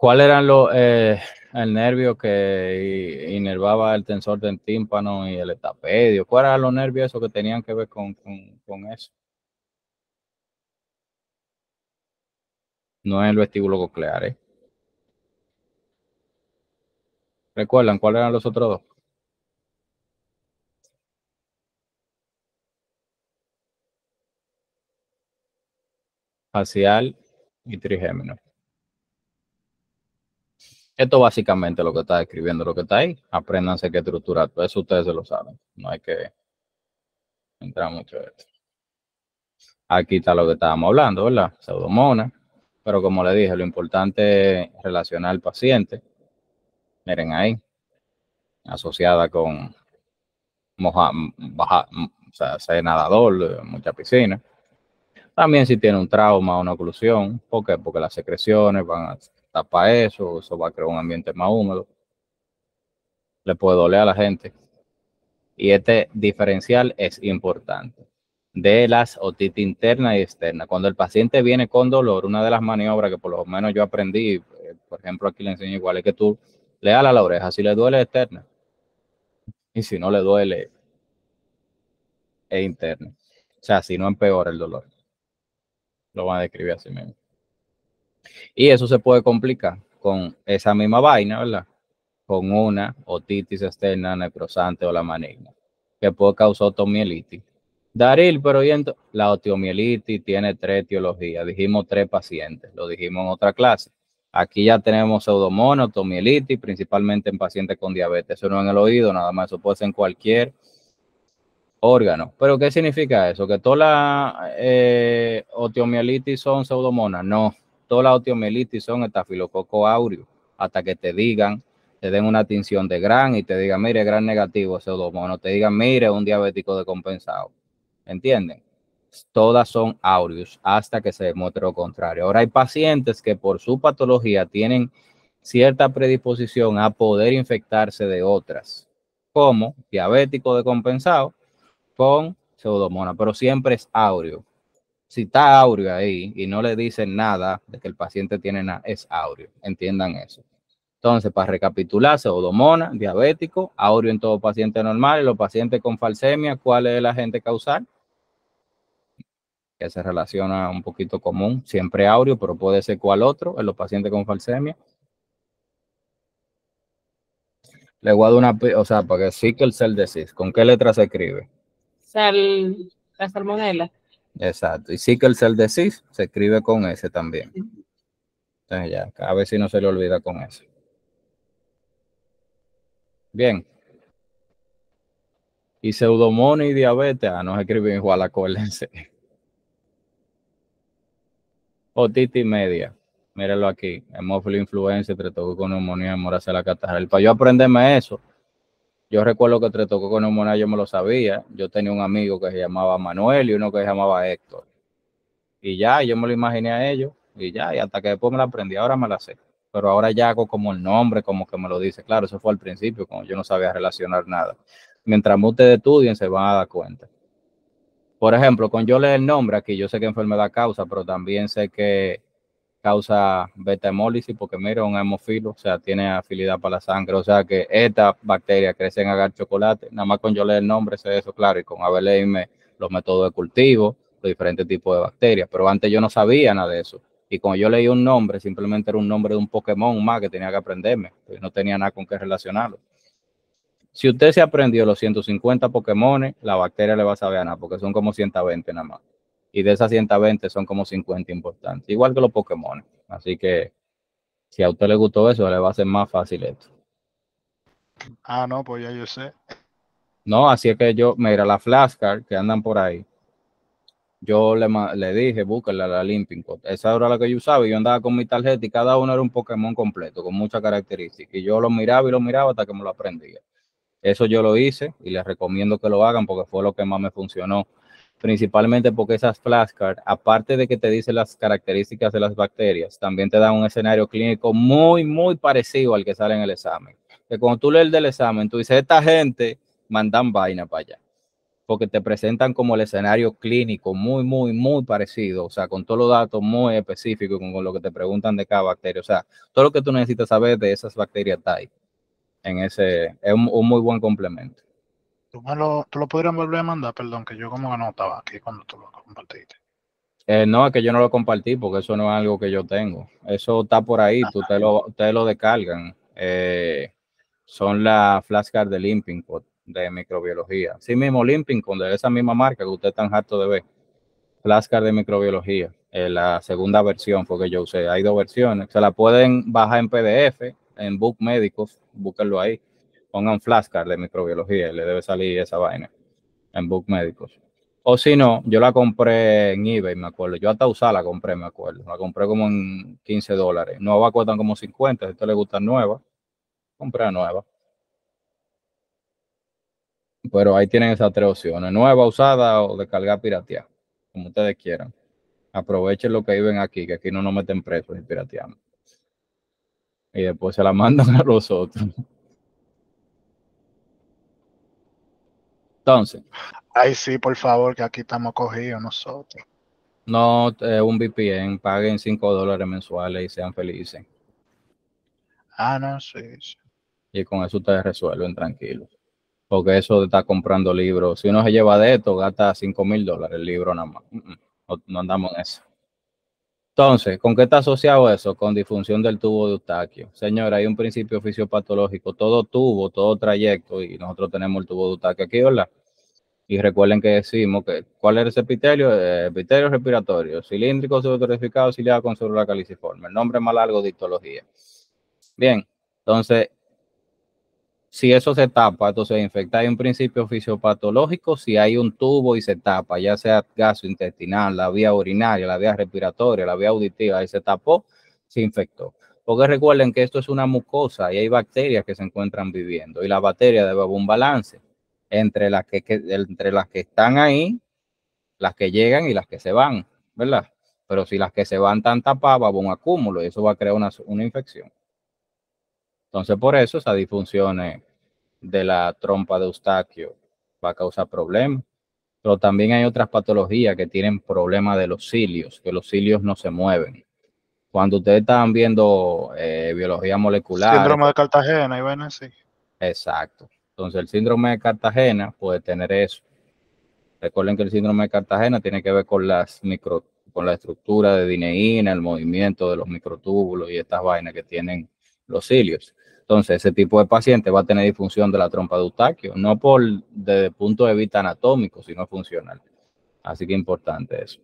Speaker 1: ¿Cuál era eh, el nervio que inervaba el tensor del tímpano y el etapedio? ¿Cuáles eran los nervios esos que tenían que ver con, eso? No es el vestíbulo coclear, ¿eh? ¿Recuerdan cuáles eran los otros dos? Facial y trigémino. Esto básicamente lo que está escribiendo, lo que está ahí. Apréndanse qué estructurar. Eso ustedes se lo saben. No hay que entrar mucho en esto. Aquí está lo que estábamos hablando, ¿verdad? Pseudomona. Pero como le dije, lo importante es relacionar al paciente. Miren ahí. Asociada con moja, baja, o sea, ser nadador, mucha piscina. También si tiene un trauma o una oclusión. ¿Por qué? Porque las secreciones van a tapa eso, eso va a crear un ambiente más húmedo. Le puede doler a la gente. Y este diferencial es importante de las otitis interna y externa. Cuando el paciente viene con dolor, una de las maniobras que por lo menos yo aprendí, eh, por ejemplo, aquí le enseño igual, es que tú le das a la oreja, si le duele externa, y si no le duele, es interna. O sea, si no empeora el dolor. Lo van a describir así mismo. Y eso se puede complicar con esa misma vaina, ¿verdad? Con una otitis externa necrosante o la maligna, que puede causar otomielitis. Daril, pero la otomielitis tiene tres etiologías. Dijimos tres pacientes, lo dijimos en otra clase. Aquí ya tenemos pseudomonas, otomielitis, principalmente en pacientes con diabetes. Eso no en el oído, nada más, eso puede ser en cualquier órgano. ¿Pero qué significa eso? ¿Que todas las eh, son pseudomonas? No, todas las osteomielitis son estafilococo aureus, hasta que te digan, te den una tinción de gran y te digan, mire, gran negativo pseudomono, te digan, mire, un diabético decompensado. ¿Entienden? Todas son aureus hasta que se demuestre lo contrario. Ahora hay pacientes que por su patología tienen cierta predisposición a poder infectarse de otras, como diabético decompensado con pseudomonas, pero siempre es áureo si está áureo ahí y no le dicen nada de que el paciente tiene nada, es áureo. Entiendan eso. Entonces, para recapitular, pseudomonas, diabético, áureo en todo paciente normal y los pacientes con falsemia, ¿cuál es el agente causal? Que se relaciona un poquito común, siempre áureo, pero puede ser cuál otro en los pacientes con falsemia. Le voy a dar una, o sea, para que sickle cell disease, ¿con qué letra se escribe?
Speaker 4: Sal, la salmonela.
Speaker 1: Exacto. Y sickle cell disease se escribe con S también. Entonces ya, a ver si no se le olvida con eso. Bien. Y pseudomonas y diabetes, ah, no se escriben igual, acuérdense. Otitis media, mírenlo aquí, hemófilo influenza, con neumonía, hemorragia la catarra. Para yo aprenderme eso, yo recuerdo que con neumonía yo me lo sabía. Yo tenía un amigo que se llamaba Manuel y uno que se llamaba Héctor. Y ya, yo me lo imaginé a ellos y ya, y hasta que después me la aprendí, ahora me la sé. Pero ahora ya hago como el nombre, como que me lo dice. Claro, eso fue al principio, como yo no sabía relacionar nada. Mientras ustedes estudien, se van a dar cuenta. Por ejemplo, con yo leer el nombre aquí, yo sé qué enfermedad causa, pero también sé que causa beta hemólisis, porque mira, un hemofilo, o sea, tiene afinidad para la sangre, o sea que esta bacteria crece en agar chocolate, nada más con yo leer el nombre sé eso, claro, y con haber leído los métodos de cultivo, los diferentes tipos de bacterias, pero antes yo no sabía nada de eso. Y cuando yo leí un nombre, simplemente era un nombre de un Pokémon más que tenía que aprenderme, pues no tenía nada con qué relacionarlo. Si usted se aprendió los 150 Pokémon, la bacteria le va a saber a nada, porque son como 120 nada más. Y de esas 120 son como 50 importantes, igual que los Pokémon. Así que si a usted le gustó eso, le va a ser más fácil esto.
Speaker 5: Ah, no, pues ya yo sé.
Speaker 1: No, así es que yo, mira, la flashcard que andan por ahí, yo le, le dije, búsquenla la Limping Esa era la que yo usaba y yo andaba con mi tarjeta y cada uno era un Pokémon completo, con muchas características. Y yo lo miraba y lo miraba hasta que me lo aprendía. Eso yo lo hice y les recomiendo que lo hagan porque fue lo que más me funcionó. Principalmente porque esas flashcards, aparte de que te dicen las características de las bacterias, también te dan un escenario clínico muy, muy parecido al que sale en el examen. Que cuando tú lees el del examen, tú dices, esta gente mandan vaina para allá porque te presentan como el escenario clínico muy, muy, muy parecido, o sea, con todos los datos muy específicos, con, lo que te preguntan de cada bacteria, o sea, todo lo que tú necesitas saber de esas bacterias está ahí. En ese, es un, muy buen complemento.
Speaker 5: ¿Tú, lo, ¿Tú lo podrías volver a mandar? Perdón, que yo como que no estaba aquí cuando tú lo compartiste.
Speaker 1: Eh, no, es que yo no lo compartí porque eso no es algo que yo tengo. Eso está por ahí, tú te lo, te lo descargan. Eh, son las flashcards de Limping de microbiología. Sí mismo Limping, de esa misma marca que usted está tan harto de ver. Flashcard de microbiología, eh, la segunda versión fue que yo usé. Hay dos versiones. Se la pueden bajar en PDF, en Book Médicos, búsquenlo ahí. Pongan flashcard de microbiología y le debe salir esa vaina en Book Médicos. O si no, yo la compré en eBay, me acuerdo. Yo hasta usar la compré, me acuerdo. La compré como en 15 dólares. Nueva cuestan como 50. Si a usted le gusta nueva, compré nueva. Pero ahí tienen esas tres opciones, nueva, usada o descargar pirateada, como ustedes quieran. Aprovechen lo que viven aquí, que aquí no nos meten presos y pirateamos. Y después se la mandan a los otros. Entonces.
Speaker 5: Ay, sí, por favor, que aquí estamos cogidos nosotros.
Speaker 1: No, eh, un VPN, paguen 5 dólares mensuales y sean felices.
Speaker 5: Ah, no, sí, sí.
Speaker 1: Y con eso ustedes resuelven tranquilos porque eso de estar comprando libros, si uno se lleva de esto, gasta 5 mil dólares el libro nada más. No, andamos en eso. Entonces, ¿con qué está asociado eso? Con disfunción del tubo de Eustaquio. Señora, hay un principio fisiopatológico, todo tubo, todo trayecto, y nosotros tenemos el tubo de Eustaquio aquí, ¿verdad? Y recuerden que decimos que, ¿cuál es ese epitelio? Eh, epitelio respiratorio, cilíndrico, pseudotorificado, ciliado con célula caliciforme. El nombre más largo de histología. Bien, entonces, si eso se tapa, entonces infecta. Hay un principio fisiopatológico, si hay un tubo y se tapa, ya sea gastrointestinal, la vía urinaria, la vía respiratoria, la vía auditiva, y se tapó, se infectó. Porque recuerden que esto es una mucosa y hay bacterias que se encuentran viviendo y la bacteria debe haber un balance entre las que, entre las que están ahí, las que llegan y las que se van, ¿verdad? Pero si las que se van están tapadas, va a un acúmulo y eso va a crear una, una infección. Entonces, por eso esa disfunción de la trompa de Eustaquio va a causar problemas. Pero también hay otras patologías que tienen problemas de los cilios, que los cilios no se mueven. Cuando ustedes están viendo eh, biología molecular.
Speaker 5: Síndrome de Cartagena, y ven así.
Speaker 1: Exacto. Entonces, el síndrome de Cartagena puede tener eso. Recuerden que el síndrome de Cartagena tiene que ver con las micro, con la estructura de dineína, el movimiento de los microtúbulos y estas vainas que tienen los cilios. Entonces, ese tipo de paciente va a tener disfunción de la trompa de Eustaquio, no por desde el punto de vista anatómico, sino funcional. Así que importante eso.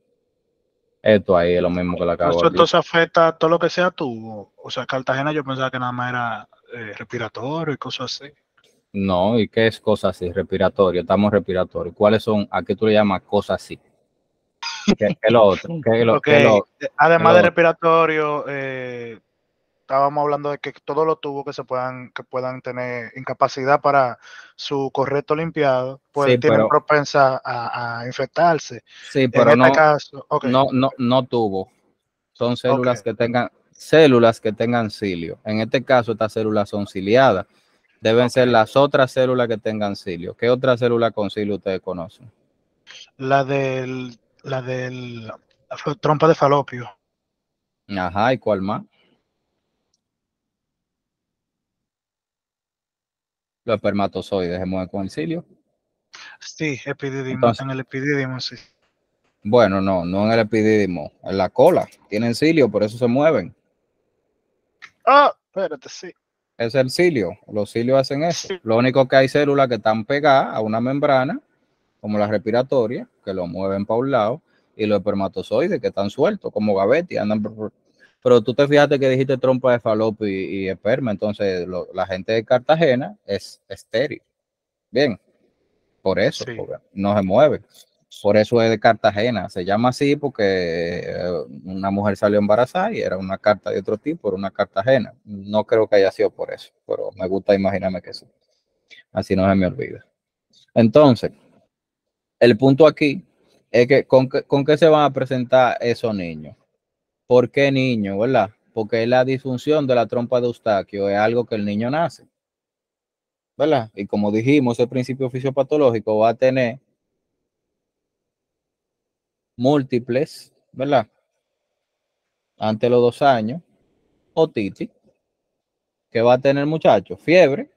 Speaker 1: Esto ahí es lo mismo que la acabo
Speaker 5: de Entonces afecta todo lo que sea tubo. O sea, Cartagena yo pensaba que nada más era eh, respiratorio y cosas así.
Speaker 1: No, ¿y qué es cosa así? Respiratorio, estamos respiratorio. ¿Cuáles son, a qué tú le llamas cosas así? ¿Qué, es lo otro?
Speaker 5: Además de respiratorio, eh, estábamos hablando de que todos los tubos que se puedan, que puedan tener incapacidad para su correcto limpiado, pues tienen propensa a, infectarse.
Speaker 1: Sí, pero este no, caso, no, no, no tubo. Son células que tengan células que tengan cilio. En este caso, estas células son ciliadas. Deben ser las otras células que tengan cilio. ¿Qué otra célula con cilio ustedes conocen?
Speaker 5: La del, la del trompa de falopio.
Speaker 1: Ajá, ¿y cuál más? Los espermatozoides se mueven con el cilio.
Speaker 5: Sí, epididimo, en el epididimo, sí.
Speaker 1: Bueno, no, no en el epididimo, en la cola. Tienen cilio, por eso se mueven.
Speaker 5: Ah, espérate, sí.
Speaker 1: Es el cilio. Los cilios hacen eso. Lo único que hay células que están pegadas a una membrana, como la respiratoria, que lo mueven para un lado, y los espermatozoides que están sueltos, como gavetti, andan por, pero tú te fijaste que dijiste trompa de falopio y, esperma, entonces la gente de Cartagena es estéril. Bien, por eso, no se mueve. Por eso es de Cartagena. Se llama así porque eh, una mujer salió embarazada y era una carta de otro tipo, era una Cartagena. No creo que haya sido por eso, pero me gusta imaginarme que sí. Así no se me olvida. Entonces, el punto aquí es que con, con qué se van a presentar esos niños. ¿Por qué niño, verdad? Porque la disfunción de la trompa de Eustaquio es algo que el niño nace. ¿Verdad? Y como dijimos, el principio fisiopatológico va a tener múltiples, ¿verdad? Ante los dos años, otitis, que va a tener muchacho, fiebre,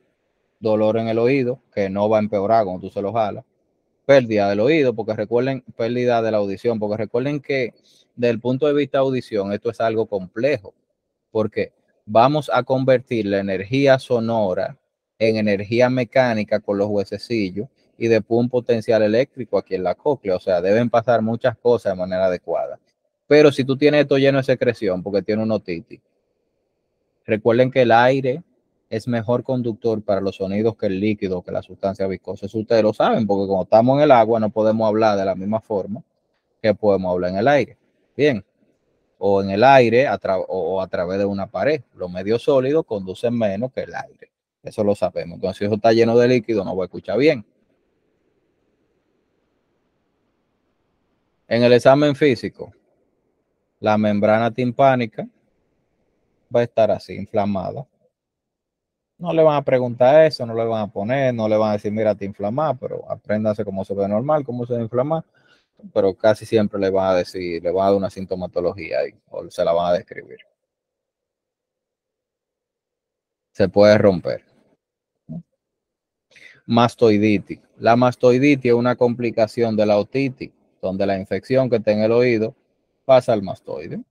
Speaker 1: dolor en el oído, que no va a empeorar cuando tú se lo jalas, pérdida del oído, porque recuerden, pérdida de la audición, porque recuerden que desde el punto de vista de audición, esto es algo complejo, porque vamos a convertir la energía sonora en energía mecánica con los huesecillos y después un potencial eléctrico aquí en la cóclea. O sea, deben pasar muchas cosas de manera adecuada. Pero si tú tienes esto lleno de secreción porque tiene un otitis, recuerden que el aire es mejor conductor para los sonidos que el líquido, que la sustancia viscosa. Eso ustedes lo saben, porque cuando estamos en el agua no podemos hablar de la misma forma que podemos hablar en el aire bien, o en el aire o a través de una pared. Los medios sólidos conducen menos que el aire. Eso lo sabemos. Entonces, si eso está lleno de líquido, no va a escuchar bien. En el examen físico, la membrana timpánica va a estar así, inflamada. No le van a preguntar eso, no le van a poner, no le van a decir, mira, te inflamás, pero apréndase cómo se ve normal, cómo se inflama pero casi siempre le van a decir, le van a dar una sintomatología ahí, o se la van a describir. Se puede romper. Mastoiditis. La mastoiditis es una complicación de la otitis, donde la infección que está en el oído pasa al mastoide.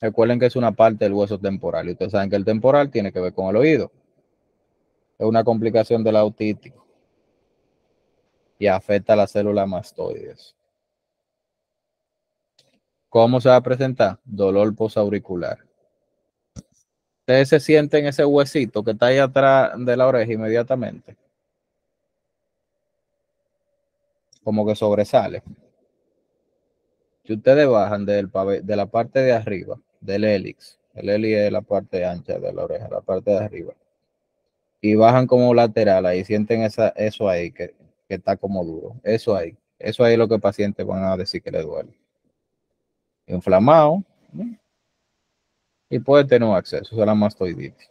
Speaker 1: Recuerden que es una parte del hueso temporal y ustedes saben que el temporal tiene que ver con el oído. Es una complicación de la otitis y afecta a las células mastoides. ¿Cómo se va a presentar? Dolor posauricular. Ustedes se sienten ese huesito que está ahí atrás de la oreja inmediatamente. Como que sobresale. Si ustedes bajan del de la parte de arriba, del hélix, el hélix es la parte ancha de la oreja, la parte de arriba, y bajan como lateral, ahí sienten esa, eso ahí, que que está como duro. Eso ahí. Eso ahí es lo que pacientes van a decir que le duele. Inflamado. Y puede tener un acceso a la mastoiditis.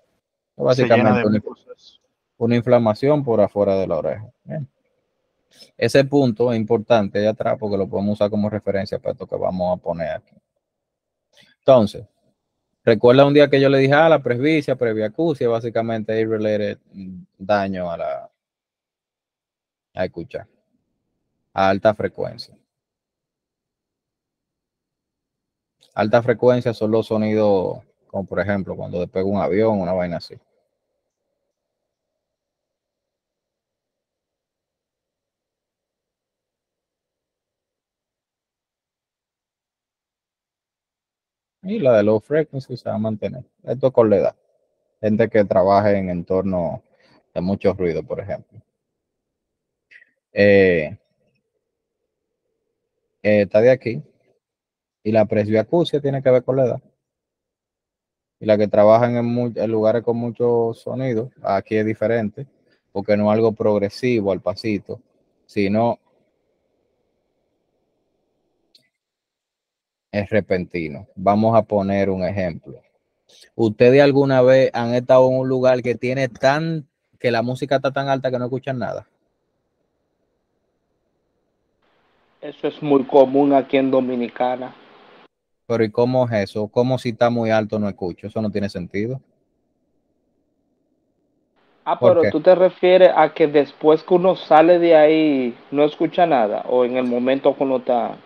Speaker 1: Básicamente una, inflamación por afuera de la oreja. Ese punto es importante de atrás porque lo podemos usar como referencia para esto que vamos a poner aquí. Entonces, recuerda un día que yo le dije, a ah, la presbicia, previacusia, básicamente es related daño a la, a escuchar a alta frecuencia. Alta frecuencia son los sonidos, como por ejemplo cuando despega un avión, una vaina así. Y la de low frequency se va a mantener. Esto con la edad. Gente que trabaje en entorno de mucho ruido, por ejemplo. Eh, eh, está de aquí. Y la presbiacusia tiene que ver con la edad. Y la que trabajan en, lugares con mucho sonido, aquí es diferente, porque no es algo progresivo al pasito, sino es repentino. Vamos a poner un ejemplo. ¿Ustedes alguna vez han estado en un lugar que tiene tan, que la música está tan alta que no escuchan nada?
Speaker 3: Eso es muy común aquí en Dominicana.
Speaker 1: Pero ¿y cómo es eso? ¿Cómo si está muy alto no escucho? Eso no tiene sentido.
Speaker 3: Ah, pero tú te refieres a que después que uno sale de ahí no escucha nada o en el momento que uno está...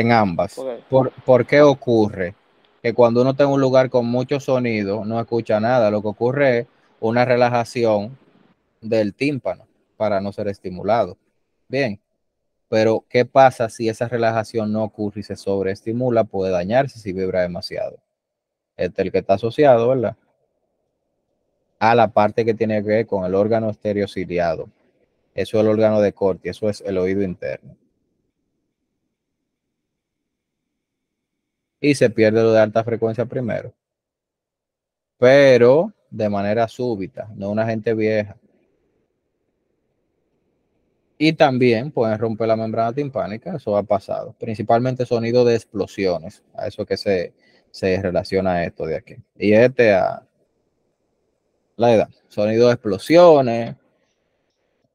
Speaker 1: En ambas. ¿Por, ¿Por, qué ocurre? Que cuando uno está en un lugar con mucho sonido no escucha nada. Lo que ocurre es una relajación del tímpano para no ser estimulado. Bien, pero, ¿qué pasa si esa relajación no ocurre y se sobreestimula? Puede dañarse si vibra demasiado. Este es el que está asociado, ¿verdad? A la parte que tiene que ver con el órgano estereociliado. Eso es el órgano de Corti, eso es el oído interno. Y se pierde lo de alta frecuencia primero. Pero de manera súbita, no una gente vieja. Y también pueden romper la membrana timpánica, eso ha pasado. Principalmente sonido de explosiones, a eso que se, se relaciona esto de aquí. Y este a la edad, sonido de explosiones,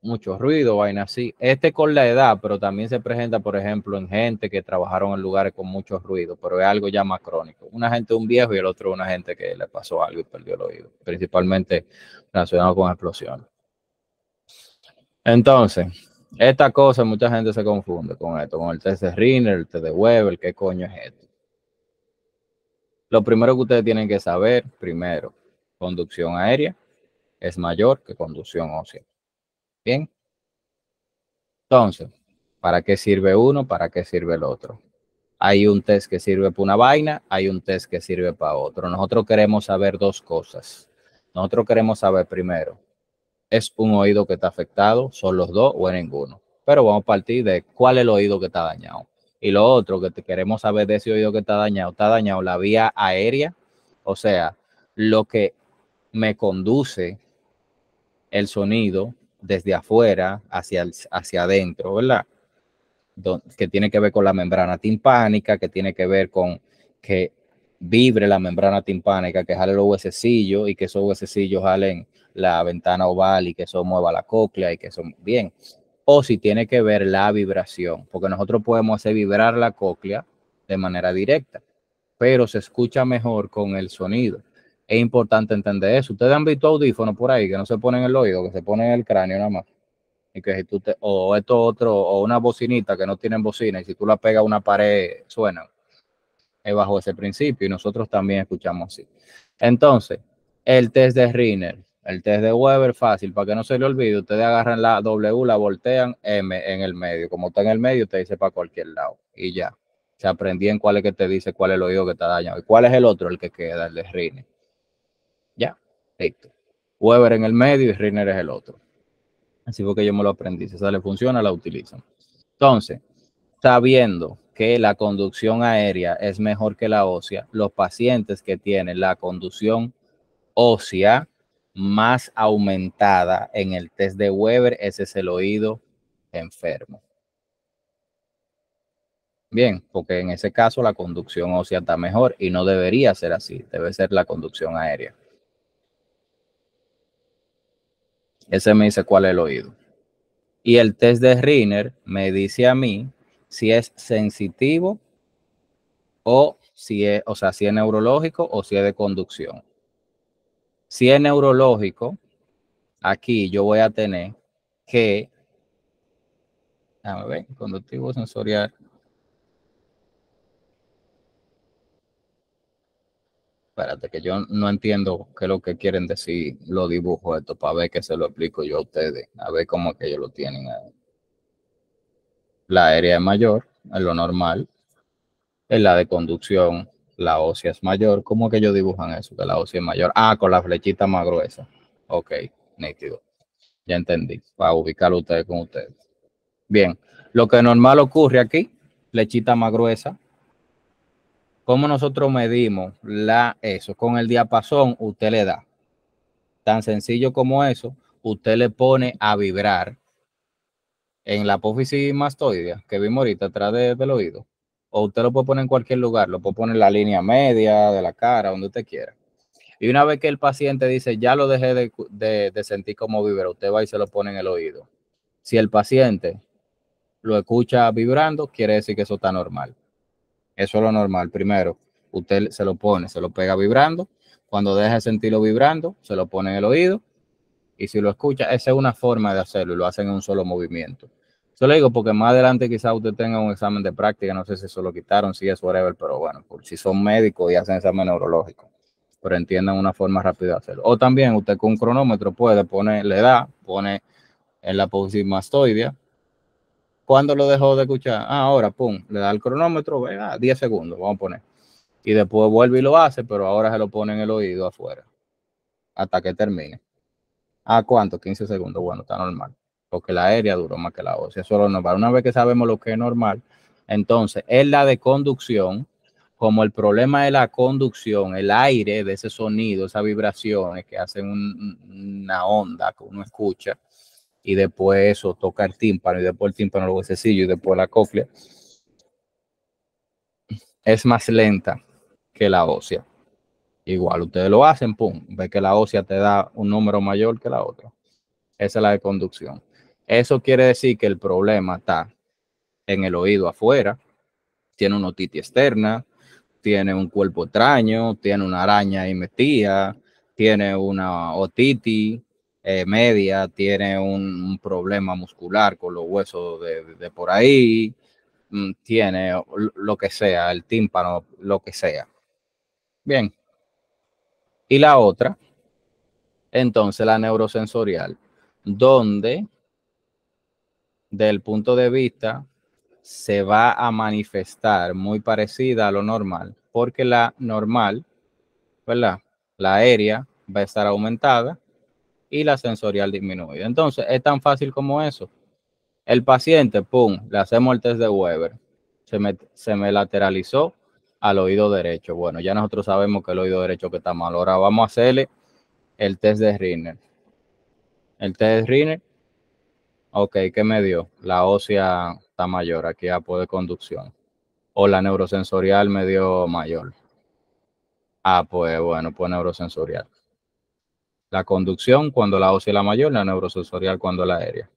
Speaker 1: mucho ruido, vaina así. Este con la edad, pero también se presenta, por ejemplo, en gente que trabajaron en lugares con mucho ruido, pero es algo ya más crónico. Una gente un viejo y el otro una gente que le pasó algo y perdió el oído, principalmente relacionado con explosiones. Entonces, esta cosa, mucha gente se confunde con esto, con el test de Riner, el test de Weber, ¿qué coño es esto? Lo primero que ustedes tienen que saber, primero, conducción aérea es mayor que conducción ósea. Bien. Entonces, ¿para qué sirve uno? ¿Para qué sirve el otro? Hay un test que sirve para una vaina, hay un test que sirve para otro. Nosotros queremos saber dos cosas. Nosotros queremos saber primero es un oído que está afectado, son los dos o es ninguno. Pero vamos a partir de cuál es el oído que está dañado. Y lo otro que queremos saber de ese oído que está dañado, está dañado la vía aérea, o sea, lo que me conduce el sonido desde afuera hacia, hacia adentro, ¿verdad? que tiene que ver con la membrana timpánica, que tiene que ver con que vibre la membrana timpánica, que jale los huesecillos y que esos huesecillos jalen la ventana oval y que eso mueva la cóclea y que eso bien. O si tiene que ver la vibración, porque nosotros podemos hacer vibrar la cóclea de manera directa, pero se escucha mejor con el sonido. Es importante entender eso. Ustedes han visto audífonos por ahí que no se ponen en el oído, que se ponen en el cráneo nada más. Y que si tú te, o esto otro, o una bocinita que no tienen bocina, y si tú la pegas a una pared, suena Es bajo ese principio, y nosotros también escuchamos así. Entonces, el test de Riner, el test de Weber, fácil, para que no se le olvide, ustedes agarran la W, la voltean, M en el medio. Como está en el medio, te dice para cualquier lado. Y ya. Se aprendí en cuál es que te dice cuál es el oído que está dañado. ¿Y cuál es el otro, el que queda, el de Riner? Listo. Weber en el medio y Riner es el otro. Así fue que yo me lo aprendí. Si esa le funciona, la utilizan. Entonces, sabiendo que la conducción aérea es mejor que la ósea, los pacientes que tienen la conducción ósea más aumentada en el test de Weber, ese es el oído enfermo. Bien, porque en ese caso la conducción ósea está mejor y no debería ser así, debe ser la conducción aérea. Ese me dice cuál es el oído. Y el test de Riner me dice a mí si es sensitivo o si es, o sea, si es neurológico o si es de conducción. Si es neurológico, aquí yo voy a tener que, déjame ver, conductivo sensorial. Espérate, que yo no entiendo qué es lo que quieren decir los dibujos esto, para ver que se lo explico yo a ustedes, a ver cómo que ellos lo tienen ahí. La aérea es mayor, es lo normal, es la de conducción la ósea es mayor. ¿Cómo que ellos dibujan eso? Que la ósea es mayor. Ah, con la flechita más gruesa. Ok, nítido. Ya entendí. Para ubicarlo ustedes con ustedes. Bien, lo que normal ocurre aquí, flechita más gruesa. ¿Cómo nosotros medimos la, eso? Con el diapasón usted le da. Tan sencillo como eso, usted le pone a vibrar en la apófisis mastoidea que vimos ahorita atrás del oído o usted lo puede poner en cualquier lugar, lo puede poner en la línea media de la cara, donde usted quiera. Y una vez que el paciente dice, ya lo dejé de, sentir como vibra, usted va y se lo pone en el oído. Si el paciente lo escucha vibrando, quiere decir que eso está normal. Eso es lo normal. Primero, usted se lo pone, se lo pega vibrando. Cuando deja de sentirlo vibrando, se lo pone en el oído. Y si lo escucha, esa es una forma de hacerlo y lo hacen en un solo movimiento. Yo le digo porque más adelante quizás usted tenga un examen de práctica, no sé si eso lo quitaron, si es whatever, pero bueno, por si son médicos y hacen examen neurológico, pero entiendan una forma rápida de hacerlo. O también usted con un cronómetro puede poner la edad, pone en la posición mastoidea. ¿Cuándo lo dejó de escuchar? Ah, ahora, pum, le da el cronómetro, venga, 10 segundos, vamos a poner. Y después vuelve y lo hace, pero ahora se lo pone en el oído afuera, hasta que termine. ¿A cuánto? 15 segundos, bueno, está normal porque la aérea duró más que la ósea. Eso es normal. Una vez que sabemos lo que es normal, entonces es la de conducción, como el problema de la conducción, el aire de ese sonido, esas vibraciones que hacen una onda que uno escucha, y después eso toca el tímpano, y después el tímpano lo huesecillo, y después la cóclea, es más lenta que la ósea. Igual, ustedes lo hacen, pum, ve que la ósea te da un número mayor que la otra. Esa es la de conducción. Eso quiere decir que el problema está en el oído afuera, tiene una otitis externa, tiene un cuerpo extraño, tiene una araña ahí metida, tiene una otitis eh, media, tiene un, problema muscular con los huesos de, por ahí, mm, tiene lo que sea, el tímpano, lo que sea. Bien. Y la otra, entonces la neurosensorial, donde del punto de vista se va a manifestar muy parecida a lo normal, porque la normal, ¿verdad? La aérea va a estar aumentada y la sensorial disminuida. Entonces, es tan fácil como eso. El paciente, pum, le hacemos el test de Weber, se me, se me lateralizó al oído derecho. Bueno, ya nosotros sabemos que el oído derecho que está mal. Ahora vamos a hacerle el test de Rinner. El test de Rinner Ok, ¿qué me dio? La ósea está mayor, aquí a de conducción. O la neurosensorial me dio mayor. Ah, pues bueno, pues neurosensorial. La conducción cuando la ósea es la mayor, la neurosensorial cuando la aérea.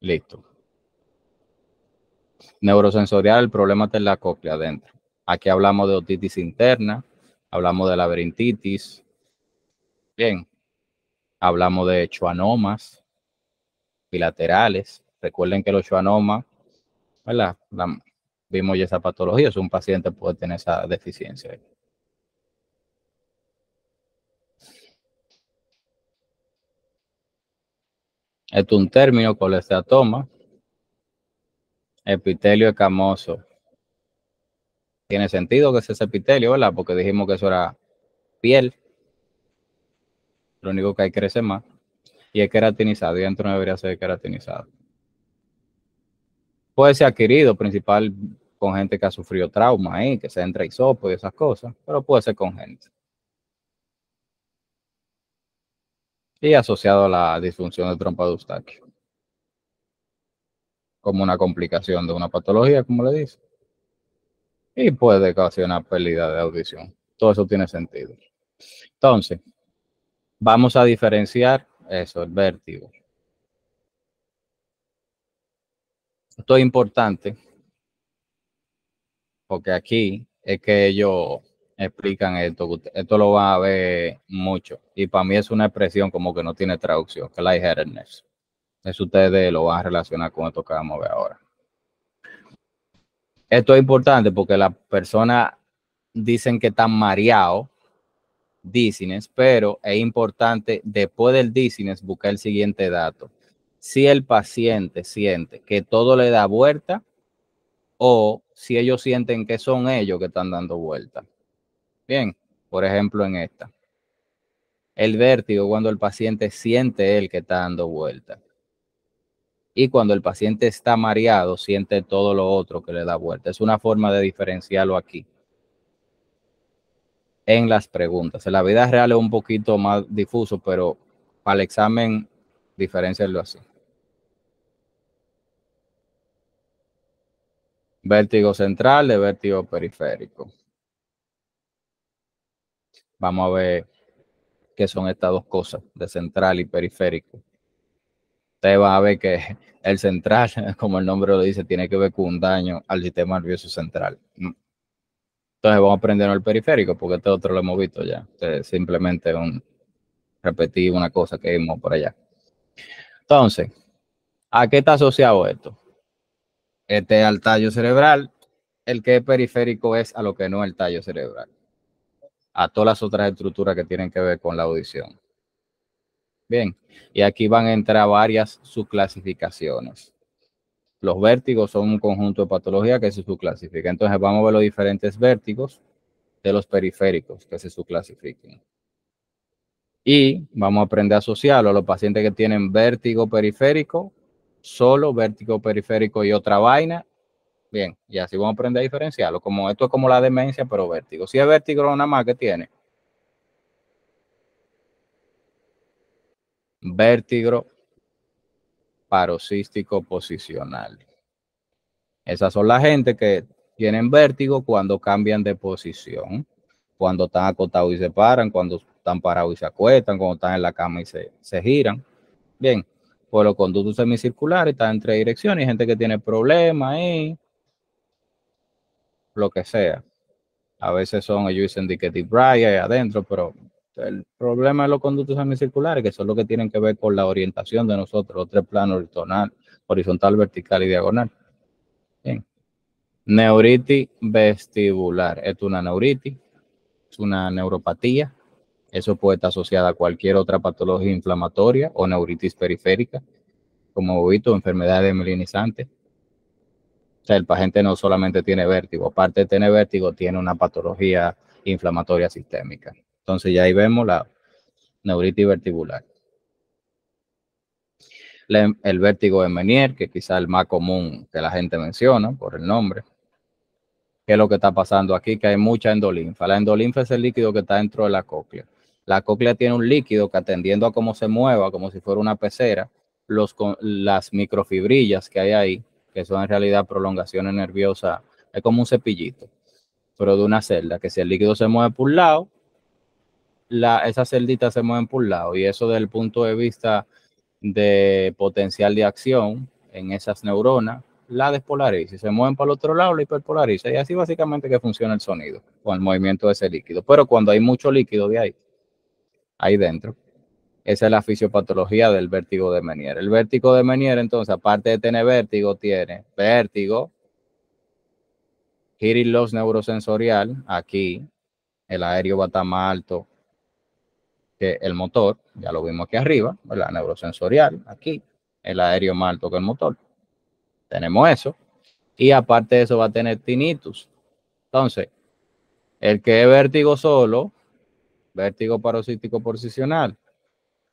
Speaker 1: Listo. Neurosensorial, el problema está en la cóclea adentro. Aquí hablamos de otitis interna, hablamos de laberintitis. Bien. Hablamos de chuanomas, bilaterales. Recuerden que los schwannomas, ¿verdad? vimos ya esa patología, un paciente puede tener esa deficiencia. Esto es un término, colesteatoma, epitelio escamoso. Tiene sentido que sea ese epitelio, ¿verdad? Porque dijimos que eso era piel. Lo único que hay crece más y es queratinizado y dentro no debería ser queratinizado. Puede ser adquirido, principal con gente que ha sufrido trauma ahí, que se entra hisopo y esas cosas, pero puede ser con gente. Y asociado a la disfunción de trompa de Eustaquio. Como una complicación de una patología, como le dice. Y puede ocasionar pérdida de audición. Todo eso tiene sentido. Entonces, vamos a diferenciar eso, el vértigo. Esto es importante porque aquí es que ellos explican esto. Esto lo van a ver mucho. Y para mí es una expresión como que no tiene traducción, que lightheadedness. Eso ustedes lo van a relacionar con esto que vamos a ver ahora. Esto es importante porque las personas dicen que están mareados dizziness, pero es importante después del dizziness buscar el siguiente dato. Si el paciente siente que todo le da vuelta o si ellos sienten que son ellos que están dando vuelta. Bien, por ejemplo en esta. El vértigo cuando el paciente siente él que está dando vuelta. Y cuando el paciente está mareado, siente todo lo otro que le da vuelta. Es una forma de diferenciarlo aquí. En las preguntas. En la vida real es un poquito más difuso, pero para el examen, diferenciarlo así. Vértigo central de vértigo periférico. Vamos a ver qué son estas dos cosas, de central y periférico. Usted va a ver que el central, como el nombre lo dice, tiene que ver con un daño al sistema nervioso central. Mm. Entonces vamos a aprender el periférico, porque este otro lo hemos visto ya. Es simplemente un repetir una cosa que vimos por allá. Entonces, ¿a qué está asociado esto? Este al tallo cerebral, el que es periférico es a lo que no es el tallo cerebral a todas las otras estructuras que tienen que ver con la audición. Bien, y aquí van a entrar varias subclasificaciones. Los vértigos son un conjunto de patologías que se subclasifican. Entonces vamos a ver los diferentes vértigos de los periféricos que se subclasifiquen. Y vamos a aprender a asociarlo a los pacientes que tienen vértigo periférico, solo vértigo periférico y otra vaina, Bien, y así vamos a aprender a diferenciarlo. Como esto es como la demencia, pero vértigo. Si es vértigo, nada más que tiene. Vértigo paroxístico posicional. Esas son la gente que tienen vértigo cuando cambian de posición, cuando están acotados y se paran, cuando están parados y se acuestan, cuando están en la cama y se, giran. Bien, por los conductos semicirculares están entre direcciones, hay gente que tiene problemas ahí lo que sea. A veces son, ellos dicen que deep ahí adentro, pero el problema de los conductos semicirculares, que son lo que tienen que ver con la orientación de nosotros, los tres planos horizontal, horizontal, vertical y diagonal. Bien. Neuritis vestibular. es una neuritis, es una neuropatía. Eso puede estar asociada a cualquier otra patología inflamatoria o neuritis periférica, como visto, enfermedades melinizantes sea, el paciente no solamente tiene vértigo, aparte de tener vértigo, tiene una patología inflamatoria sistémica. Entonces ya ahí vemos la neuritis vertibular. el vértigo de Menier, que quizá el más común que la gente menciona por el nombre. ¿Qué es lo que está pasando aquí? Que hay mucha endolinfa. La endolinfa es el líquido que está dentro de la cóclea. La cóclea tiene un líquido que atendiendo a cómo se mueva, como si fuera una pecera, los, las microfibrillas que hay ahí que son en realidad prolongaciones nerviosas, es como un cepillito, pero de una celda, que si el líquido se mueve por un lado, la, esas celditas se mueven por un lado, y eso desde el punto de vista de potencial de acción en esas neuronas, la despolariza. Si se mueven para el otro lado, la hiperpolariza. Y así básicamente que funciona el sonido con el movimiento de ese líquido. Pero cuando hay mucho líquido de ahí, ahí dentro, esa es la fisiopatología del vértigo de Menier. El vértigo de Menier, entonces, aparte de tener vértigo, tiene vértigo, hearing neurosensorial, aquí, el aéreo va a estar más alto que el motor, ya lo vimos aquí arriba, la neurosensorial, aquí, el aéreo más alto que el motor. Tenemos eso. Y aparte de eso va a tener tinnitus. Entonces, el que es vértigo solo, vértigo paroxístico posicional,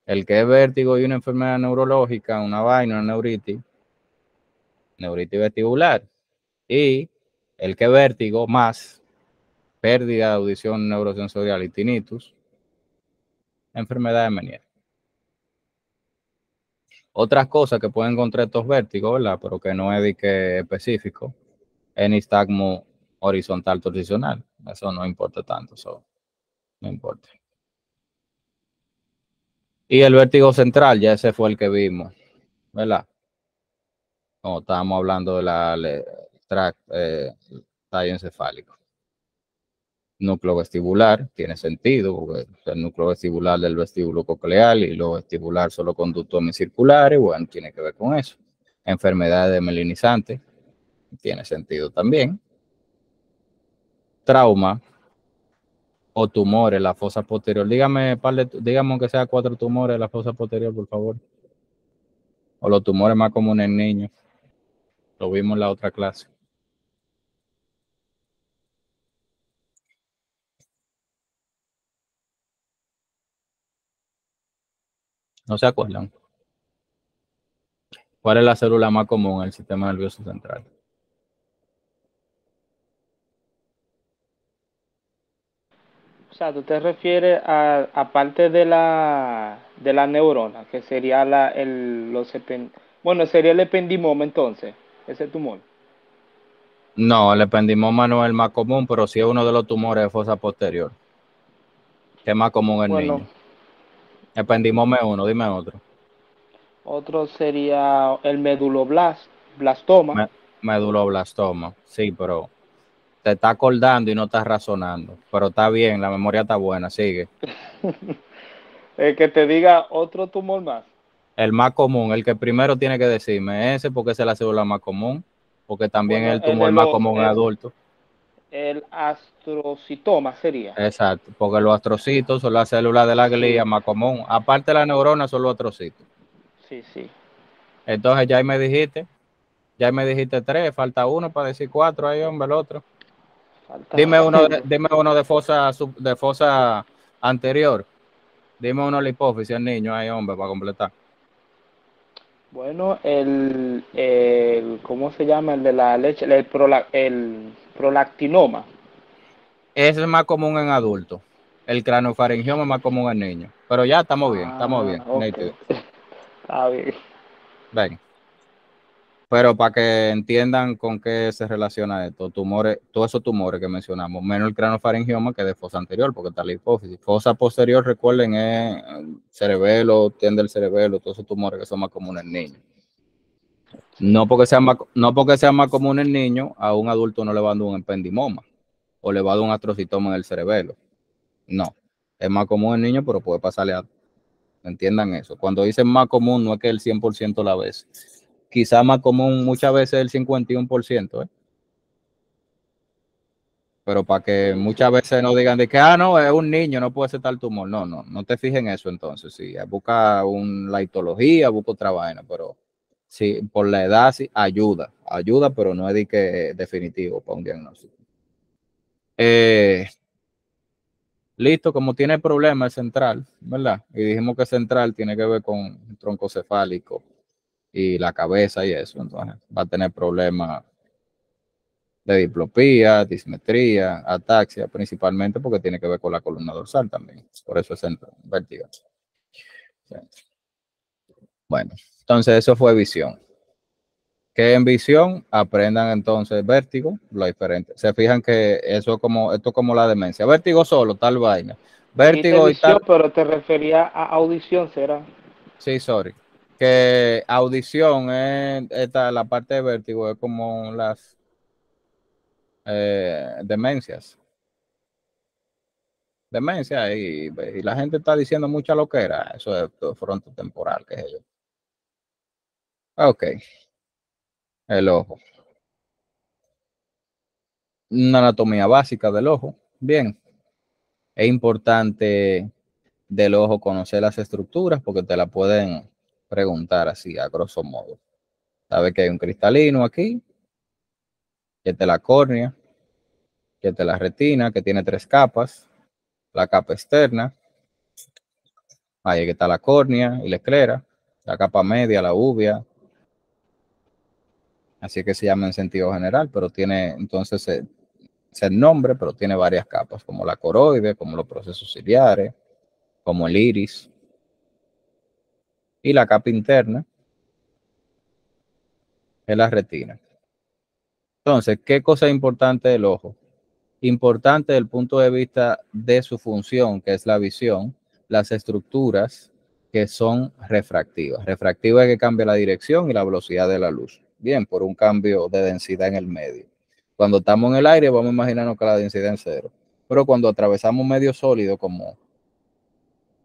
Speaker 1: el que es vértigo y una enfermedad neurológica, una vaina, una neuritis, neuritis vestibular. Y el que es vértigo más pérdida de audición neurosensorial y tinnitus, enfermedad de Menier. Otras cosas que pueden encontrar estos vértigos, ¿verdad? Pero que no es de que específico, es nistagmo horizontal torsional. Eso no importa tanto, eso no importa. Y el vértigo central, ya ese fue el que vimos, ¿verdad? Como estábamos hablando de la tract, eh, tallo encefálico. Núcleo vestibular, tiene sentido, porque el núcleo vestibular del vestíbulo coclear y lo vestibular solo conductos semicirculares, bueno, tiene que ver con eso. Enfermedades melinizantes, tiene sentido también. Trauma, o tumores, la fosa posterior. Dígame, par dígame que sea cuatro tumores, la fosa posterior, por favor. O los tumores más comunes en niños. Lo vimos en la otra clase. ¿No se acuerdan? ¿Cuál es la célula más común en el sistema nervioso central?
Speaker 3: O sea, tú te refieres a, aparte de la, de la neurona, que sería la, el, los, bueno, sería el ependimoma entonces, ese tumor.
Speaker 1: No, el ependimoma no es el más común, pero sí es uno de los tumores de fosa posterior. Que es más común en bueno, niños. Ependimoma es uno, dime otro.
Speaker 3: Otro sería el meduloblastoma.
Speaker 1: meduloblastoma, sí, pero te está acordando y no estás razonando. Pero está bien, la memoria está buena, sigue.
Speaker 3: el que te diga otro tumor más.
Speaker 1: El más común, el que primero tiene que decirme ese, porque esa es la célula más común, porque también es el tumor más común en adultos.
Speaker 3: El astrocitoma sería.
Speaker 1: Exacto, porque los astrocitos son las células de la glía más común. Aparte de la neurona, son los astrocitos.
Speaker 3: Sí, sí.
Speaker 1: Entonces ya me dijiste, ya me dijiste tres, falta uno para decir cuatro ahí, hombre, el otro dime uno, de, dime uno de fosa, de fosa anterior. Dime uno de la hipófisis, niño, ahí, hombre, para completar.
Speaker 3: Bueno, el, el, ¿cómo se llama? El de la leche, el, el prolactinoma.
Speaker 1: Ese es más común en adultos. El craniofaringioma es más común en niños. Pero ya estamos bien, estamos bien.
Speaker 3: Ah, Está bien.
Speaker 1: Ven. Pero para que entiendan con qué se relaciona esto, tumores, todos esos tumores que mencionamos, menos el cranofaringioma que de fosa anterior, porque está la hipófisis. Fosa posterior, recuerden, es cerebelo, tiende el cerebelo, todos esos tumores que son más comunes en niños. No porque sea más, no porque sea más común en niños, a un adulto no le va dando un ependimoma o le va a dar un atrocitoma en el cerebelo. No, es más común en niños, pero puede pasarle a... Entiendan eso. Cuando dicen más común, no es que el 100% la vez quizá más común muchas veces el 51%, ¿eh? Pero para que muchas veces no digan de que, ah, no, es un niño, no puede ser tal tumor. No, no, no te fijes en eso entonces. Sí, busca un, la histología, busca otra vaina, pero sí, por la edad sí, ayuda, ayuda, pero no es de definitivo para un diagnóstico. Eh, listo, como tiene problemas central, ¿verdad? Y dijimos que central tiene que ver con tronco cefálico, y la cabeza y eso. Entonces va a tener problemas de diplopía, dismetría, ataxia, principalmente porque tiene que ver con la columna dorsal también. Por eso es vértigo. Bueno, entonces eso fue visión. Que en visión aprendan entonces vértigo, lo diferente. Se fijan que eso es como, esto como la demencia. Vértigo solo, tal vaina. Vértigo y tal.
Speaker 3: Pero te refería a audición, ¿será?
Speaker 1: Sí, sorry que audición es esta, la parte de vértigo es como las eh, demencias. Demencia y, la gente está diciendo mucha loquera. Eso es fronto temporal, que es ello. Ok. El ojo. Una anatomía básica del ojo. Bien. Es importante del ojo conocer las estructuras porque te la pueden preguntar así a grosso modo. Sabe que hay un cristalino aquí, que es de la córnea, que es de la retina, que tiene tres capas, la capa externa, ahí está la córnea y la esclera, la capa media, la uvia, así que se llama en sentido general, pero tiene entonces el nombre, pero tiene varias capas, como la coroide, como los procesos ciliares, como el iris, y la capa interna es la retina. Entonces, ¿qué cosa es importante del ojo? Importante desde el punto de vista de su función, que es la visión, las estructuras que son refractivas. Refractiva es que cambia la dirección y la velocidad de la luz. Bien, por un cambio de densidad en el medio. Cuando estamos en el aire, vamos a imaginarnos que la densidad es cero. Pero cuando atravesamos medio sólido como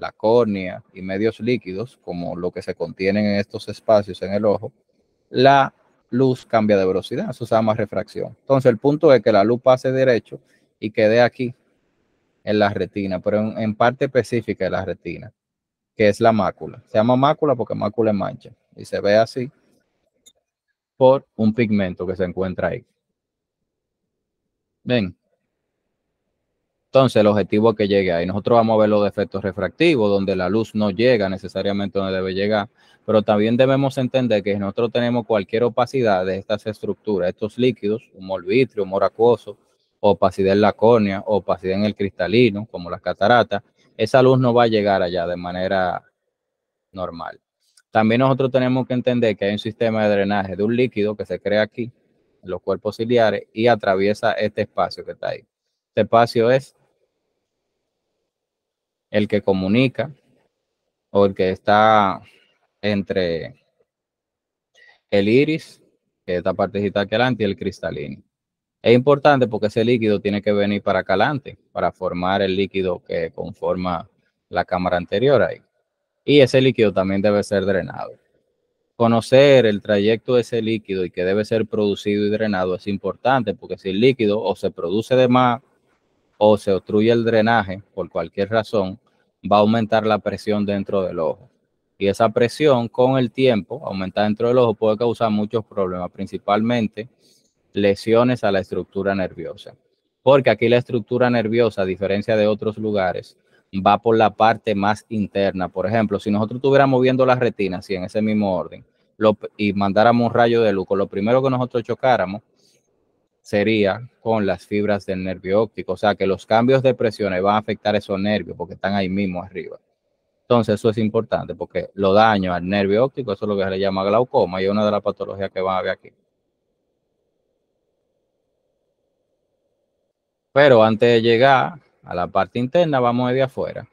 Speaker 1: la córnea y medios líquidos, como lo que se contienen en estos espacios en el ojo, la luz cambia de velocidad, eso se llama refracción. Entonces el punto es que la luz pase derecho y quede aquí en la retina, pero en, parte específica de la retina, que es la mácula. Se llama mácula porque mácula es mancha y se ve así por un pigmento que se encuentra ahí. Ven. Entonces, el objetivo es que llegue ahí. Nosotros vamos a ver los defectos refractivos, donde la luz no llega necesariamente donde debe llegar, pero también debemos entender que nosotros tenemos cualquier opacidad de estas estructuras, estos líquidos, humor vitrio, humor acuoso, opacidad en la córnea, opacidad en el cristalino, como las cataratas, esa luz no va a llegar allá de manera normal. También nosotros tenemos que entender que hay un sistema de drenaje de un líquido que se crea aquí, en los cuerpos ciliares, y atraviesa este espacio que está ahí. Este espacio es el que comunica o el que está entre el iris, que es esta partecita aquí adelante, y el cristalino. Es importante porque ese líquido tiene que venir para acá adelante, para formar el líquido que conforma la cámara anterior ahí. Y ese líquido también debe ser drenado. Conocer el trayecto de ese líquido y que debe ser producido y drenado es importante porque si el líquido o se produce de más o se obstruye el drenaje por cualquier razón, va a aumentar la presión dentro del ojo. Y esa presión con el tiempo, aumentar dentro del ojo, puede causar muchos problemas, principalmente lesiones a la estructura nerviosa. Porque aquí la estructura nerviosa, a diferencia de otros lugares, va por la parte más interna. Por ejemplo, si nosotros estuviéramos viendo las retinas, y en ese mismo orden, y mandáramos un rayo de luz, lo primero que nosotros chocáramos sería con las fibras del nervio óptico. O sea que los cambios de presión van a afectar esos nervios porque están ahí mismo arriba. Entonces eso es importante porque lo daño al nervio óptico, eso es lo que se le llama glaucoma y es una de las patologías que van a ver aquí. Pero antes de llegar a la parte interna, vamos de afuera.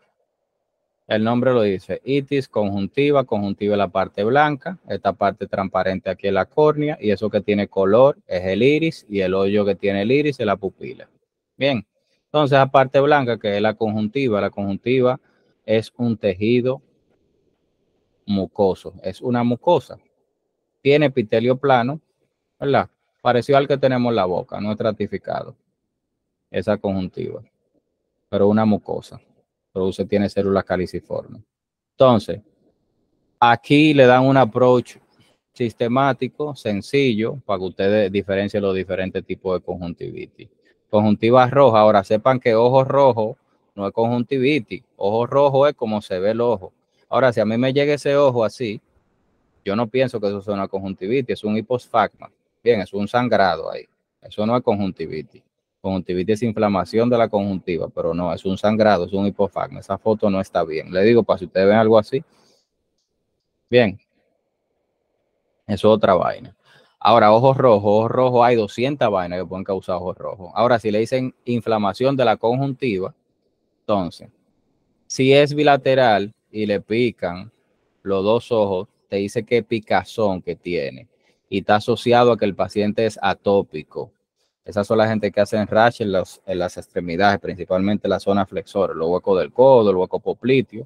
Speaker 1: El nombre lo dice, itis conjuntiva, conjuntiva es la parte blanca, esta parte transparente aquí es la córnea y eso que tiene color es el iris y el hoyo que tiene el iris es la pupila. Bien, entonces la parte blanca que es la conjuntiva, la conjuntiva es un tejido mucoso, es una mucosa. Tiene epitelio plano, ¿verdad? Parecido al que tenemos en la boca, no estratificado. Esa conjuntiva, pero una mucosa produce, tiene células caliciformes. Entonces, aquí le dan un approach sistemático, sencillo, para que ustedes diferencien los diferentes tipos de conjuntivitis. Conjuntiva roja, ahora sepan que ojo rojo no es conjuntivitis, ojo rojo es como se ve el ojo. Ahora, si a mí me llega ese ojo así, yo no pienso que eso sea una conjuntivitis, es un hiposfagma. Bien, es un sangrado ahí. Eso no es conjuntivitis. Conjuntivitis inflamación de la conjuntiva, pero no, es un sangrado, es un hipofagma. Esa foto no está bien. Le digo, para si ustedes ven algo así. Bien. Eso es otra vaina. Ahora, ojos rojos, ojos rojos, hay 200 vainas que pueden causar ojos rojos. Ahora, si le dicen inflamación de la conjuntiva, entonces, si es bilateral y le pican los dos ojos, te dice qué picazón que tiene y está asociado a que el paciente es atópico esas son la gente que hacen rash en, en las extremidades, principalmente la zona flexora, los huecos del codo, el hueco popliteo.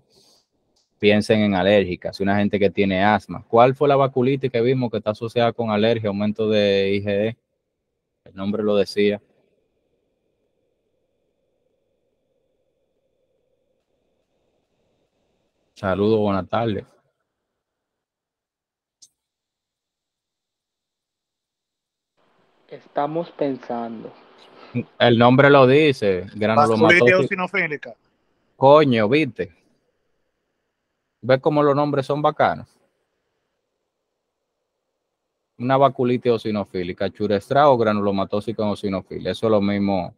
Speaker 1: Piensen en alérgicas, una gente que tiene asma. ¿Cuál fue la vaculitis que vimos que está asociada con alergia, aumento de IgE? El nombre lo decía. Saludos, buenas tardes.
Speaker 3: Estamos pensando.
Speaker 1: El nombre lo dice,
Speaker 5: granulomatosis. sinofílica.
Speaker 1: Coño, viste. ¿Ves cómo los nombres son bacanos? Una vaculitis eosinofílica, churestra o granulomatosis con eosinofilia. Eso es lo mismo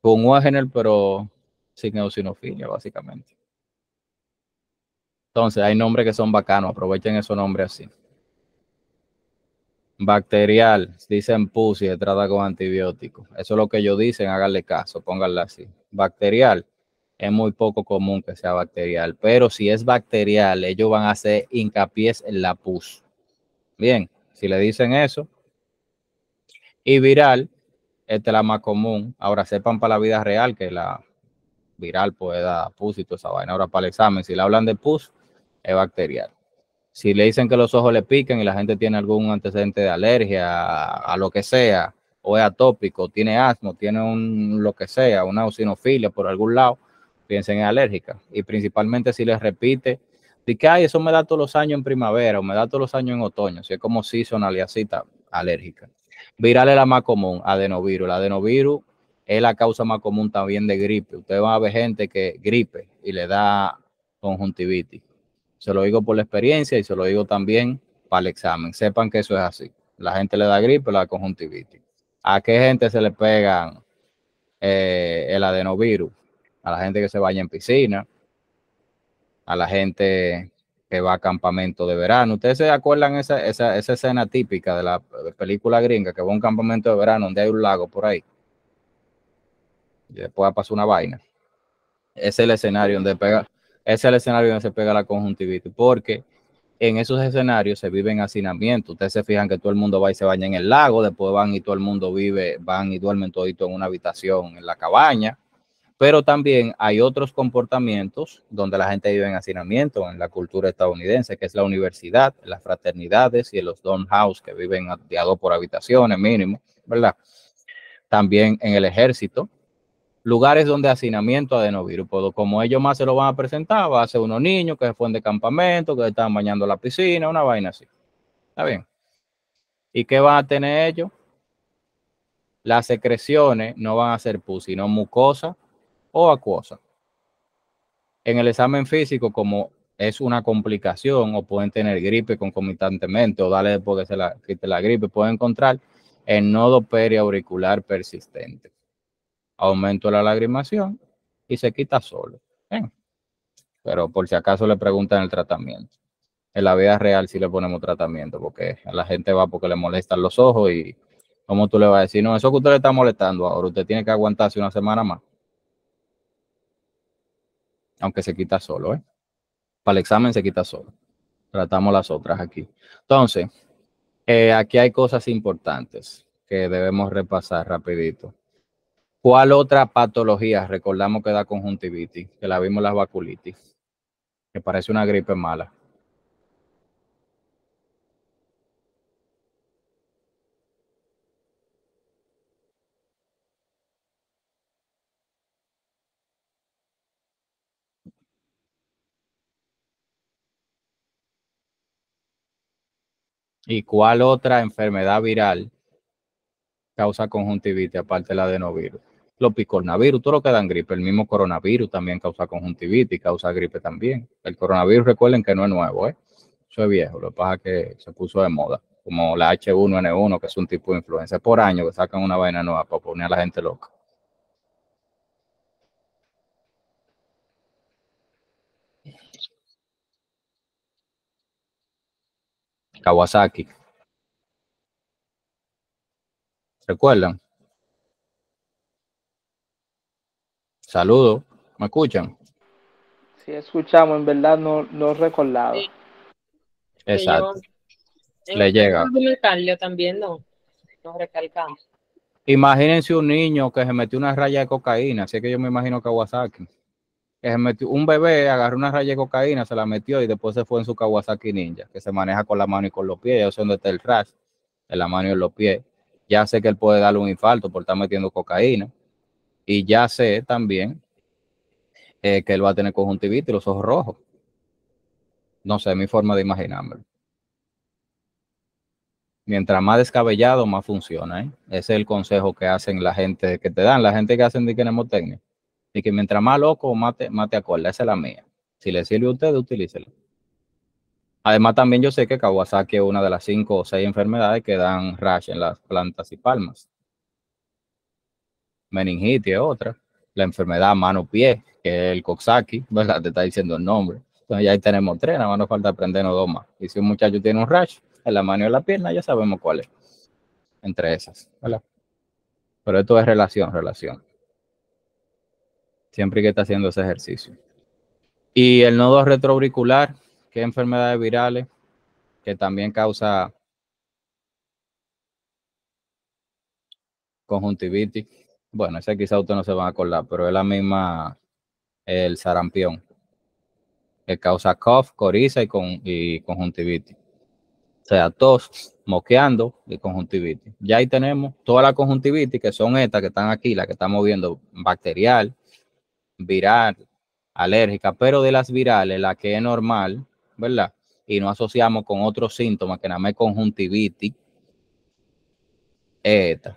Speaker 1: con un pero sin eosinofilia, básicamente. Entonces, hay nombres que son bacanos. Aprovechen esos nombres así. Bacterial, dicen pus y se trata con antibióticos. Eso es lo que ellos dicen, háganle caso, pónganla así. Bacterial, es muy poco común que sea bacterial, pero si es bacterial, ellos van a hacer hincapié en la pus. Bien, si le dicen eso. Y viral, esta es la más común. Ahora sepan para la vida real que la viral puede dar pus y toda esa vaina. Ahora para el examen, si le hablan de pus, es bacterial si le dicen que los ojos le pican y la gente tiene algún antecedente de alergia a, lo que sea, o es atópico, tiene asma, tiene un lo que sea, una eosinofilia por algún lado, piensen en alérgica. Y principalmente si les repite, de que Ay, eso me da todos los años en primavera o me da todos los años en otoño, si es como seasonal y así alérgica. Viral es la más común, adenovirus. El adenovirus es la causa más común también de gripe. Usted va a ver gente que gripe y le da conjuntivitis. Se lo digo por la experiencia y se lo digo también para el examen. Sepan que eso es así. La gente le da gripe, le da conjuntivitis. ¿A qué gente se le pega eh, el adenovirus? A la gente que se vaya en piscina, a la gente que va a campamento de verano. ¿Ustedes se acuerdan esa, esa, esa escena típica de la película gringa que va a un campamento de verano donde hay un lago por ahí? Y después pasa una vaina. Es el escenario donde pega, es el escenario donde se pega la conjuntivitis, porque en esos escenarios se vive en hacinamiento. Ustedes se fijan que todo el mundo va y se baña en el lago, después van y todo el mundo vive, van y duermen todito en una habitación en la cabaña. Pero también hay otros comportamientos donde la gente vive en hacinamiento en la cultura estadounidense, que es la universidad, las fraternidades y los dorm house que viven de a dos por habitaciones mínimo, ¿verdad? También en el ejército, lugares donde hacinamiento adenovirus, como ellos más se lo van a presentar, va a ser unos niños que se fueron de campamento, que estaban bañando la piscina, una vaina así. ¿Está bien? ¿Y qué van a tener ellos? Las secreciones no van a ser pus, sino mucosa o acuosa. En el examen físico, como es una complicación o pueden tener gripe concomitantemente o darle después que se la la gripe, pueden encontrar el nodo periauricular persistente aumento la lagrimación y se quita solo. Pero por si acaso le preguntan el tratamiento. En la vida real sí le ponemos tratamiento porque a la gente va porque le molestan los ojos y como tú le vas a decir, no, eso que usted le está molestando ahora, usted tiene que aguantarse una semana más. Aunque se quita solo, ¿eh? Para el examen se quita solo. Tratamos las otras aquí. Entonces, eh, aquí hay cosas importantes que debemos repasar rapidito. ¿Cuál otra patología recordamos que da conjuntivitis? Que la vimos la vaculitis, que parece una gripe mala. ¿Y cuál otra enfermedad viral causa conjuntivitis aparte de la adenovirus? Los picornavirus, todo lo que dan gripe, el mismo coronavirus también causa conjuntivitis, causa gripe también. El coronavirus, recuerden que no es nuevo, ¿eh? Eso es viejo, lo que pasa es que se puso de moda, como la H1N1, que es un tipo de influenza por año, que sacan una vaina nueva para poner a la gente loca. Kawasaki. ¿Recuerdan? Saludos, ¿me escuchan?
Speaker 3: Sí, escuchamos, en verdad no, no recordaba.
Speaker 1: Exacto. Le llega.
Speaker 4: también no, no recalcamos.
Speaker 1: Imagínense un niño que se metió una raya de cocaína, así que yo me imagino Kawasaki. Que se metió, un bebé agarró una raya de cocaína, se la metió y después se fue en su Kawasaki Ninja, que se maneja con la mano y con los pies. Yo sé dónde está el rash, en la mano y en los pies. Ya sé que él puede darle un infarto por estar metiendo cocaína. Y ya sé también eh, que él va a tener conjuntivitis y los ojos rojos. No sé, mi forma de imaginármelo. Mientras más descabellado, más funciona. ¿eh? Ese es el consejo que hacen la gente, que te dan, la gente que hacen de mnemotecnia. Y que mientras más loco, más te, más te. Esa es la mía. Si le sirve a usted, utilícelo. Además, también yo sé que Kawasaki es una de las cinco o seis enfermedades que dan rash en las plantas y palmas meningitis es otra, la enfermedad mano-pie, que es el Coxsackie, ¿verdad? Te está diciendo el nombre. Entonces ya ahí tenemos tres, nada más nos falta aprendernos dos más. Y si un muchacho tiene un rash en la mano y en la pierna, ya sabemos cuál es. Entre esas, ¿verdad? Pero esto es relación, relación. Siempre que está haciendo ese ejercicio. Y el nodo retroauricular, que es enfermedades virales, que también causa conjuntivitis bueno, ese quizá usted no se va a acordar, pero es la misma, el sarampión, que causa cough, coriza y, con, y conjuntivitis. O sea, tos, moqueando y conjuntivitis. Ya ahí tenemos toda la conjuntivitis, que son estas que están aquí, las que estamos viendo, bacterial, viral, alérgica, pero de las virales, la que es normal, ¿verdad? Y no asociamos con otros síntomas que nada más conjuntivitis,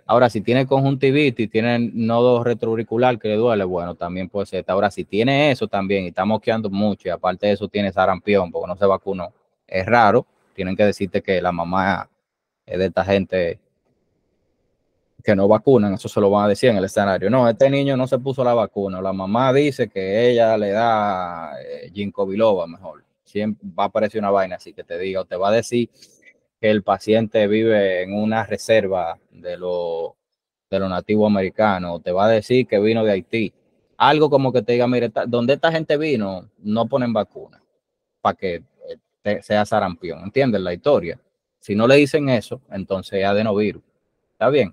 Speaker 1: Ahora, si tiene conjuntivitis, tiene nodo retroauricular que le duele, bueno, también puede ser esta. Ahora, si tiene eso también y está moqueando mucho y aparte de eso tiene sarampión porque no se vacunó, es raro, tienen que decirte que la mamá es de esta gente que no vacunan, eso se lo van a decir en el escenario. No, este niño no se puso la vacuna. La mamá dice que ella le da eh, ginkgo biloba mejor. Siempre va a aparecer una vaina así que te diga, o te va a decir que el paciente vive en una reserva de lo, de lo nativo americano, o te va a decir que vino de Haití. Algo como que te diga, mire, donde esta gente vino, no ponen vacuna para que eh, sea sarampión. ¿Entiendes la historia? Si no le dicen eso, entonces es adenovirus. ¿Está bien?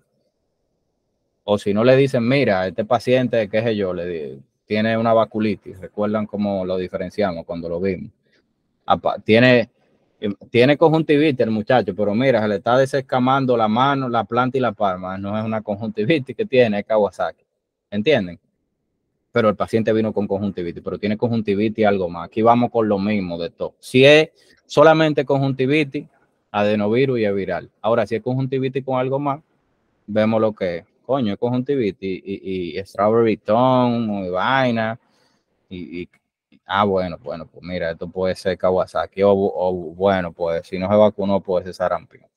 Speaker 1: O si no le dicen, mira, este paciente, qué sé yo, le tiene una vaculitis. ¿Recuerdan cómo lo diferenciamos cuando lo vimos? Tiene, tiene conjuntivitis el muchacho, pero mira, se le está desescamando la mano, la planta y la palma. No es una conjuntivitis que tiene, es Kawasaki. ¿Entienden? Pero el paciente vino con conjuntivitis, pero tiene conjuntivitis y algo más. Aquí vamos con lo mismo de todo. Si es solamente conjuntivitis, adenovirus y es viral. Ahora, si es conjuntivitis con algo más, vemos lo que es coño, es conjuntivitis y, y, strawberry tongue y vaina. Y, ah, bueno, bueno, pues mira, esto puede ser Kawasaki o, o bueno, pues si no se vacunó puede ser sarampión.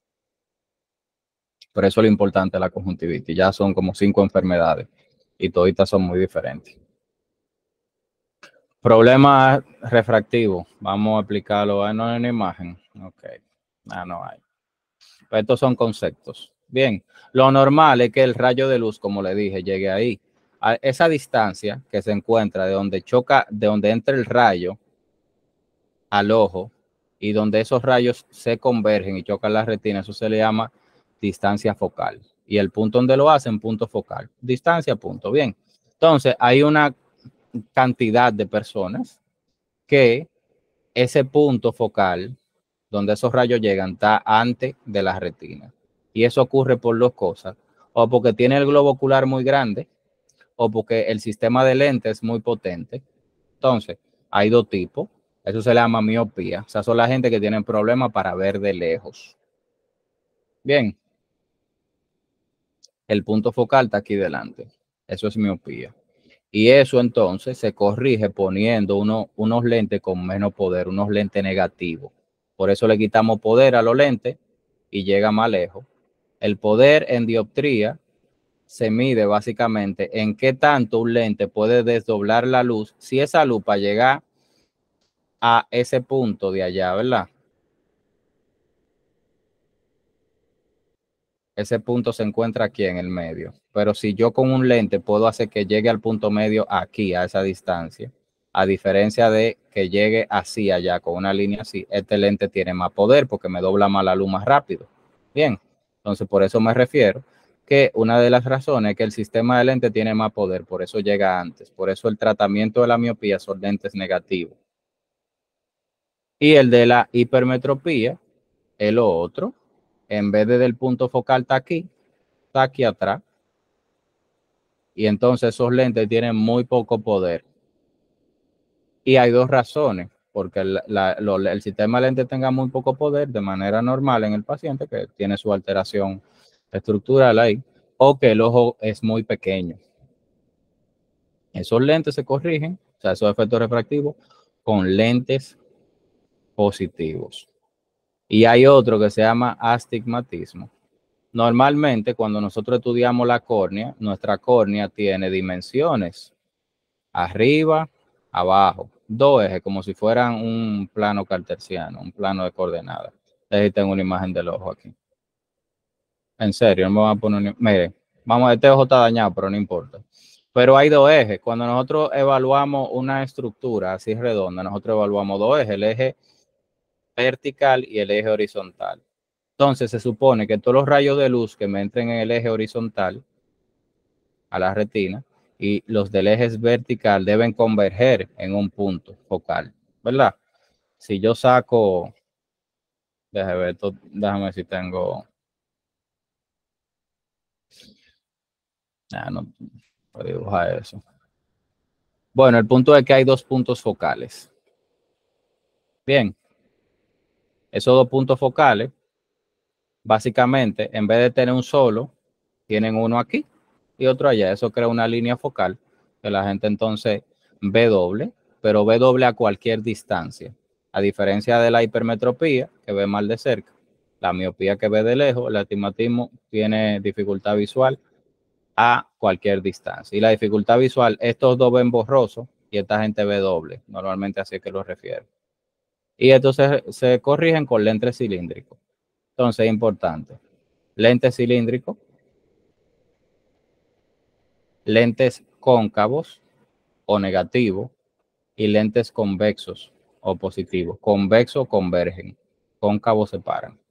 Speaker 1: Por eso lo importante es la conjuntivitis. Ya son como cinco enfermedades y todas son muy diferentes. Problema refractivo. Vamos a explicarlo en una imagen. Ok. Ah, no hay. Pues estos son conceptos. Bien, lo normal es que el rayo de luz, como le dije, llegue ahí. Esa distancia que se encuentra de donde choca, de donde entra el rayo al ojo y donde esos rayos se convergen y chocan la retina, eso se le llama distancia focal. Y el punto donde lo hacen, punto focal. Distancia, punto. Bien. Entonces, hay una cantidad de personas que ese punto focal, donde esos rayos llegan, está antes de la retina. Y eso ocurre por dos cosas. O porque tiene el globo ocular muy grande, o porque el sistema de lentes es muy potente. Entonces, hay dos tipos. Eso se llama miopía. O sea, son la gente que tienen problemas para ver de lejos. Bien. El punto focal está aquí delante. Eso es miopía. Y eso entonces se corrige poniendo uno, unos lentes con menos poder, unos lentes negativos. Por eso le quitamos poder a los lentes y llega más lejos. El poder en dioptría se mide básicamente en qué tanto un lente puede desdoblar la luz si esa lupa llega a ese punto de allá, ¿verdad? Ese punto se encuentra aquí en el medio. Pero si yo con un lente puedo hacer que llegue al punto medio aquí, a esa distancia, a diferencia de que llegue así allá con una línea así, este lente tiene más poder porque me dobla más la luz más rápido. Bien. Entonces, por eso me refiero una de las razones es que el sistema de lente tiene más poder, por eso llega antes. Por eso el tratamiento de la miopía son lentes negativos. Y el de la hipermetropía es lo otro. En vez de del punto focal está aquí, está aquí atrás. Y entonces esos lentes tienen muy poco poder. Y hay dos razones porque el, sistema lente tenga muy poco poder de manera normal en el paciente que tiene su alteración estructural ahí, o que el ojo es muy pequeño. Esos lentes se corrigen, o sea, esos efectos refractivos, con lentes positivos. Y hay otro que se llama astigmatismo. Normalmente, cuando nosotros estudiamos la córnea, nuestra córnea tiene dimensiones arriba, abajo, dos ejes, como si fueran un plano cartesiano, un plano de coordenadas. Ahí tengo una imagen del ojo aquí. En serio, no me voy a poner. Mire, vamos, este ojo está dañado, pero no importa. Pero hay dos ejes. Cuando nosotros evaluamos una estructura así redonda, nosotros evaluamos dos ejes, el eje vertical y el eje horizontal. Entonces se supone que todos los rayos de luz que me entren en el eje horizontal a la retina y los del eje vertical deben converger en un punto focal, ¿verdad? Si yo saco, déjame ver, déjame ver si tengo, no, voy a dibujar eso. Bueno, el punto es que hay dos puntos focales. Bien, esos dos puntos focales, básicamente, en vez de tener un solo, tienen uno aquí y otro allá. Eso crea una línea focal que la gente entonces ve doble, pero ve doble a cualquier distancia. A diferencia de la hipermetropía, que ve mal de cerca, la miopía que ve de lejos, el astigmatismo tiene dificultad visual a cualquier distancia. Y la dificultad visual, estos dos ven borroso y esta gente ve doble. Normalmente así es que lo refiero. Y entonces se corrigen con lentes cilíndricos. Entonces es importante. Lentes cilíndricos, lentes cóncavos o negativos y lentes convexos o positivos. Convexo convergen, cóncavos separan.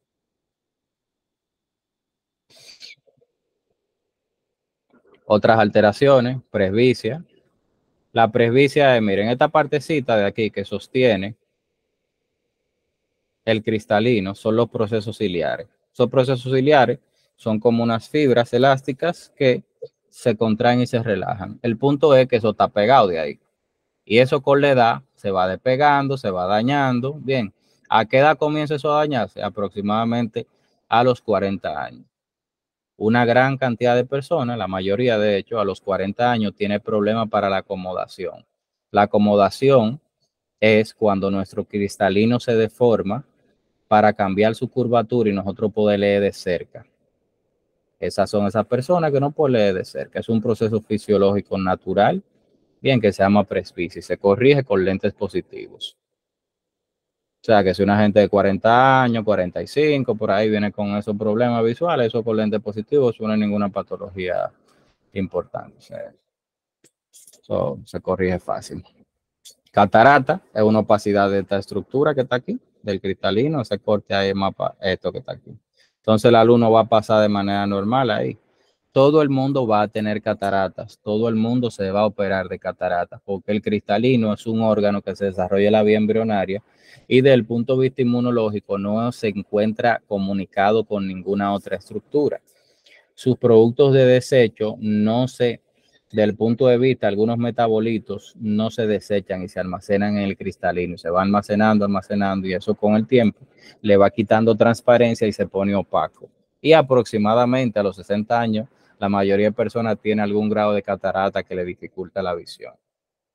Speaker 1: Otras alteraciones, presbicia. La presbicia es, miren, esta partecita de aquí que sostiene el cristalino son los procesos ciliares. Esos procesos ciliares son como unas fibras elásticas que se contraen y se relajan. El punto es que eso está pegado de ahí. Y eso con la edad se va despegando, se va dañando. Bien, ¿a qué edad comienza eso a dañarse? Aproximadamente a los 40 años. Una gran cantidad de personas, la mayoría de hecho, a los 40 años tiene problemas para la acomodación. La acomodación es cuando nuestro cristalino se deforma para cambiar su curvatura y nosotros poder leer de cerca. Esas son esas personas que no pueden leer de cerca. Es un proceso fisiológico natural, bien, que se llama presbicia y se corrige con lentes positivos. O sea, que si una gente de 40 años, 45, por ahí viene con esos problemas visuales, eso con lentes positivos, no hay ninguna patología importante. se corrige fácil. Catarata es una opacidad de esta estructura que está aquí del cristalino, ese corte ahí mapa, esto que está aquí. Entonces el alumno va a pasar de manera normal ahí. Todo el mundo va a tener cataratas, todo el mundo se va a operar de cataratas, porque el cristalino es un órgano que se desarrolla en la vía embrionaria y desde el punto de vista inmunológico no se encuentra comunicado con ninguna otra estructura. Sus productos de desecho no se del punto de vista, algunos metabolitos no se desechan y se almacenan en el cristalino, se va almacenando, almacenando y eso con el tiempo le va quitando transparencia y se pone opaco. Y aproximadamente a los 60 años, la mayoría de personas tiene algún grado de catarata que le dificulta la visión.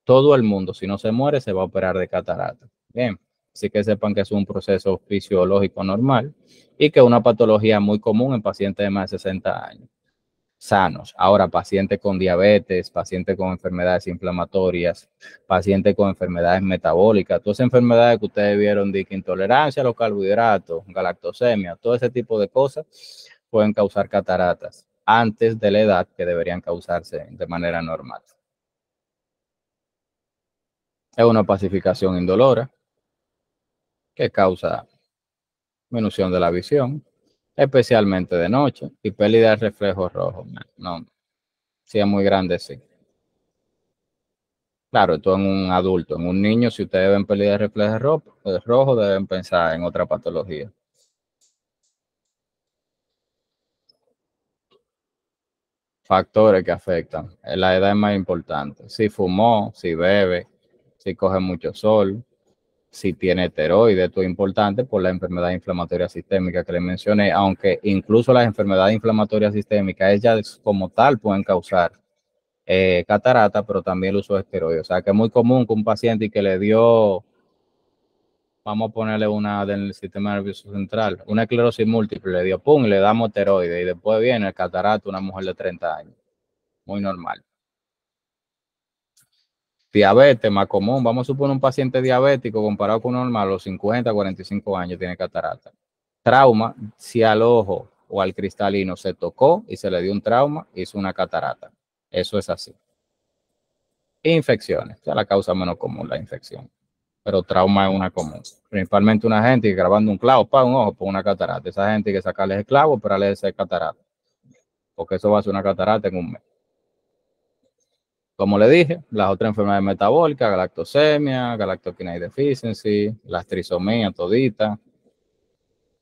Speaker 1: Todo el mundo, si no se muere, se va a operar de catarata. Bien, así que sepan que es un proceso fisiológico normal y que es una patología muy común en pacientes de más de 60 años sanos. Ahora, pacientes con diabetes, pacientes con enfermedades inflamatorias, pacientes con enfermedades metabólicas, todas esas enfermedades que ustedes vieron de intolerancia a los carbohidratos, galactosemia, todo ese tipo de cosas pueden causar cataratas antes de la edad que deberían causarse de manera normal. Es una pacificación indolora que causa disminución de la visión, especialmente de noche, y pérdida de reflejos rojos. No, si es muy grande, sí. Claro, esto en un adulto, en un niño, si ustedes ven pérdida de reflejos rojos, deben pensar en otra patología. Factores que afectan. La edad es más importante. Si fumó, si bebe, si coge mucho sol, si tiene esteroides, esto es importante por la enfermedad inflamatoria sistémica que le mencioné, aunque incluso las enfermedades inflamatorias sistémicas, ellas como tal pueden causar eh, catarata, pero también el uso de esteroides. O sea que es muy común que un paciente que le dio, vamos a ponerle una del sistema nervioso central, una esclerosis múltiple, le dio pum, le damos esteroides y después viene el catarata, una mujer de 30 años. Muy normal. Diabetes, más común. Vamos a suponer un paciente diabético comparado con un normal, a los 50, 45 años tiene catarata. Trauma, si al ojo o al cristalino se tocó y se le dio un trauma, hizo una catarata. Eso es así. Infecciones, sea, la causa menos común, la infección. Pero trauma es una común. Principalmente una gente que grabando un clavo para un ojo por una catarata. Esa gente que sacarle el clavo para le ese catarata. Porque eso va a ser una catarata en un mes. Como le dije, las otras enfermedades metabólicas, galactosemia, galactokinase deficiency, las trisomías todita,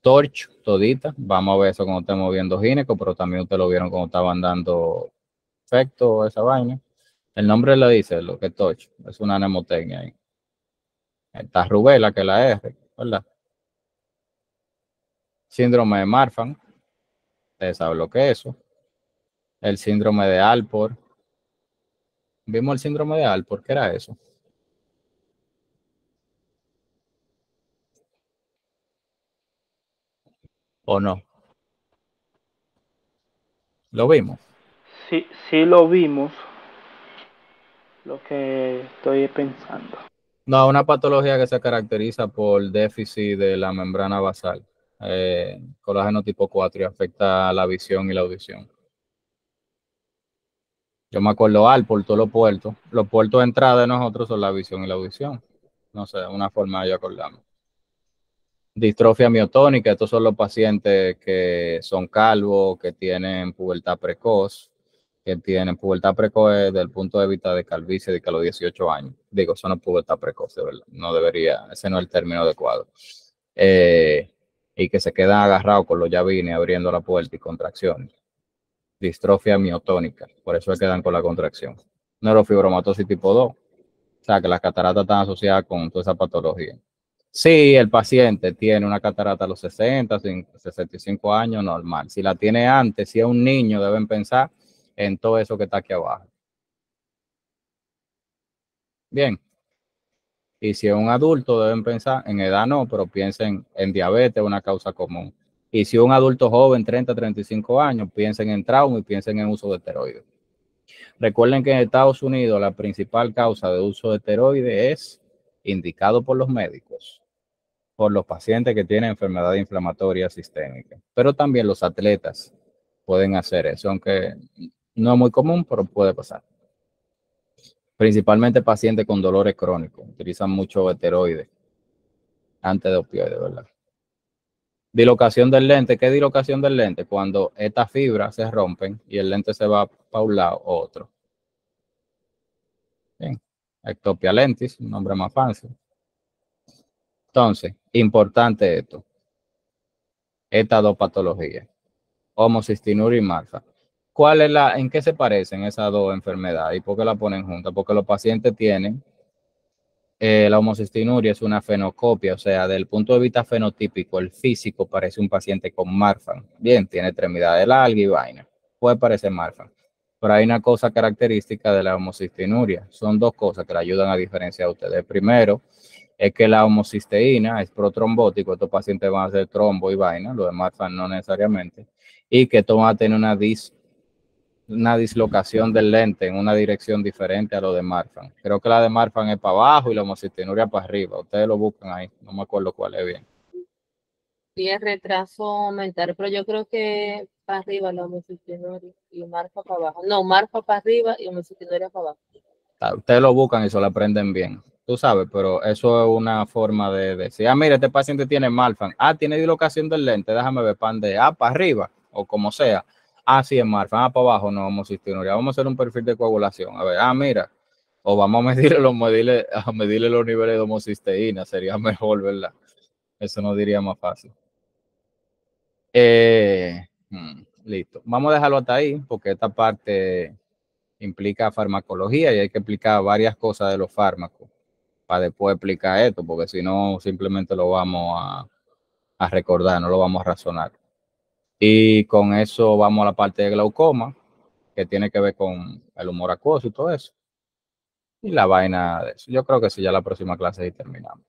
Speaker 1: torch todita. Vamos a ver eso cuando estemos viendo gineco, pero también ustedes lo vieron cuando estaban dando efecto esa vaina. El nombre le dice lo que es torch, es una nemotecnia ahí. Está rubela, que es la R, ¿verdad? Síndrome de Marfan, ustedes saben lo que es eso. el síndrome de Alport. ¿Vimos el síndrome de Alport? ¿Qué era eso? ¿O no? ¿Lo vimos?
Speaker 3: Sí, sí lo vimos. Lo que estoy pensando.
Speaker 1: No, una patología que se caracteriza por déficit de la membrana basal, eh, colágeno tipo 4 y afecta la visión y la audición. Yo me acuerdo al por todos los puertos. Los puertos de entrada de nosotros son la visión y la audición. No sé, una forma de acordarme. Distrofia miotónica, estos son los pacientes que son calvos, que tienen pubertad precoz, que tienen pubertad precoz desde el punto de vista de calvicie de que a los 18 años. Digo, eso no es pubertad precoz, ¿verdad? No debería, ese no es el término adecuado. Eh, y que se quedan agarrados con los llavines abriendo la puerta y contracciones. Distrofia miotónica, por eso se quedan con la contracción. Neurofibromatosis tipo 2, o sea que las cataratas están asociadas con toda esa patología. Si el paciente tiene una catarata a los 60, 65 años, normal. Si la tiene antes, si es un niño, deben pensar en todo eso que está aquí abajo. Bien. Y si es un adulto, deben pensar en edad no, pero piensen en diabetes, una causa común. Y si un adulto joven, 30, 35 años, piensen en trauma y piensen en uso de esteroides. Recuerden que en Estados Unidos la principal causa de uso de esteroides es indicado por los médicos por los pacientes que tienen enfermedad inflamatoria sistémica. Pero también los atletas pueden hacer eso, aunque no es muy común, pero puede pasar. Principalmente pacientes con dolores crónicos. Utilizan mucho esteroides antes de opioides, ¿verdad? Dilocación del lente. ¿Qué es dilocación del lente? Cuando estas fibras se rompen y el lente se va para un lado o otro. Bien. Ectopia lentis, un nombre más fácil. Entonces, importante esto. Estas dos patologías, homocistinuria y marfa. ¿Cuál es la, en qué se parecen esas dos enfermedades y por qué la ponen juntas? Porque los pacientes tienen, eh, la homocistinuria es una fenocopia, o sea, del punto de vista fenotípico, el físico parece un paciente con Marfan. Bien, tiene extremidad larga y vaina. Puede parecer Marfan. Pero hay una cosa característica de la homocistinuria. Son dos cosas que le ayudan a diferenciar a ustedes. Primero, es que la homocisteína es protrombótico, estos pacientes van a hacer trombo y vaina, lo de Marfan no necesariamente, y que esto va a tener una, dis, una dislocación del lente en una dirección diferente a lo de Marfan. Creo que la de Marfan es para abajo y la homocistinuria para arriba. Ustedes lo buscan ahí, no me acuerdo cuál es bien.
Speaker 4: Y el retraso mental, pero yo creo que para arriba la homocistinuria y Marfa para abajo. No, Marfa para arriba y homocistinuria para abajo.
Speaker 1: Ah, ustedes lo buscan y se lo aprenden bien tú sabes, pero eso es una forma de decir, ah, mira, este paciente tiene Marfan, ah, tiene dislocación del lente, déjame ver pan de, ah, para arriba, o como sea, ah, sí es Marfan, ah, para abajo, no, homocistinuria, vamos a hacer un perfil de coagulación, a ver, ah, mira, o vamos a medirle los, medirle, a medirle los niveles de homocisteína, sería mejor, ¿verdad? Eso nos diría más fácil. Eh, hmm, listo, vamos a dejarlo hasta ahí, porque esta parte implica farmacología y hay que explicar varias cosas de los fármacos para después explicar esto, porque si no, simplemente lo vamos a, a, recordar, no lo vamos a razonar. Y con eso vamos a la parte de glaucoma, que tiene que ver con el humor acuoso y todo eso. Y la vaina de eso. Yo creo que si ya la próxima clase y terminamos.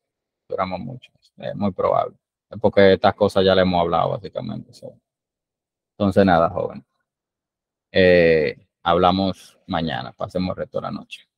Speaker 1: Duramos mucho, es muy probable. Porque estas cosas ya le hemos hablado, básicamente. Entonces, nada, joven. Eh, hablamos mañana, pasemos el resto de la noche.